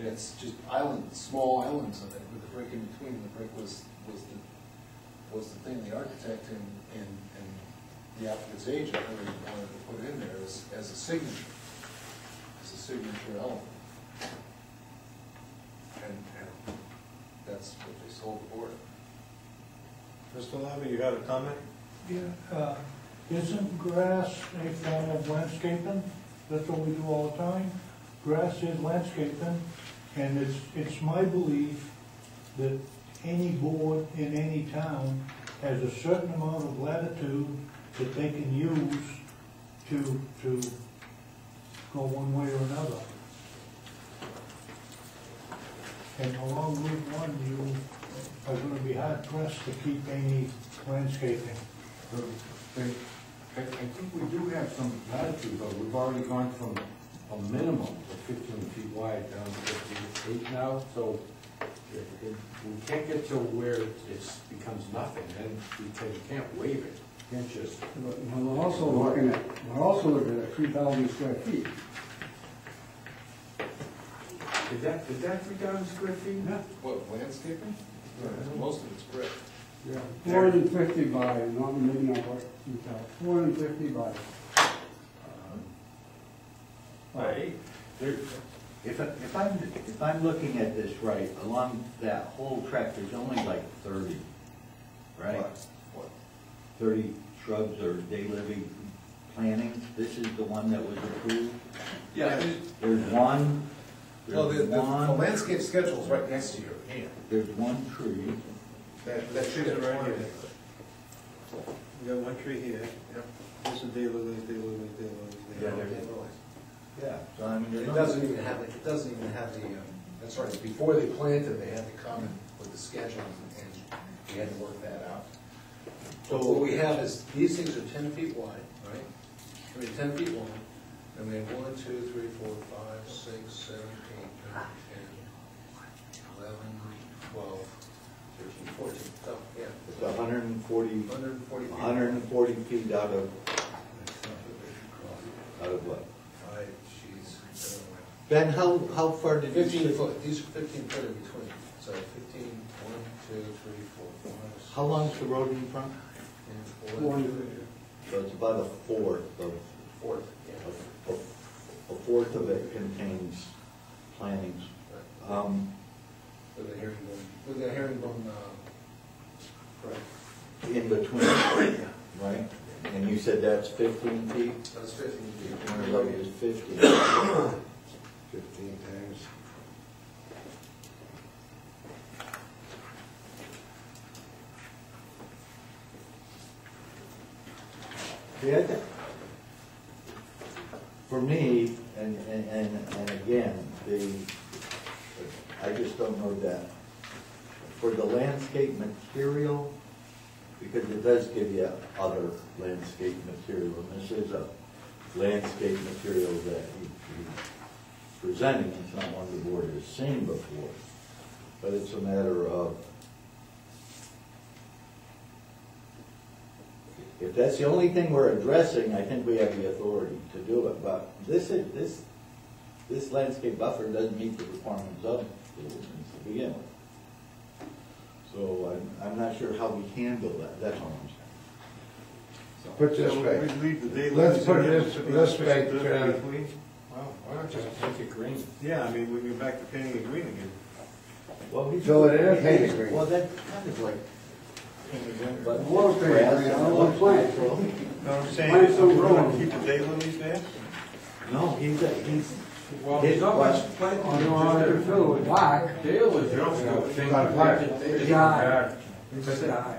It's just islands, small islands of it, with a brick in between, the brick was, was the, was the thing the architect and, and, and the applicant's agent really wanted to put in there as, as a signature, as a signature element. And, and that's what they sold the board. Mr. Labby, you had a comment? Yeah, uh, isn't grass a form of landscaping? That's what we do all the time. Grass is landscaping, and it's, it's my belief that any board in any town has a certain amount of latitude that they can use to, to go one way or another. And along Route One, you are gonna be hard pressed to keep any landscaping. I, I think we do have some latitude, but we've already gone from a minimum of fifteen feet wide down to fifteen now, so it, it, we can't get to where it becomes nothing, and we can, you can't waive it. inches. But we're also looking at, we're also looking at three thousand square feet. Is that, is that three thousand square feet? Yeah. What, landscaping? Most of it's brick. Yeah, four hundred and fifty by, not, maybe not what you tell, four hundred and fifty by. Right. There- If, I- if I'm, if I'm looking at this right, along that whole track, there's only like thirty, right? What? Thirty shrubs or daylily plantings, this is the one that was approved? Yeah. There's one, Well, the, there's the the one, landscape schedule's right next to your hand. there's one tree, That, that tree's right here. We got one tree here. Yep. This is daylilies, daylilies, daylilies, Yeah, daylilies. there's- yeah, so I mean, there's It doesn't even have, it doesn't even have the, um, that's right, before they planted, they had to come in with the schedule and we had to work that out. So what we have is, these things are ten feet wide, right? I mean, ten feet long, and we have one, two, three, four, five, six, seven, eight, nine, ten, eleven, twelve, thirteen, fourteen, so, yeah. It's a hundred and forty, Hundred and forty feet. hundred and forty feet out of, out of what? Five, jeez, I don't know. Ben, how, how far did you? Fifteen say- foot, these are fifteen foot in between, so fifteen, one, two, three, four, five, six. How long's the road in front? and Four four, hundred and fifty. So it's about a fourth of, fourth, yeah. a, a- a fourth of it contains plantings. Um, With the herringbone, with the herringbone, uh, correct, in between, right? And you said that's fifteen feet? that's fifteen feet. One of those is fifteen. Fifteen times. Yeah, For me, and, and, and and again, the, I just don't know that, for the landscape material, because it does give you other landscape material, and this is a landscape material that he- he's presenting, it's not one the board has seen before, but it's a matter of If that's the only thing we're addressing, I think we have the authority to do it, but this is, this, this landscape buffer doesn't meet the requirements of the ordinance to begin with. So I'm, I'm not sure how we handle that, that's all I'm saying. Put this So way, we leave the daylilies. Let's put in there, this- so we this way, it Fran. Between. Well, why not just make it green? Yeah, I mean, we go back to painting it green again. Well, we- Fill it in, paint it green. Well, that kind of like. But Well, it's grass green, I and don't what want plant. control. No, I'm saying, Plant some we're gonna growing. keep the daylilies there? No, he's, a- he's, Well, His there's not much question- planting. I don't want to with black. Dale is, you know, things Got a fire. that they just Yeah. back. It's die.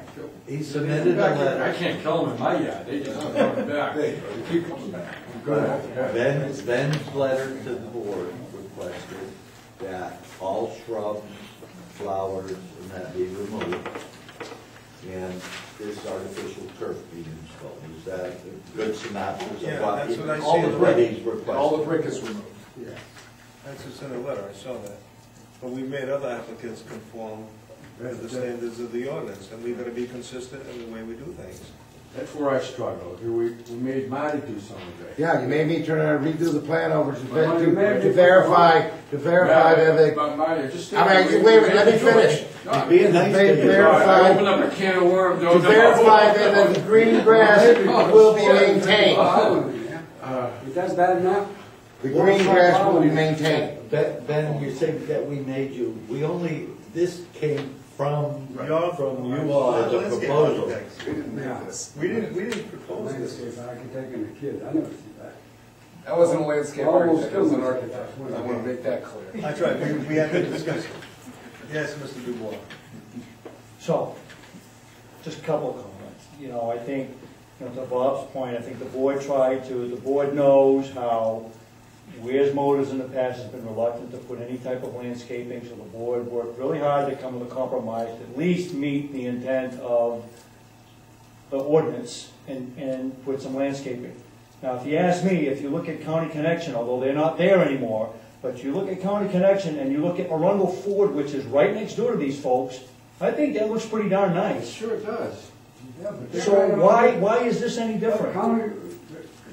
he submitted a I letter. can't kill them in my yard, they just keep coming back, they keep coming back. Ben, Ben's letter to the board requested that all shrubs, flowers, and that be removed, and this artificial turf be installed. Is that a good synopsis Yeah, of what that's what I he- see all in the the what letter. requested? All the brick is removed. Yeah. That's what's in the letter, I saw that. But we made other applicants conform to the standards of the ordinance, and we gotta be consistent in the way we do things. That's where I struggle, we, we made Marty do some of it. yeah, you made me turn around and redo the plan over to, Well, you made to me to verify, to verify that they, But Marty, just. I mean, wait a minute, let me finish. No, He's being nice to They you. verify- I opened up a can of worms, to verify that the green *laughs* grass will be maintained. Uh, If that's bad enough, The green grass will be maintained. Ben, Ben, you say that we made you, we only, this came from, Your- from you all as a Landscape proposal. architects. We didn't Yeah. make this. We didn't, we didn't propose this. landscape architect and a kid, I never see that. That wasn't a landscape Almost architect, it was an killed architect. I want to make that clear. That's right, we, we had to discuss it. Yes, Mr. Dubois. So, just a couple of comments. You know, I think, you know, to Bob's point, I think the board tried to, the board knows how Weirs Motors in the past has been reluctant to put any type of landscaping, so the board worked really hard to come with a compromise, to at least meet the intent of the ordinance and, and put some landscaping. Now, if you ask me, if you look at County Connection, although they're not there anymore, but you look at County Connection and you look at Arundel Ford, which is right next door to these folks, I think that looks pretty darn nice. Sure it does. Yeah, So why, why is this any different? county,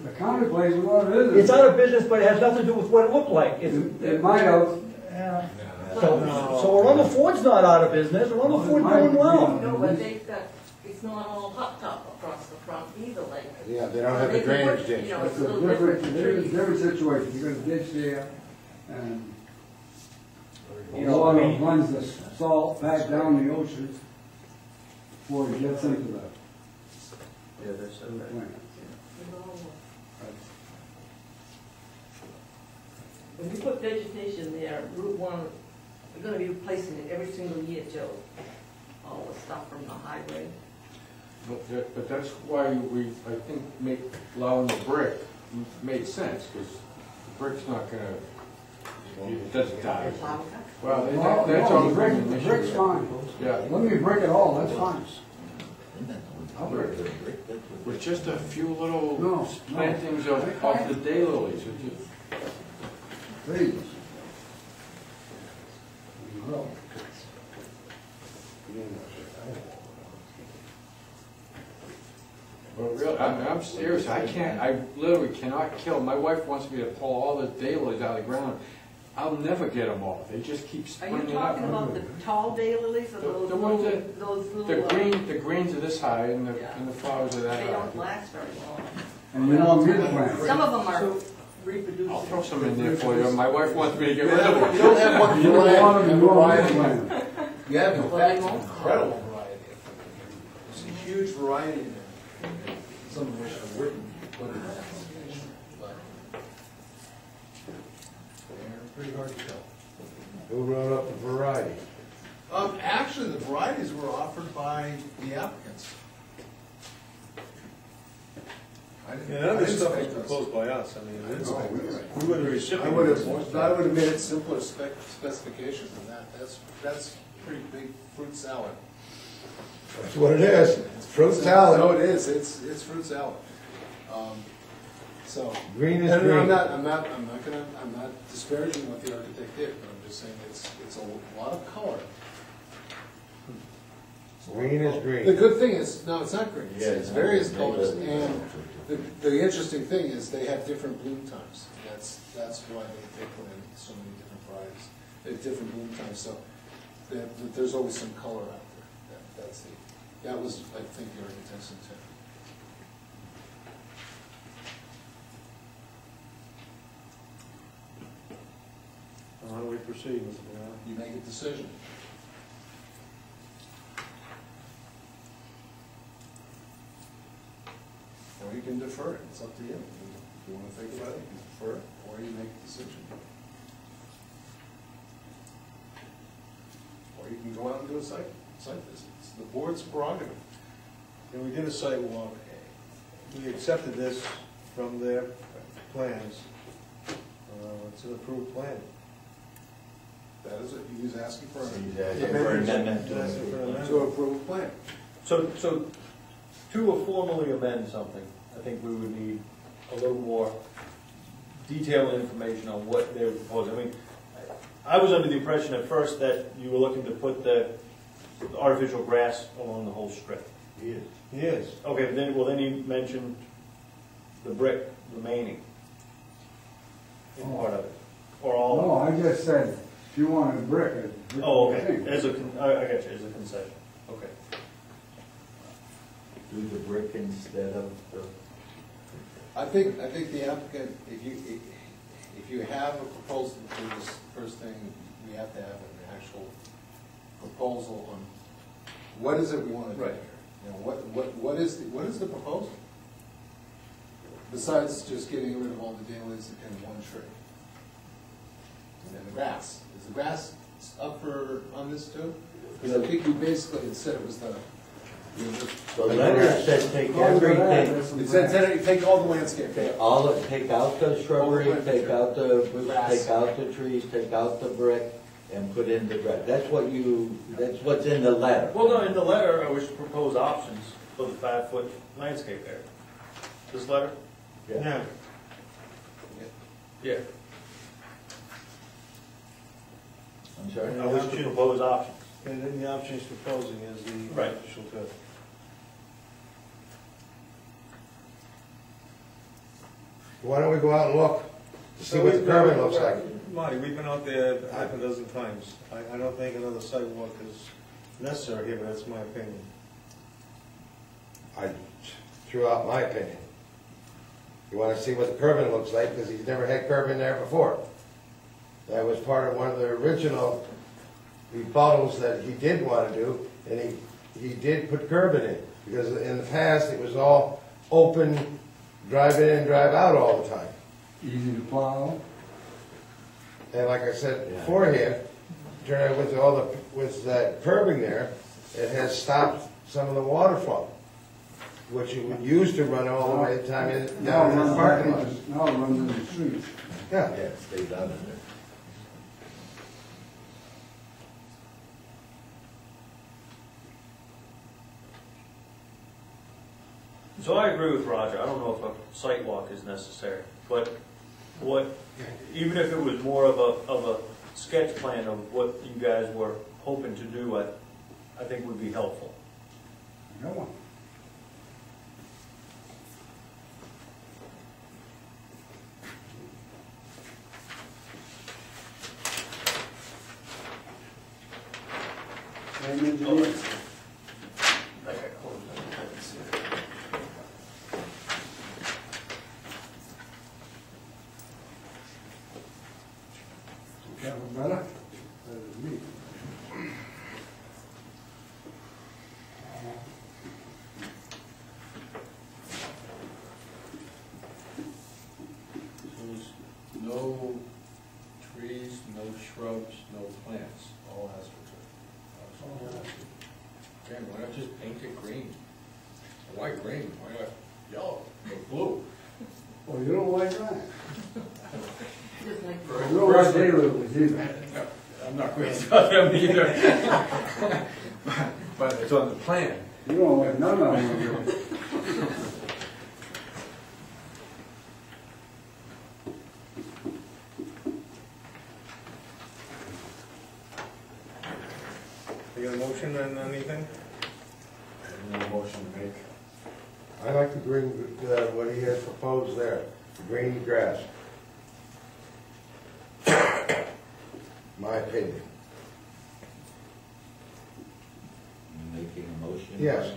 the county place is what it is. It's out of business, but it has nothing to do with what it looked like. It It- it might have, Yeah. So, so Arundel Ford's not out of business, Arundel Ford's doing well. No, but they've got, it's not all hot top across the front either, like. Yeah, they don't have the They can drainage put, ditch. You know, it's it's a a little different, different it's a trees. different situation, you got a ditch there, and You the know, I water mean- runs the salt back down the ocean before it gets into the Yeah, that's, plant. When you put vegetation there, Route One, we're gonna be replacing it every single year, Joe. All the stuff from the highway. But that, but that's why we, I think, make, allowing the brick made sense, because the brick's not gonna, it doesn't die. Well, that- that's no, all the brick, the brick's fine. Yeah. Let me brick it all, that's fine. Mm-hmm. I'll brick it. With just a few little No, no. plantings of, of the daylilies, it just, Please. No. But really, I'm, I'm serious, I can't, I literally cannot kill, my wife wants me to pull all the daylilies out of the ground. I'll never get them all, they just keep Are you springing up. talking about the tall daylilies or The- those the ones little, that- those little? The uh, green, the greens are this high and the, Yeah. and the flowers are that They high. don't last very long. And you want me? Some of them are reproducing. I'll throw some in there for you, my wife wants me to get rid of them. You don't have one You don't want them, you want me to variety. You have, in Well, fact, an incredible variety. There's a huge variety in there, some of which I wouldn't put in that but they're pretty hard to tell. Who wrote up the variety? Um, actually, the varieties were offered by the applicants. I didn't- Yeah, I none of this stuff was proposed by us, I mean, I didn't it's, spec those. we were the I recipient. would have, I would have made it simpler spec, specifications than that, that's, that's pretty big fruit salad. That's what it is, It's fruit salad. No, it is, it's, it's fruit salad. Um, So. Green is And I'm green. not, I'm not, I'm not gonna, I'm not disparaging what the architect did, but I'm just saying it's, it's a lot of color. Green is The green. good thing is, no, it's not green, it's, Yeah, it's it's various not. colors, and the, the interesting thing is they have different bloom times. That's, that's why they, they put in so many different varieties, they have different bloom times, so there, there's always some color out there. That, that's the, that was, I think, the architect's intent. How do we proceed, Mr. Brown? You make a decision. Or you can defer it, it's up to you. If you wanna think about it, you can defer it, or you make a decision. Or you can go out and do a site, site visit, it's the board's prerogative. And we did a site walk, we accepted this from their plans. Uh, it's an approved plan. That is it, he's asking for, He's asking for an amendment to Asking for an amendment. to approve a plan. So, so to formally amend something, I think we would need a little more detailed information on what they were proposing. I mean, I was under the impression at first that you were looking to put the artificial grass along the whole strip. Yes. Yes. Okay, but then, well, then you mentioned the brick remaining in part of it, or all No, of it. I just said, if you want a brick, a brick. Oh, okay, thing. as a, con- I, I got you, as a concession, okay. Do the brick instead of the, I think, I think the applicant, if you, if you have a proposal for this first thing, we have to have an actual proposal on what is it we want to do here? Right. You know, what, what, what is, the what is the proposal? Besides just getting rid of all the dailies and one tree. And then the grass, is the grass up for, on this too? Because I think you basically, said it was the, the letter said take everything, it said, said take all the landscape. take all, of- take out the shrubbery, take out the, Grass. take out the trees, take out the brick, and put in the grass. That's what you, that's what's in the letter. Well, no, in the letter, I wish to propose options for the five-foot landscape area. This letter? Yeah. Yeah. I'm sorry? I wish to propose options. And then the options he's proposing is the Right. artificial turf. Why don't we go out and look, to see So what the we've looks like? Marty, we've been out there half a dozen times. I, I don't think another site walk is necessary here, but that's my opinion. I threw out my opinion. You wanna see what the curbing looks like, because he's never had curbing there before. That was part of one of the original rebuttals that he did wanna do, and he, he did put curbing in. Because in the past, it was all open, drive in and drive out all the time. Easy to plow. And like I said beforehand, turn out with all the, with that curbing there, it has stopped some of the water flow, which it would use to run all the way time in, Now down it in the runs parking lot. into, now it runs in the streets. Yeah. Yeah, it stays out of there. So I agree with Roger, I don't know if a site walk is necessary, but what, even if it was more of a, of a sketch plan of what you guys were hoping to do, I, I think would be helpful. Go on. Same engineer. Oh, That was better? Better than me. So there's no trees, no shrubs, no plants, all astroturf. Again, why not just paint it green? Why green? Why not yellow or blue? Oh, you don't like that? Just like. You don't like daylilies either. I'm not crazy about them either. But it's on the plan. You don't like none of them. You got a motion on anything? I have no motion to make. I like the green, uh, what he has proposed there, the green grass. My opinion. You Making a motion? Yes.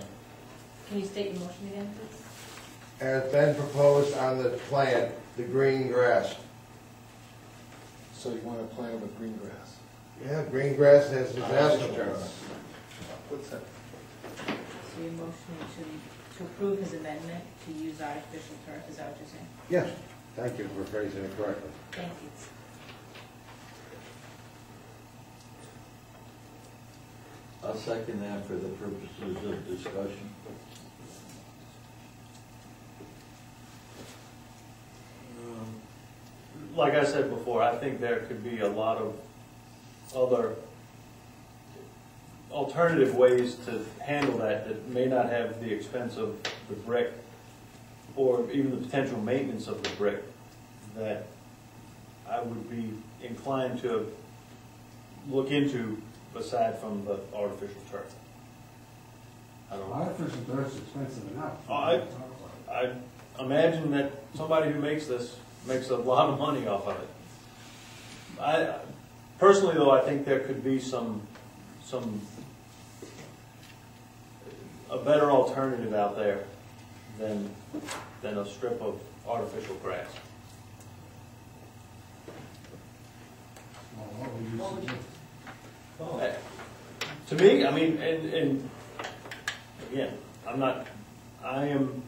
Can you state your motion again, please? As been proposed on the plan, the green grass. So you want a plan with green grass? Yeah, green grass has disaster terms. What's that? So your motion to, to approve his amendment to use artificial turf, is that what you're saying? Yes, thank you for phrasing it correctly. Thank you. I'll second that for the purposes of discussion. Um, Like I said before, I think there could be a lot of other alternative ways to handle that that may not have the expense of the brick or even the potential maintenance of the brick that I would be inclined to look into aside from the artificial turf. I don't know. Artificial turf's expensive enough. I- I imagine that somebody who makes this makes a lot of money off of it. I, personally though, I think there could be some, some, a better alternative out there than, than a strip of artificial grass. Well, what would you What would you- suggest? Uh, To me, I mean, and, and, again, I'm not, I am,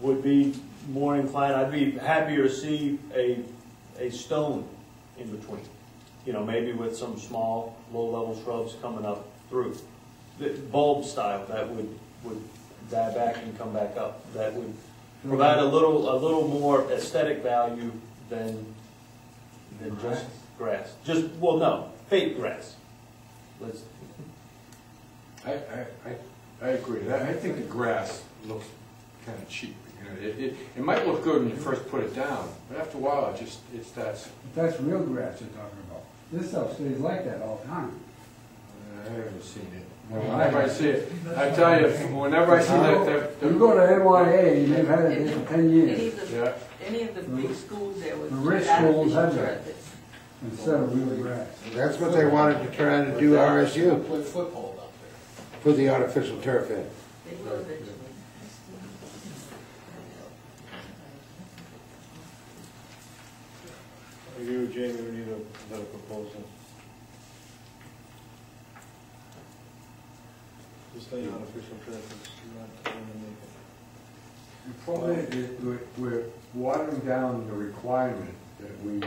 would be more inclined, I'd be happier to see a, a stone in between. You know, maybe with some small, low-level shrubs coming up through. The Bulb style, that would, would die back and come back up. That would provide a little, a little more aesthetic value than, than just grass. Just, well, no, fake grass. Let's, I, I, I, I agree. I, I think the grass looks kind of cheap. You know, it, it, it might look good when you first put it down, but after a while, it just, it starts, But that's real grass you're talking about. This stuff stays like that all the time. I haven't seen it. Well, Whenever I see it, I tell you, whenever I see that, that. You go to NYA, and they've had it there for ten Any years, of the, Yeah, any of the big schools there was. The rich schools had that. instead of real grass. That's what they wanted to try to do RSU, Play football up there. put the artificial turf in. They will eventually. You, Jamie, we need a better proposal. Just the artificial turf is not eliminated. the problem is, that we're, we're watering down the requirement that we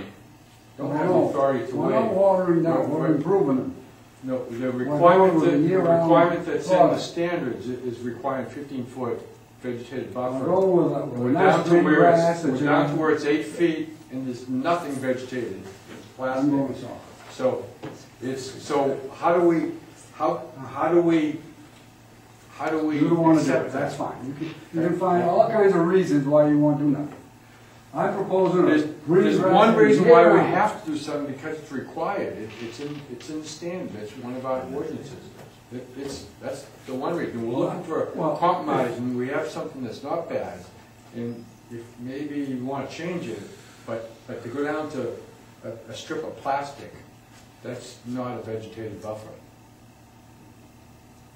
don't have the No, authority to We're not watering down, We're- we're we're- improving them. No, the requirement, that- the year-round requirement that's in the product. standards i- is requiring fifteen foot vegetated buffer. going with a, with We're nice down to where grass it's, that we're you down to where it's eight feet and there's nothing vegetated, it's I'm plastic. soft. So, it's, so how do we, how, how do we, how do we You don't wanna do accept it, that? that's fine. You can, you can find all kinds of reasons why you won't do nothing. I'm proposing There's, a there's one reason why we have to do something, because it's required, It- it's in, it's in the standard, it's one of our ordinances. It- It's, that's the one reason, we're looking for Well- a compromise, and we have something that's not bad, and if maybe you wanna change it, but, but to go down to a, a strip of plastic, that's not a vegetated buffer.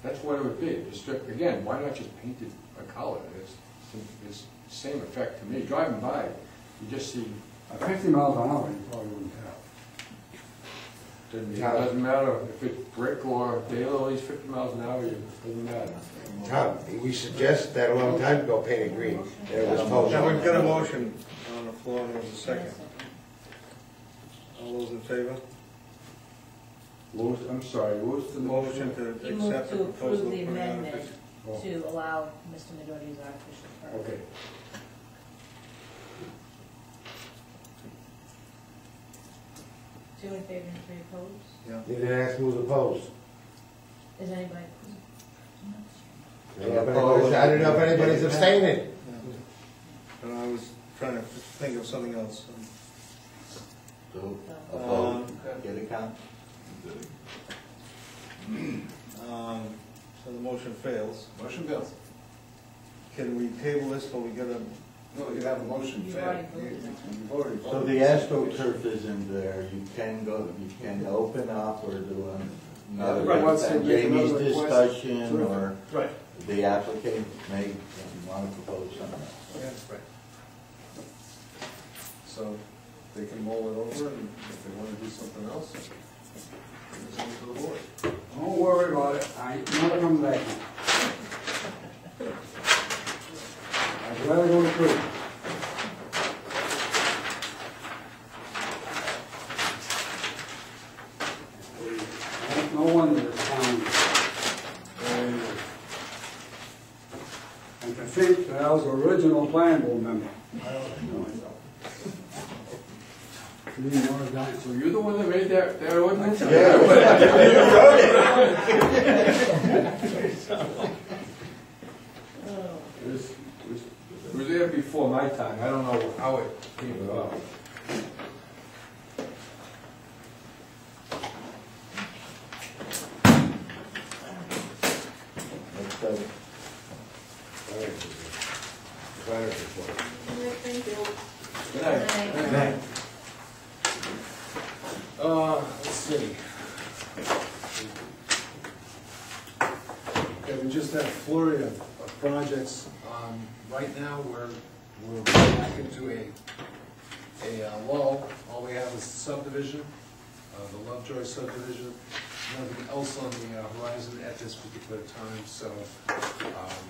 That's what it would be, a strip, again, why not just paint it a color, it's, it's the same effect to me, driving by, you just see At fifty miles an hour, you probably wouldn't tell. Doesn't, it doesn't matter if it's brick or daylilies, fifty miles an hour, it doesn't matter. Tom, we suggested that a long time ago, paint it green, and it was told. Now, we've got a motion on the floor, and there's a second. All those in favor? What was, I'm sorry, what was the Motion motion? to He moved accept the to proposal. approve the amendment Oh. to allow Mr. Midori's artificial turf. Okay, Two in favor and three opposed? Yeah. You didn't ask who was opposed. Is anybody? I don't know if anybody's- I don't know if anybody's abstaining. And I was trying to think of something else. So, Um, opposed, get a count? Um, So the motion fails. Motion fails. Can we table this till we get a, No, you have a motion You've failed. already voted on it. You voted. So the astroturf isn't there, you can go, you can open up or do another, Right, wants to make Jamie's another request. discussion, or Right. the applicant may want to propose something else. Yeah, right. So they can mull it over and if they want to do something else, it's up to the board. Don't worry about it, I ain't never coming back. I'd rather go to prison. No wonder this town. uh, And to think that I was the original plan board member. I don't know myself. You know, I got- so you're the one that made that, that ordinance? It was, it was, there before my time, I don't know how it came about. Good night. Good night. Uh, of projects. Right now, we're, we're back into a, a uh, lull. All we have is subdivision, uh, the Lovejoy subdivision. Nothing else on the uh, horizon at this particular time, so, um,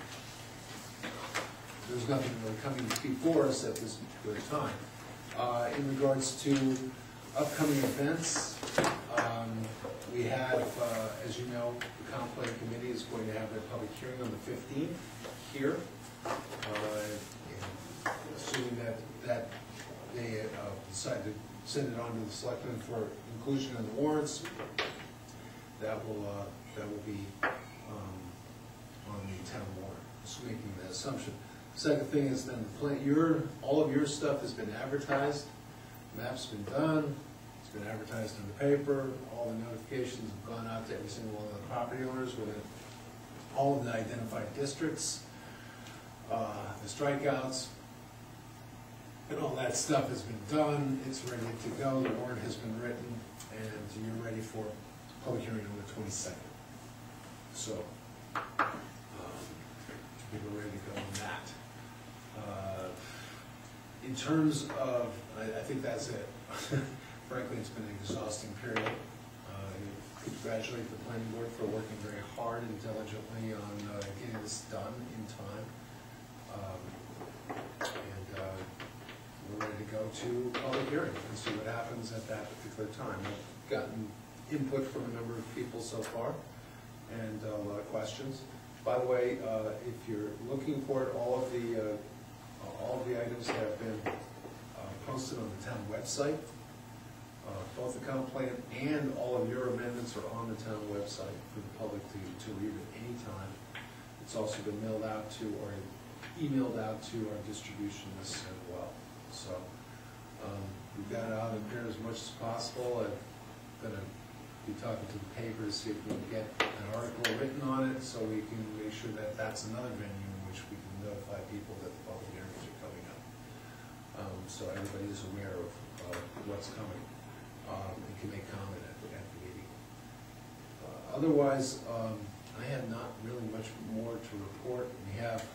there's nothing really coming before us at this particular time. Uh, in regards to upcoming events, um, we have, uh, as you know, the comp plan committee is going to have their public hearing on the fifteenth here. Uh, Assuming that, that they uh, decide to send it on to the selectmen for inclusion in the warrants, that will, uh, that will be um, on the town warrant, just making that assumption. Second thing is then the plan, your, all of your stuff has been advertised, map's been done, It's been advertised in the paper, all the notifications have gone out to every single one of the property owners with all of the identified districts. Uh, the strikeouts, and all that stuff has been done, it's ready to go, the warrant has been written, and you're ready for public hearing on the twenty-second. So, um, people are ready to go on that. Uh, In terms of, I, I think that's it. *laughs* Frankly, it's been an exhausting period. Uh, Congratulate the planning board for working very hard and diligently on uh, getting this done in time. Um, And uh, we're ready to public hearing and see what happens at that particular time. I've gotten input from a number of people so far, and uh, a lot of questions. By the way, uh, if you're looking for it, all of the, uh, all of the items have been uh, posted on the town website. Uh, Both the comp plan and all of your amendments are on the town website for the public to, to read at any time. It's also been mailed out to, or emailed out to our distribution list as well. So, um, we've got out here as much as possible. I'm gonna be talking to the papers, see if we can get an article written on it, so we can make sure that that's another venue in which we can notify people that the public hearings are coming up. Um, so everybody is aware of, of what's coming, um, and can make comment at, the- at the meeting. Uh, Otherwise, um, I have not really much more to report. We have,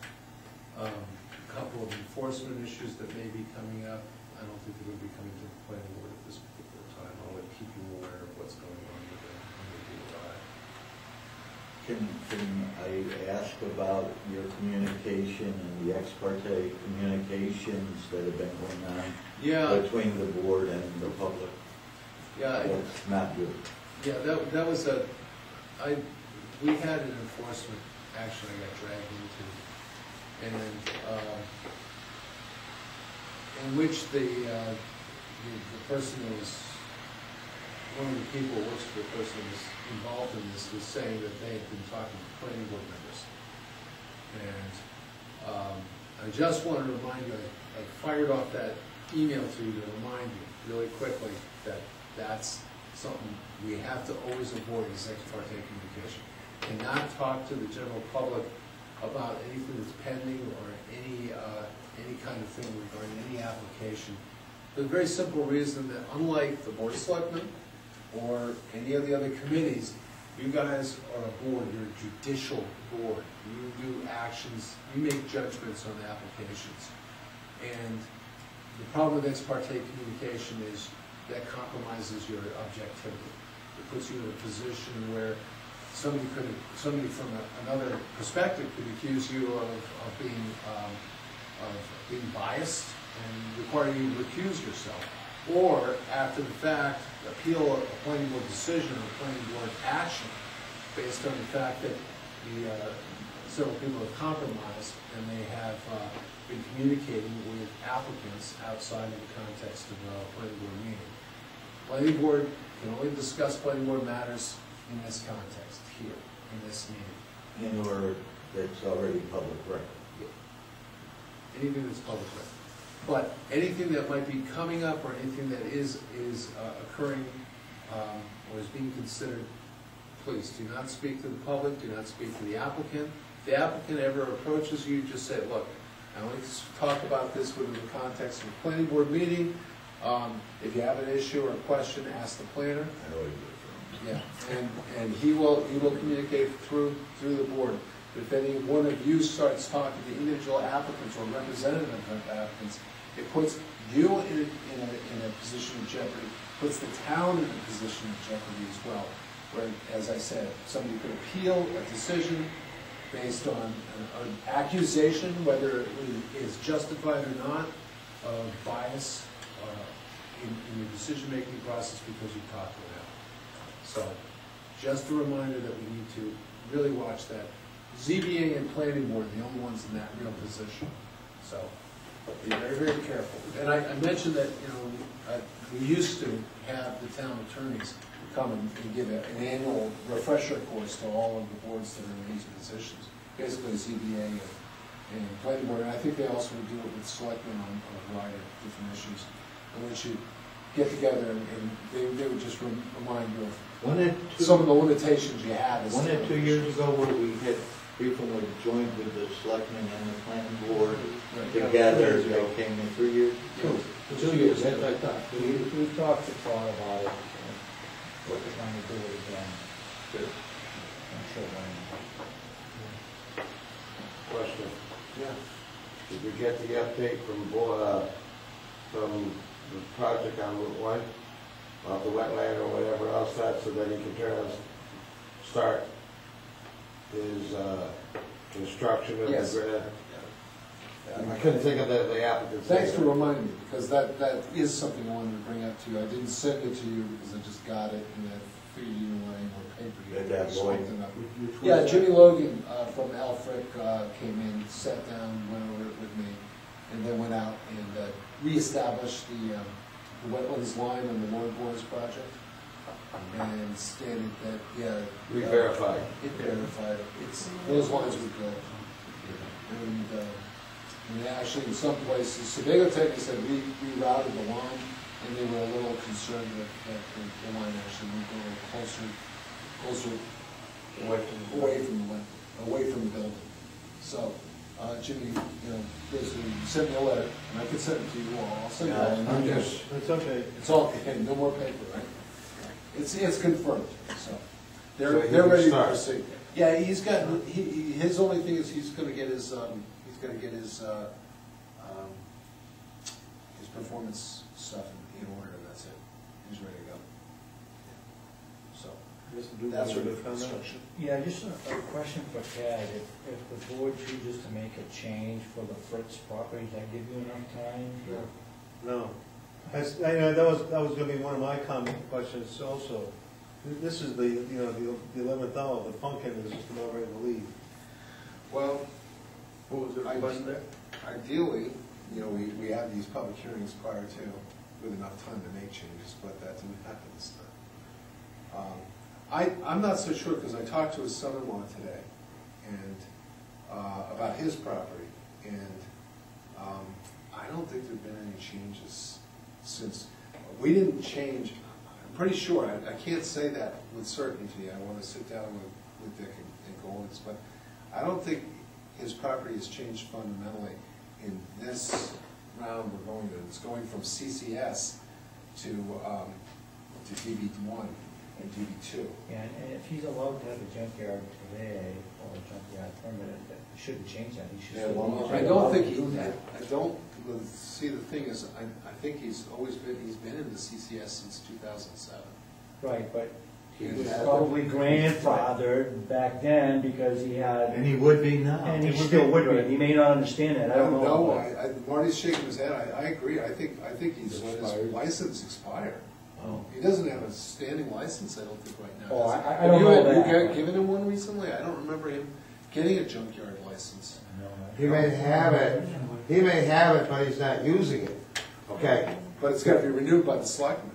um, a couple of enforcement issues that may be coming up. I don't think it would be coming to the planning board at this particular time. I'll let- keep you aware of what's going on with the, with the DOI. Can, can I ask about your communication and the ex parte communications that have been going on Yeah. between the board and the public? Yeah, I- That's not good. Yeah, that, that was a, I, we had an enforcement action I got dragged into, and, uh, in which the, uh, the, the person that was, one of the people who works for the person who was involved in this was saying that they had been talking to planning board members. And, um, I just want to remind you, I, I fired off that email to you to remind you really quickly that that's something we have to always avoid is ex parte communication. Cannot talk to the general public about anything that's pending or any, uh, any kind of thing regarding any application. For the very simple reason that unlike the board of selectmen or any of the other committees, you guys are a board, you're a judicial board. You do actions, you make judgments on applications. And the problem with ex parte communication is that compromises your objectivity. It puts you in a position where somebody could, somebody from a- another perspective could accuse you of, of being, um, of being biased and require you to recuse yourself. Or, after the fact, appeal a planning board decision or planning board action based on the fact that the, uh, several people have compromised and they have uh, been communicating with applicants outside of the context of a planning board meeting. Planning board can only discuss planning board matters in this context, here, in this meeting. In order that's already public record. Anything that's public record. But anything that might be coming up or anything that is, is uh, occurring um, or is being considered, please do not speak to the public, do not speak to the applicant. If the applicant ever approaches you, just say, look, I want to talk about this within the context of a planning board meeting. Um, If you have an issue or a question, ask the planner. Yeah, and, and he will, he will communicate through, through the board. If any one of you starts talking to individual applicants or representative of applicants, it puts you in a, in a, in a position of jeopardy, puts the town in a position of jeopardy as well. Where, as I said, somebody could appeal a decision based on an, an accusation, whether it is justified or not, of bias, uh, in, in the decision-making process because you talked to them. So, just a reminder that we need to really watch that. ZBA and planning board are the only ones in that real position, so be very, very careful. And I, I mentioned that, you know, uh, we used to have the town attorneys come and and give a- an annual refresher course to all of the boards that are in these positions, basically ZBA and, and planning board, and I think they also would do it with selectmen on on a variety of different issues, in which you get together and, and they, they would just remind you of Wasn't it two, some of the limitations you have. to- it two years ago where we had, people were joined with the selectmen and the planning board together, they came in three years? Two. Two years, that's what I thought. We, we talked to Paul about it, and what we're trying to do it again. Good. I'm sure when. Question. Yeah. Did we get the update from, Bo- uh, from the project on Route One? About the wetland or whatever else that, so that he can turn on, start his, uh, construction of the Yes. Yeah, I couldn't think of the, the applicant's name. Thanks for reminding me, because that, that is something I wanted to bring up to you. I didn't send it to you because I just got it and I figured you didn't want any more paper. Did that just Lloyd? it up. Which Yeah. Jimmy Logan uh, from Alfric uh, came in, sat down, went over it with me, and then went out and uh, reestablished the um, the wetlands line on the Lord Boys project. And stated that, yeah. We uh, verified. It verified, it's, those lines were good. And, uh, and actually in some places, Sebago Technics had we rerouted the line, and they were a little concerned that, that the, the line actually would go closer, closer Away from the- away from the, away from the building. So, uh, Jimmy, you know, basically sent me a letter, and I can send it to you all, I'll send it all. Yeah, I'm just- It's okay. It's all, okay, no more paper, right? It's, it's confirmed, so, So they're, he they're can ready to start. proceed. Yeah, he's got, he, he- his only thing is he's gonna get his, um, he's gonna get his, uh, um, his performance stuff in in order, and that's it. He's ready to go. So, that's Any your other construction. Yeah, just a, a question for Tad, if, if the board chooses to make a change for the Fritz property, does that give you enough time? No. That's, I know, that was, that was gonna be one of my comment questions also. This is the, you know, the the eleventh hour, the pumpkin is just about ready to leave. Well, What was I- the question there? Ideally, you know, we, we have these public hearings prior to, with enough time to make changes, but that didn't happen this time. Um, I, I'm not so sure, because I talked to his son-in-law today, and, uh, about his property, and, um, I don't think there've been any changes since, we didn't change, I'm pretty sure, I, I can't say that with certainty, I wanna sit down with, with Dick and, and go over this, but I don't think his property has changed fundamentally in this round we're going to. It's going from CCS to, um, to DB one and DB two. And, and if he's allowed to have a junkyard today, or a junkyard permit, that shouldn't change that, he should. Yeah, still well, I don't think he, allowed do that. I don't, well, see, the thing is, I, I think he's always been, he's been in the CCS since two thousand seven. Right, but he He was had- probably grandfathered back then because he had. And he would be now. And he still would be, he may not understand that, I don't know. No, I, I, Marty's shaking his head, I, I agree, I think, I think he's let his Expired. license expire. Oh. He doesn't have a standing license, I don't think, right now. Oh, Has he? I- I Have don't you- know Have you that. got- given him one recently? I don't remember him getting a junkyard license. He may have it, he may have it, but he's not using it. Okay, But it's gotta be renewed by the selectmen.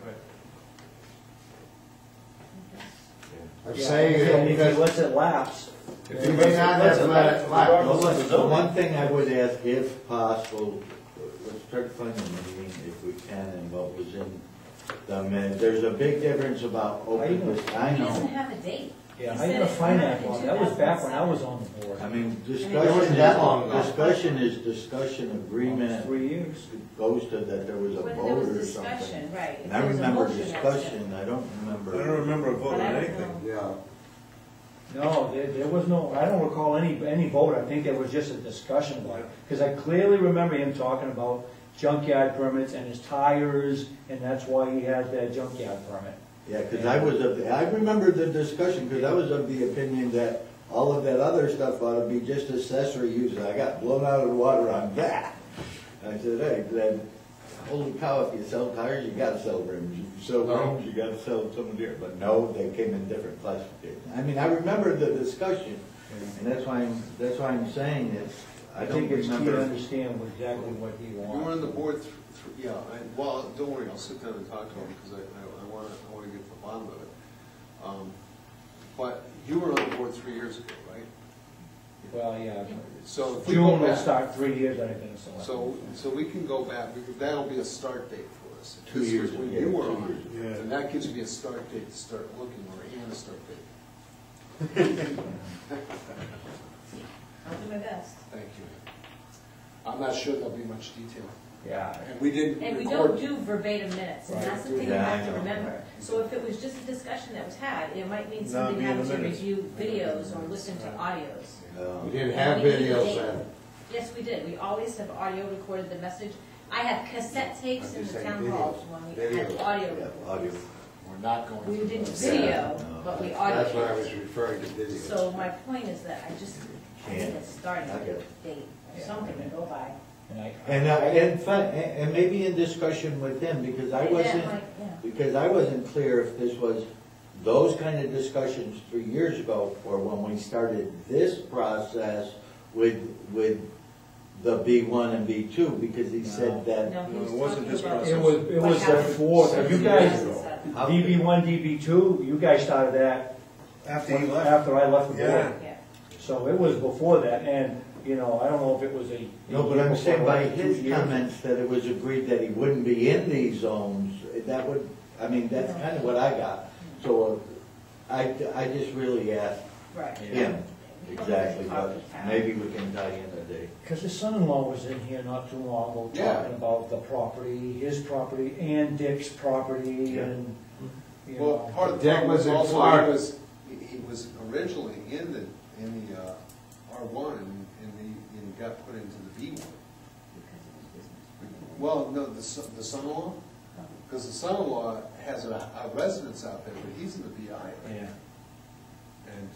I'm Yeah, saying and it if he because lets it lapse. he may not have let it Well, lapse. listen, the one thing I would ask, if possible, let's try to find a meeting if we can, and what was in the minute. There's a big difference about open, I He doesn't know. have a date. Yeah, He I said gotta find that started one, that was back when I was on the board. I mean, It discussion wasn't that long ago. is, discussion is discussion, agreement Three years. goes to that there was a When there vote was or discussion, something. right. And I there was a remember motion, that's discussion, I don't remember. I don't remember a vote But I don't anything. Yeah. No, there, there was no, I don't recall any, any vote, I think there was just a discussion about it. Because I clearly remember him talking about junkyard permits and his tires, and that's why he has that junkyard permit. Yeah, because I was of, the- I remember the discussion, because I was of the opinion that all of that other stuff ought to be just accessory uses. I got blown out of the water on that. I said, hey, then, holy cow, if you sell tires, you gotta sell rims. If you sell No. rims, you gotta sell some of it. But no, they came in different classifications. I mean, I remember the discussion, and that's why I'm, that's why I'm saying it's, I I don't think it's key to remember. understand exactly what he You wants. were on the board, th- th- yeah, I, well, don't worry, I'll sit down and talk to him, because I, I, I I wanna get to the bottom of it. Um, But you were on the board three years ago, right? Well, yeah, So if we go June will back, start three years that I've been a selectman. so, so we can go back, we could- that'll be a start date for us. Two this years was when ago, you were two on, years ago. then that gives me a start date to start looking, or and a start date. I'll do my best. Thank you. I'm not sure there'll be much detail. Yeah. And we didn't And we don't do verbatim minutes, and that's the thing you Yeah, I have to know. remember. So if it was just a discussion that was had, it might mean somebody be in having to minutes. review videos or listen to audios. We didn't have videos then. Yes, we did. We always have audio recorded the message. I have cassette tapes in the town videos. hall when we had Videos. audio yeah, recordings. audio. We're not going. We through didn't those. video, but we audio. That's what I was referring to video. So my point is that I just I need a starting I get it. date or something to go by. And I, And, uh, and, fi- and and maybe in discussion with him, because I wasn't, like, yeah. because I wasn't clear if this was those kind of discussions three years ago, or when we started this process with, with the B one and B two, because he said that. No, he No, was it wasn't talking this about. process. it was, it was what happened before, since you guys, 2007. How- DB one, DB two, you guys started that After he left. after I left the Yeah. board. Yeah. So it was before that, and, you know, I don't know if it was a. No, but I'm saying by his comments that it was agreed that he wouldn't be in these zones, that would, I mean, that's kind of what I got. So uh, I, I just really asked Right. him exactly, but maybe we can tie in a date. Because his son-in-law was in here not too long ago, Yeah. talking about the property, his property, and Dick's property, Yeah. and, you Well, know. part of the Dick problem was was in also, Florida. he was, he he was originally in the, in the, uh, R one, and he, got put into the B one. Well, no, the son, the son-in-law, because the son-in-law has a, a residence out there, but he's in the BI. Yeah, And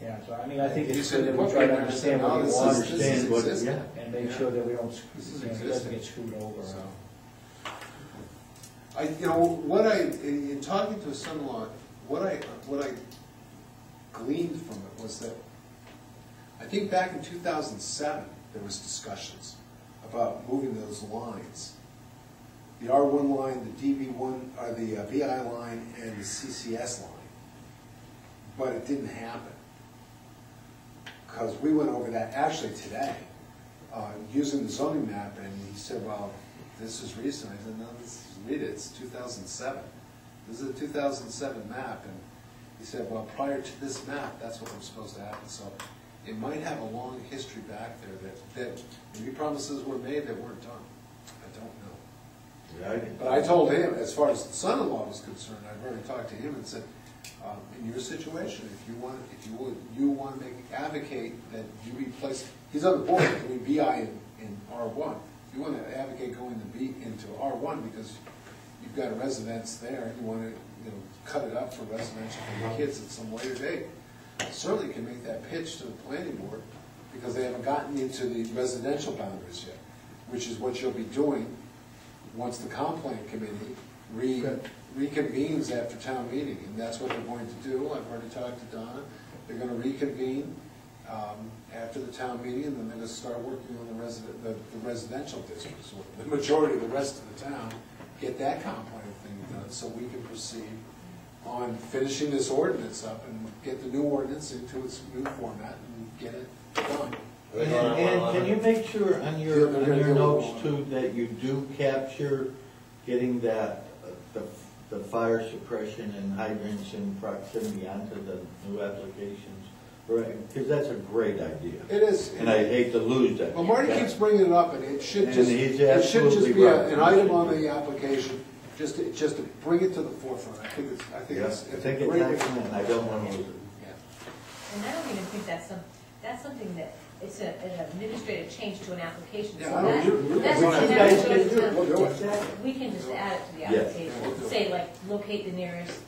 yeah, so I mean, I think it's said good that we try to understand understand what he this is- is Understand what- yeah. and make Yeah. sure that we don't, This is you know, he doesn't existing. get screwed over. So, I, you know, what I, in, in talking to his son-in-law, what I, what I gleaned from it was that, I think back in two thousand seven, there was discussions about moving those lines. The R one line, the DB one, or the uh, VI line, and the CCS line. But it didn't happen. Because we went over that actually today, uh, using the zoning map, and he said, well, this is recent. I said, no, this is, read it, it's two thousand seven. This is a two thousand seven map, and he said, well, prior to this map, that's what was supposed to happen. So it might have a long history back there that, that maybe promises were made that weren't done. I don't know. But I told him, as far as the son-in-law was concerned, I've already talked to him and said, um, in your situation, if you want, if you would, you want to make, advocate that you replace, he's on the board between BI and, and R one. You want to advocate going to B, into R one because you've got a residence there, and you want to, you know, cut it up for residential for your kids at some later date. Certainly can make that pitch to the planning board, because they haven't gotten into the residential boundaries yet, which is what you'll be doing once the comp plan committee re, reconvenes after town meeting, and that's what they're going to do. I've already talked to Donna. They're gonna reconvene, um, after the town meeting, and then they're gonna start working on the resident, the, the residential districts. So The majority of the rest of the town, get that comp plan thing done, so we can proceed on finishing this ordinance up and get the new ordinance into its new format and get it done. And, and can you make sure on your, on your notes too, that you do capture getting that, uh, the, the fire suppression and hydrants in proximity onto the new applications? Right, because that's a great idea. It is. And I hate to lose that. Well, Marty keeps bringing it up, and it should And just, he's it should just absolutely be a- right. an item on the application, just, to- just to bring it to the forefront. I think it's, I think Yeah, I it's. it's a think it's great- excellent, and I don't want to lose it. Yeah. And I don't even think that's some, that's something that, it's a, an administrative change to an application. So Yeah, I don't- that- you- you- that's you something guys that can do it. We'll do it. We can just add it to the Yes. application, Yeah, we'll do it. say like, locate the nearest.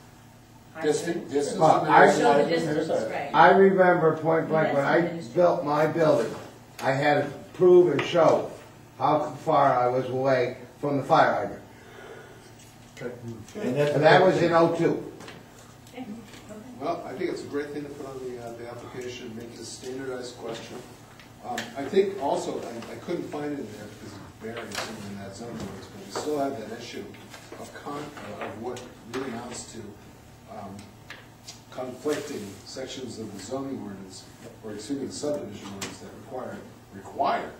Distance, hydrant. distance. Well, and I- Show the distance, right. I remember point blank, when I built my building, I had to prove and show how far I was away from the fire hydrant. And that's. And that was in oh-two. Okay, okay. Well, I think it's a great thing to put on the, uh, the application, make it a standardized question. Um, I think also, I, I couldn't find it in there because it's buried somewhere in that zone ordinance, but we still have that issue of con, uh, of what really amounts to, um, conflicting sections of the zoning ordinance, or excuse me, the subdivision ordinance that require, require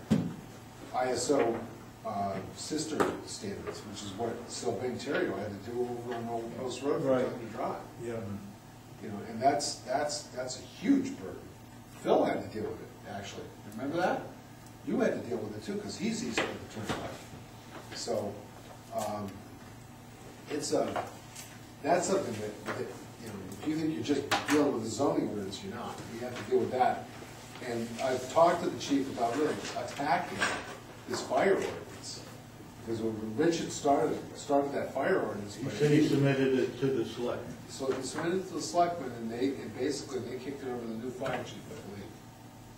ISO uh, cistern standards, which is what Sylvain Terrio had to do over on Old Post Road for Right. Tony Drive. Yeah. You know, and that's, that's, that's a huge burden. Phil had to deal with it, actually. Remember that? You had to deal with it too, because he's east of the turnpike. So, um, it's a, that's something that, that, you know, if you think you're just dealing with the zoning ordinance, you're not. You have to deal with that. And I've talked to the chief about really attacking this fire ordinance. Because when Richard started, started that fire ordinance. He said he submitted it to the select. So he submitted it to the selectmen, and they, and basically, they kicked it over to the new fire chief, I believe.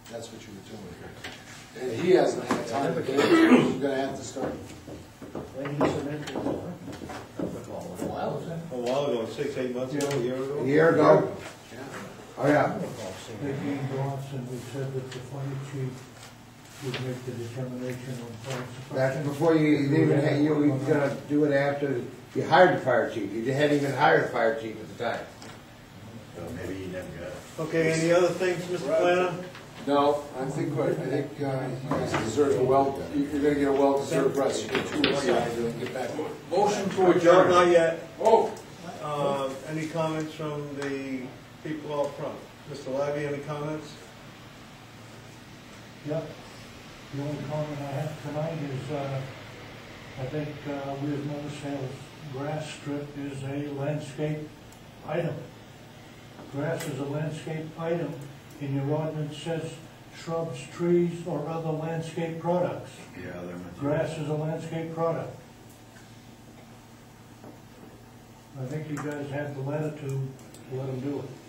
That's what you were doing here. And he hasn't had time to get it, you're gonna have to start. When you submit the warrant? A while ago. A while ago, six, eight months ago, a year ago? A year ago? Yeah. Oh, yeah. Vicki Bronson, we said that the fire chief would make the determination on fire suppression. That's before you even, had- you were gonna do it after you hired the fire chief. You hadn't even hired a fire chief at the time. So maybe you never got it. Okay, any other things, Mr. Planner? No, I think, I think, uh, you guys deserve a well, you're gonna get a well-deserved rest, you get two weeks out, and get back. Motion to No, adjourn. not yet. Oh, Um, any comments from the people out front? Mr. Labby, any comments? Yep. The only comment I have tonight is, uh, I think, uh, we have noticed how grass strip is a landscape item. Grass is a landscape item, and your ordinance says shrubs, trees, or other landscape products. Yeah, they're. Grass is a landscape product. I think you guys have the latitude to let them do it.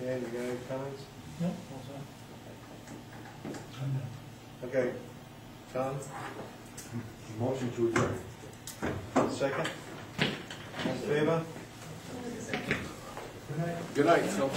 Dan, you got any comments? No, Okay. Tom, Motion to adjourn. second? All in favor? good night, Phil.